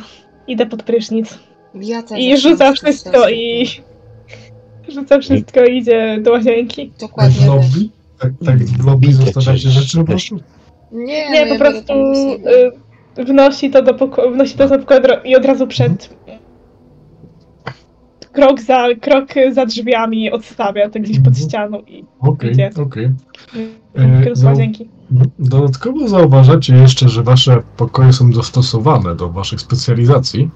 Idę pod prysznic. Ja też I rzuca wszystko i... Rzuca wszystko i idzie do łazienki. Dokładnie. w lobby? Tak, tak w lobby zostawiacie rzeczy po prostu? Nie, Nie, no po prostu y, wnosi to do pokoju, wnosi to do pokoju i od razu przed krok za, krok za drzwiami odstawia to gdzieś pod Mhm. ścianą i Okej, Idzie. okej. E, z no, łazienki. Dodatkowo zauważacie jeszcze, że wasze pokoje są dostosowane do waszych specjalizacji.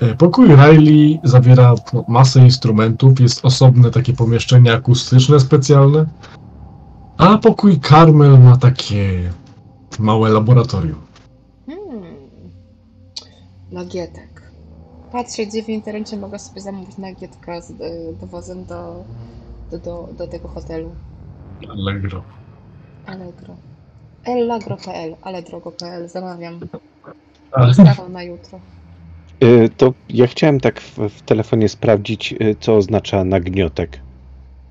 E, Pokój Riley zawiera no, masę instrumentów, jest osobne takie pomieszczenie akustyczne specjalne, a pokój Carmel ma takie małe laboratorium. Hmm. Nagietek. Patrzę, gdzie w internecie mogę sobie zamówić nagietka z y, dowozem do, do, do, do tego hotelu. Allegro. Allegro. Ellagro.pl, ale drogo.pl, zamawiam. *laughs* Sprawą na jutro. Y, To ja chciałem tak w, w telefonie sprawdzić, y, co oznacza nagniotek.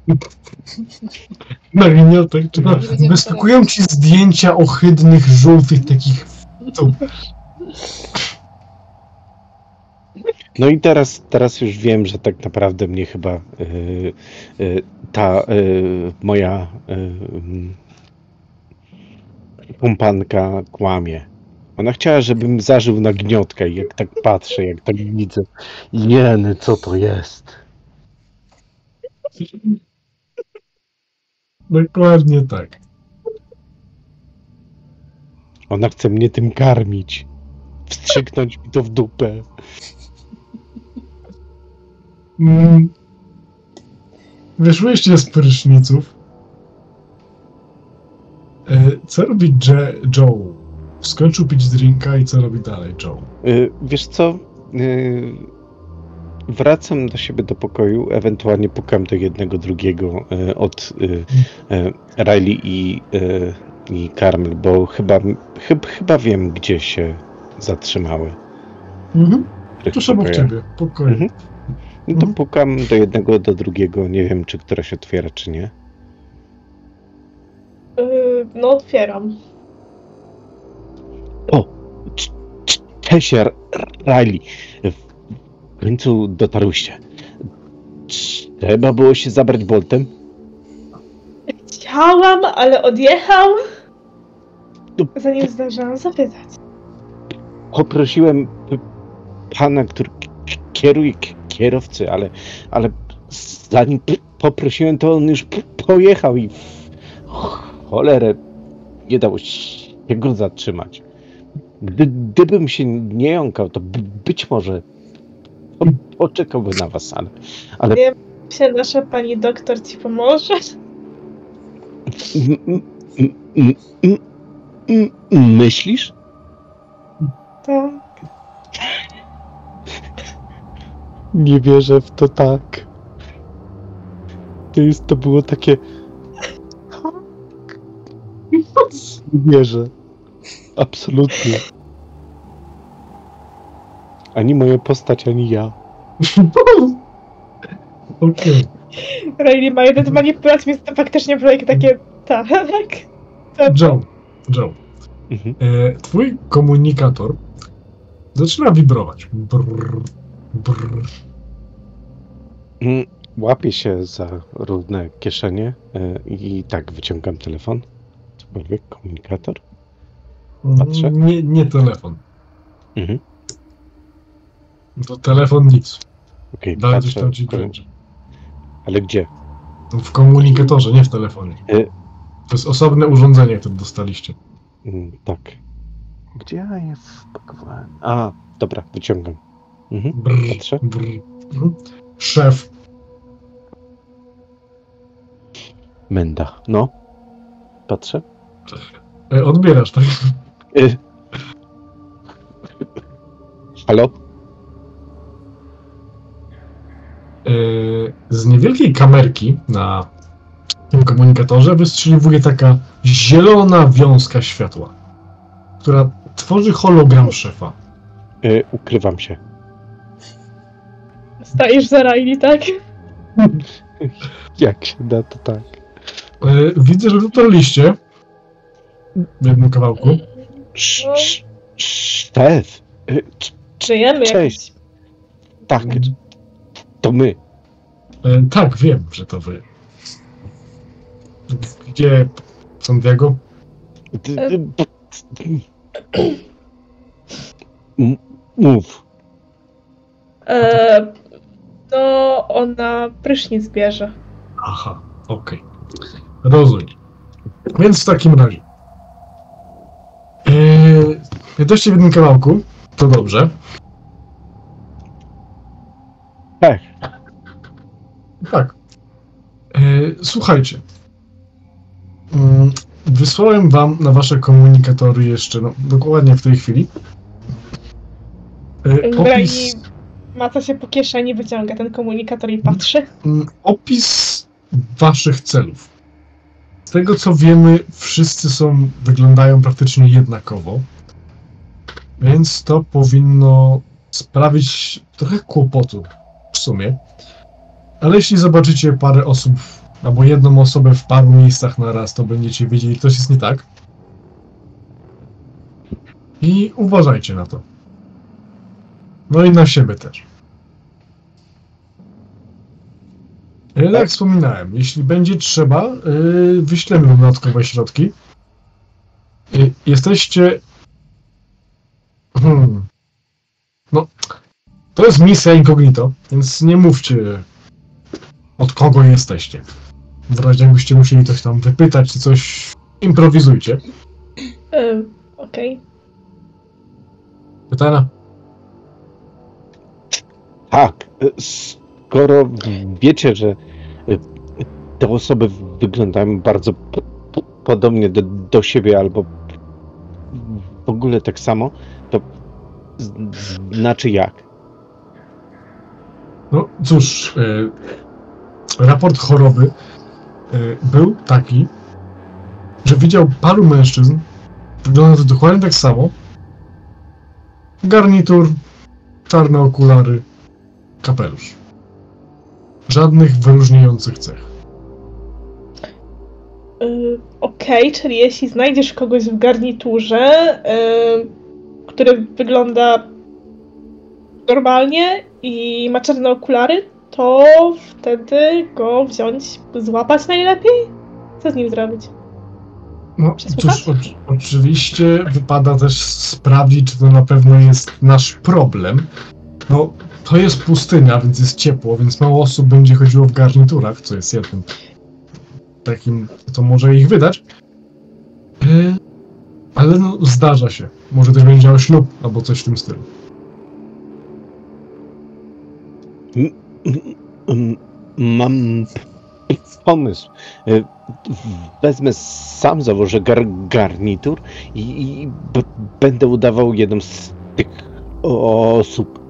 *laughs* nagniotek, czy będziemy wyskakują ci zdjęcia ohydnych, żółtych takich... Tu. *laughs* No i teraz, teraz już wiem, że tak naprawdę mnie chyba y, y, ta y, moja kumpanka kłamie. Ona chciała, żebym zażył nagniotkę i jak tak patrzę, jak tak widzę, jeny, co to jest? Dokładnie tak. Ona chce mnie tym karmić. Wstrzyknąć mi to w dupę. Mm. Wyszłyście z pryszniców. E, Co robi Je- Joe? Skończył pić drinka i co robi dalej Joe? Y, Wiesz co? Y, Wracam do siebie do pokoju, ewentualnie pukam do jednego, drugiego od Riley i, i Carmel, bo chyba, chyb, chyba wiem, gdzie się zatrzymały. Mhm. Tuż obok ciebie, pokoju. Mhm. No to Mhm. pukam do jednego, do drugiego. Nie wiem, czy któraś otwiera, czy nie. Y, no otwieram. Cz- Cześć, Riley. W końcu dotarłyście. Trzeba było się zabrać Boltem? Chciałam, ale odjechał. No, Zanim zdążyłam zapytać. poprosiłem pana, który kieruje kierowcy, ale, ale zanim poprosiłem, to on już pojechał i w cholerę nie dało się go zatrzymać. Gdy, gdybym się nie jąkał, to być może po- poczekałby na was, ale, ale Się nasza pani doktor ci pomoże? m- myślisz? Tak. Nie wierzę w to tak. To jest, to było takie. Nie wierzę. Absolutnie. Ani moja postać, ani ja. *laughs* Okej. Riley ma jeden z manipulacji, więc to faktycznie jak takie *laughs* tak. To Joe. Joe. Mhm. E, twój komunikator zaczyna wibrować. Brrr, brrr. Mm, Łapię się za równe kieszenie e, i tak wyciągam telefon. Cokolwiek, komunikator. Patrzę. Nie, nie telefon. Mhm. To telefon nic. Okej, Dalej coś patrzę. tam ci kręci. Ale gdzie? W komunikatorze, nie w telefonie. Y- To jest osobne urządzenie, które dostaliście. Mm, tak. Gdzie ja je wpakowałem? A, dobra, wyciągam. Mhm. Brr, Patrzę. brr. Mhm. Szef. Menda. No. Patrzę. E, Odbierasz, tak? Y. Halo? E, Z niewielkiej kamerki na tym komunikatorze wystrzeliwuje taka zielona wiązka światła, która tworzy hologram szefa. Y, ukrywam się. Stajesz za Riley, tak? *laughs* Jak się da, to tak. E, Widzę, że dotarliście w jednym kawałku. Y, c- Żyjemy Cześć. Tak, to my. E, Tak, wiem, że to wy. Gdzie San Diego? D- d- b- M- Mów. E, no, ona prysznic bierze. Aha, okej. Rozumiem. Więc w takim razie. Yy, jesteście w jednym kawałku, to dobrze. Tak. Tak. Yy, słuchajcie. Mm, Wysłałem wam na wasze komunikatory jeszcze, no dokładnie w tej chwili. Yy, opis, maca się po kieszeni, wyciąga ten komunikator i patrzy. mm, opis waszych celów. Z tego co wiemy, wszyscy są, wyglądają praktycznie jednakowo. Więc to powinno sprawić trochę kłopotu w sumie. Ale jeśli zobaczycie parę osób, albo jedną osobę w paru miejscach na raz, to będziecie wiedzieli, coś jest nie tak. I uważajcie na to. No i na siebie też. E, Jak Tak. wspominałem, jeśli będzie trzeba, yy, wyślemy wam dodatkowe środki. Yy, jesteście. Hmm. No, to jest misja incognito, więc nie mówcie od kogo jesteście. W razie jakbyście musieli coś tam wypytać czy coś, improwizujcie. E, Okej. Pytania? Tak. y, Skoro wiecie, że y, te osoby wyglądają bardzo po, po, podobnie do, do siebie albo w ogóle tak samo, to znaczy jak? No cóż, y, raport choroby y, był taki, że widział paru mężczyzn, wygląda dokładnie tak samo. Garnitur, czarne okulary, kapelusz. Żadnych wyróżniających cech. E, Okej, czyli jeśli znajdziesz kogoś w garniturze, e, który wygląda normalnie i ma czarne okulary, to wtedy go wziąć, złapać najlepiej? Co z nim zrobić? No cóż, oczy- oczywiście wypada też sprawdzić, czy to na pewno jest nasz problem. No, to jest pustynia, więc jest ciepło, więc mało osób będzie chodziło w garniturach, co jest jednym takim, co może ich wydać. Yy, ale no, zdarza się. Może też będzie miał ślub, albo coś w tym stylu. Mam pomysł. Y, Wezmę sam, założę gar garnitur i, i będę udawał jedną z tych osób.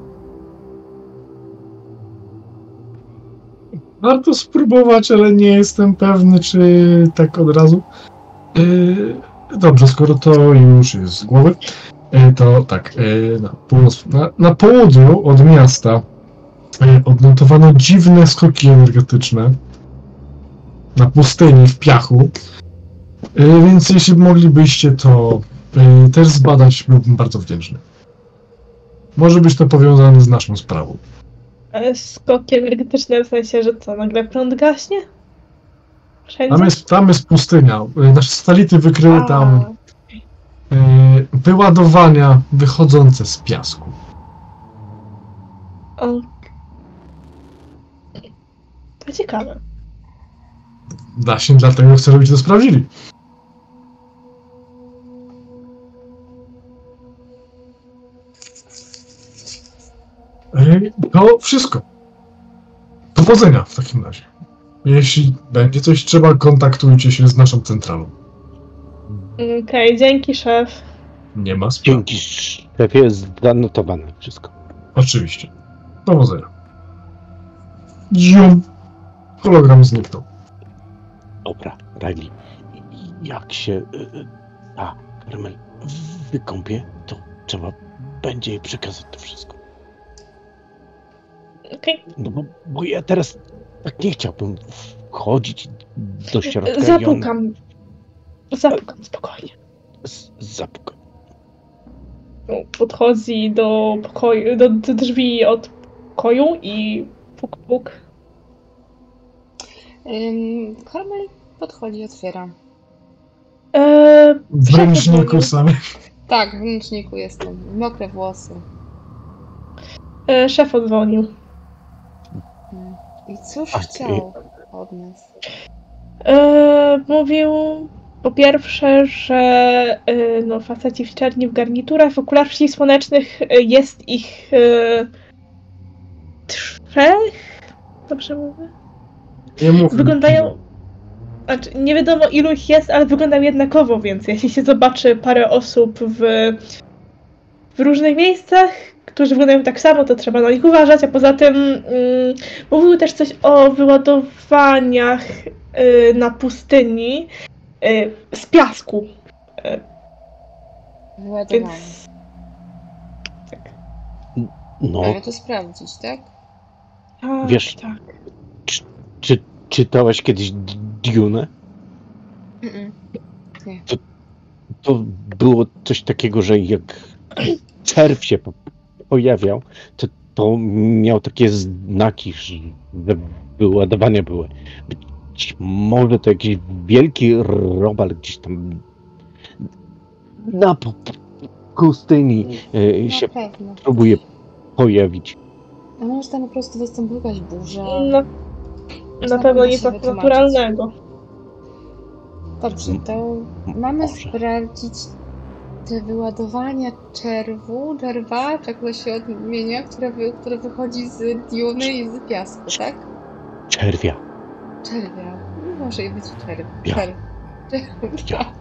Warto spróbować, ale nie jestem pewny, czy tak od razu. Yy, dobrze, skoro to już jest z głowy, yy, to tak, yy, na, północ, na, na południu od miasta odnotowano dziwne skoki energetyczne na pustyni, w piachu. Więc jeśli moglibyście to też zbadać, byłbym bardzo wdzięczny. Może być to powiązane z naszą sprawą. Skoki energetyczne w sensie, że co, nagle prąd gaśnie? Wszędzie? Tam jest, tam jest pustynia. Y, Nasze satelity wykryły A, tam wyładowania wychodzące z piasku. O. To ciekawe. Właśnie dlatego chcę, żebyście to sprawdzili. To wszystko. Powodzenia w takim razie. Jeśli będzie coś trzeba, kontaktujcie się z naszą centralą. Okej, dzięki szef. Nie ma sprawy. Dzięki szefie jest zanotowane wszystko. Oczywiście. Powodzenia. Zium. Hologram zniknął. Dobra, Riley, jak się y, y, ta Carmel wykąpie, to trzeba będzie jej przekazać to wszystko. Okej. No bo, bo ja teraz tak nie chciałbym wchodzić do środka i on Zapukam. Zapukam spokojnie. z- zapukał. No, Podchodzi do pokoju, do, do drzwi od pokoju i puk puk. Ym, Carmel podchodzi, otwiera. Eee, W ręczniku samym. Tak, w ręczniku jestem. Mokre włosy. e, szef odzwonił. I cóż Tak, chciał od nas? E, mówił po pierwsze, że e, no, faceci w czerni w garniturach, w okularach przeciwsłonecznych e, jest ich e, trzech. Dobrze mówię? Nie mów. Wyglądają. Znaczy, nie wiadomo ilu ich jest, ale wyglądają jednakowo, więc jeśli się zobaczy parę osób w, w różnych miejscach, którzy wyglądają tak samo, to trzeba na nich uważać, a poza tym mm, mówił też coś o wyładowaniach y, na pustyni y, z piasku. Wyładowanie. Więc. Tak. No, Ale to sprawdzić, tak? Tak, Wiesz- tak. czy czytałeś kiedyś Dune? Mm-mm. To było coś takiego, że jak czerw się po- pojawiał, to, to miał takie znaki, że wyładowania były. Być może to jakiś wielki robal gdzieś tam na pu- pustyni e, się pewno. próbuje pojawić. A może tam po prostu wystąpiła jakaś burza? No, na pewno nic wytłumaczyć. naturalnego. Dobrze, to mamy Może. sprawdzić te wyładowania czerwu, czerwa, to się odmienia, które, wy, które wychodzi z diuny i z piasku, tak? Czerwia. Czerwia. Może być czerw. Ja. Czerw. Ja.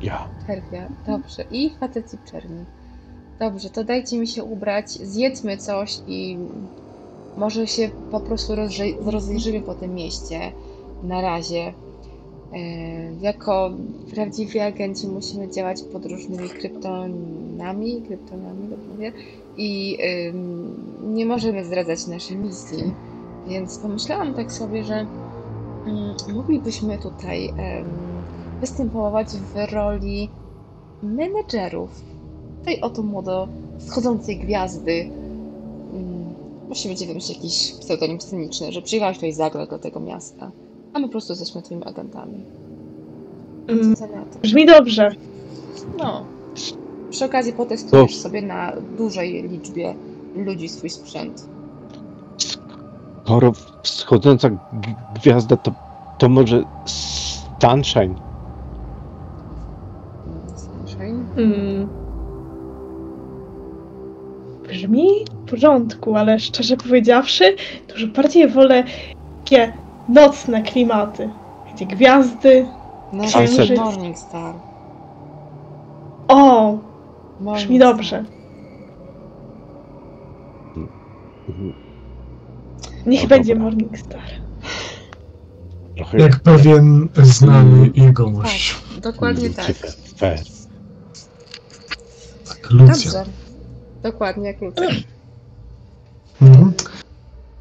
Ja. Czerwia. Dobrze. I faceci czerni. Dobrze, to dajcie mi się ubrać, zjedzmy coś i może się po prostu rozejrzymy po tym mieście. Na razie. E, jako prawdziwi agenci musimy działać pod różnymi kryptonami, kryptonami, dobrze i nie możemy zdradzać naszej misji. Więc pomyślałam tak sobie, że mm, moglibyśmy tutaj występować w roli menedżerów tej oto młodo wschodzącej gwiazdy. Właściwie będzie wymyślić jakiś pseudonim sceniczny, że przyjechałeś tutaj zagrać do tego miasta, a my po prostu jesteśmy twoimi agentami. Mm, to? Brzmi dobrze. No. Przy okazji potestujesz sobie na dużej liczbie ludzi swój sprzęt. Skoro wschodząca gwiazda, to, to może Sunshine. Sunshine. Hmm. Brzmi w porządku, ale szczerze powiedziawszy, dużo bardziej wolę takie nocne klimaty. Gdzie gwiazdy. No. Morning Star. O! Morning Brzmi dobrze. Niech No będzie dobra. Morningstar. Trochę Jak pewien znany jegomość. Dokładnie tak. Lucyfer. Tak, Lucja. Dobrze. Dokładnie jak Lucja. Mhm.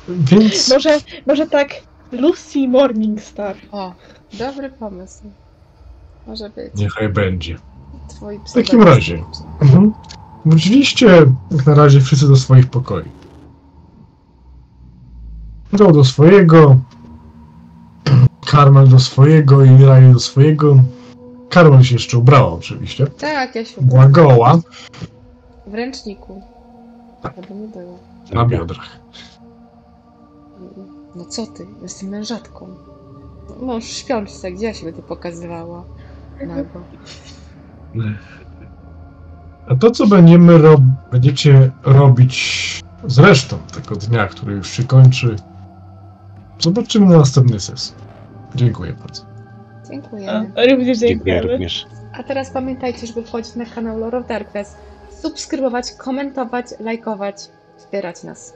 Więc Może, może tak Lucy Morningstar. O, dobry pomysł. Może być. niechaj będzie. Twój W takim razie. Mhm. Wróciliście jak na razie wszyscy do swoich pokoi. Joe do swojego, Carmel do swojego i Riley do swojego. Karol się jeszcze ubrała oczywiście. Tak, ja się Była goła w ręczniku. Żeby nie było. na biodrach. No co ty? Jestem mężatką. No, Mąż w śpiączce, gdzie ja się będę pokazywała? Nago. A to, co będziemy rob... będziecie robić z resztą tego dnia, który już się kończy, zobaczymy na następnej sesji. Dziękuję bardzo. Dziękuję. A, również Dziękuję dziękujemy. również. A teraz pamiętajcie, żeby wchodzić na kanał Lore of Darkness, subskrybować, komentować, lajkować, wspierać nas.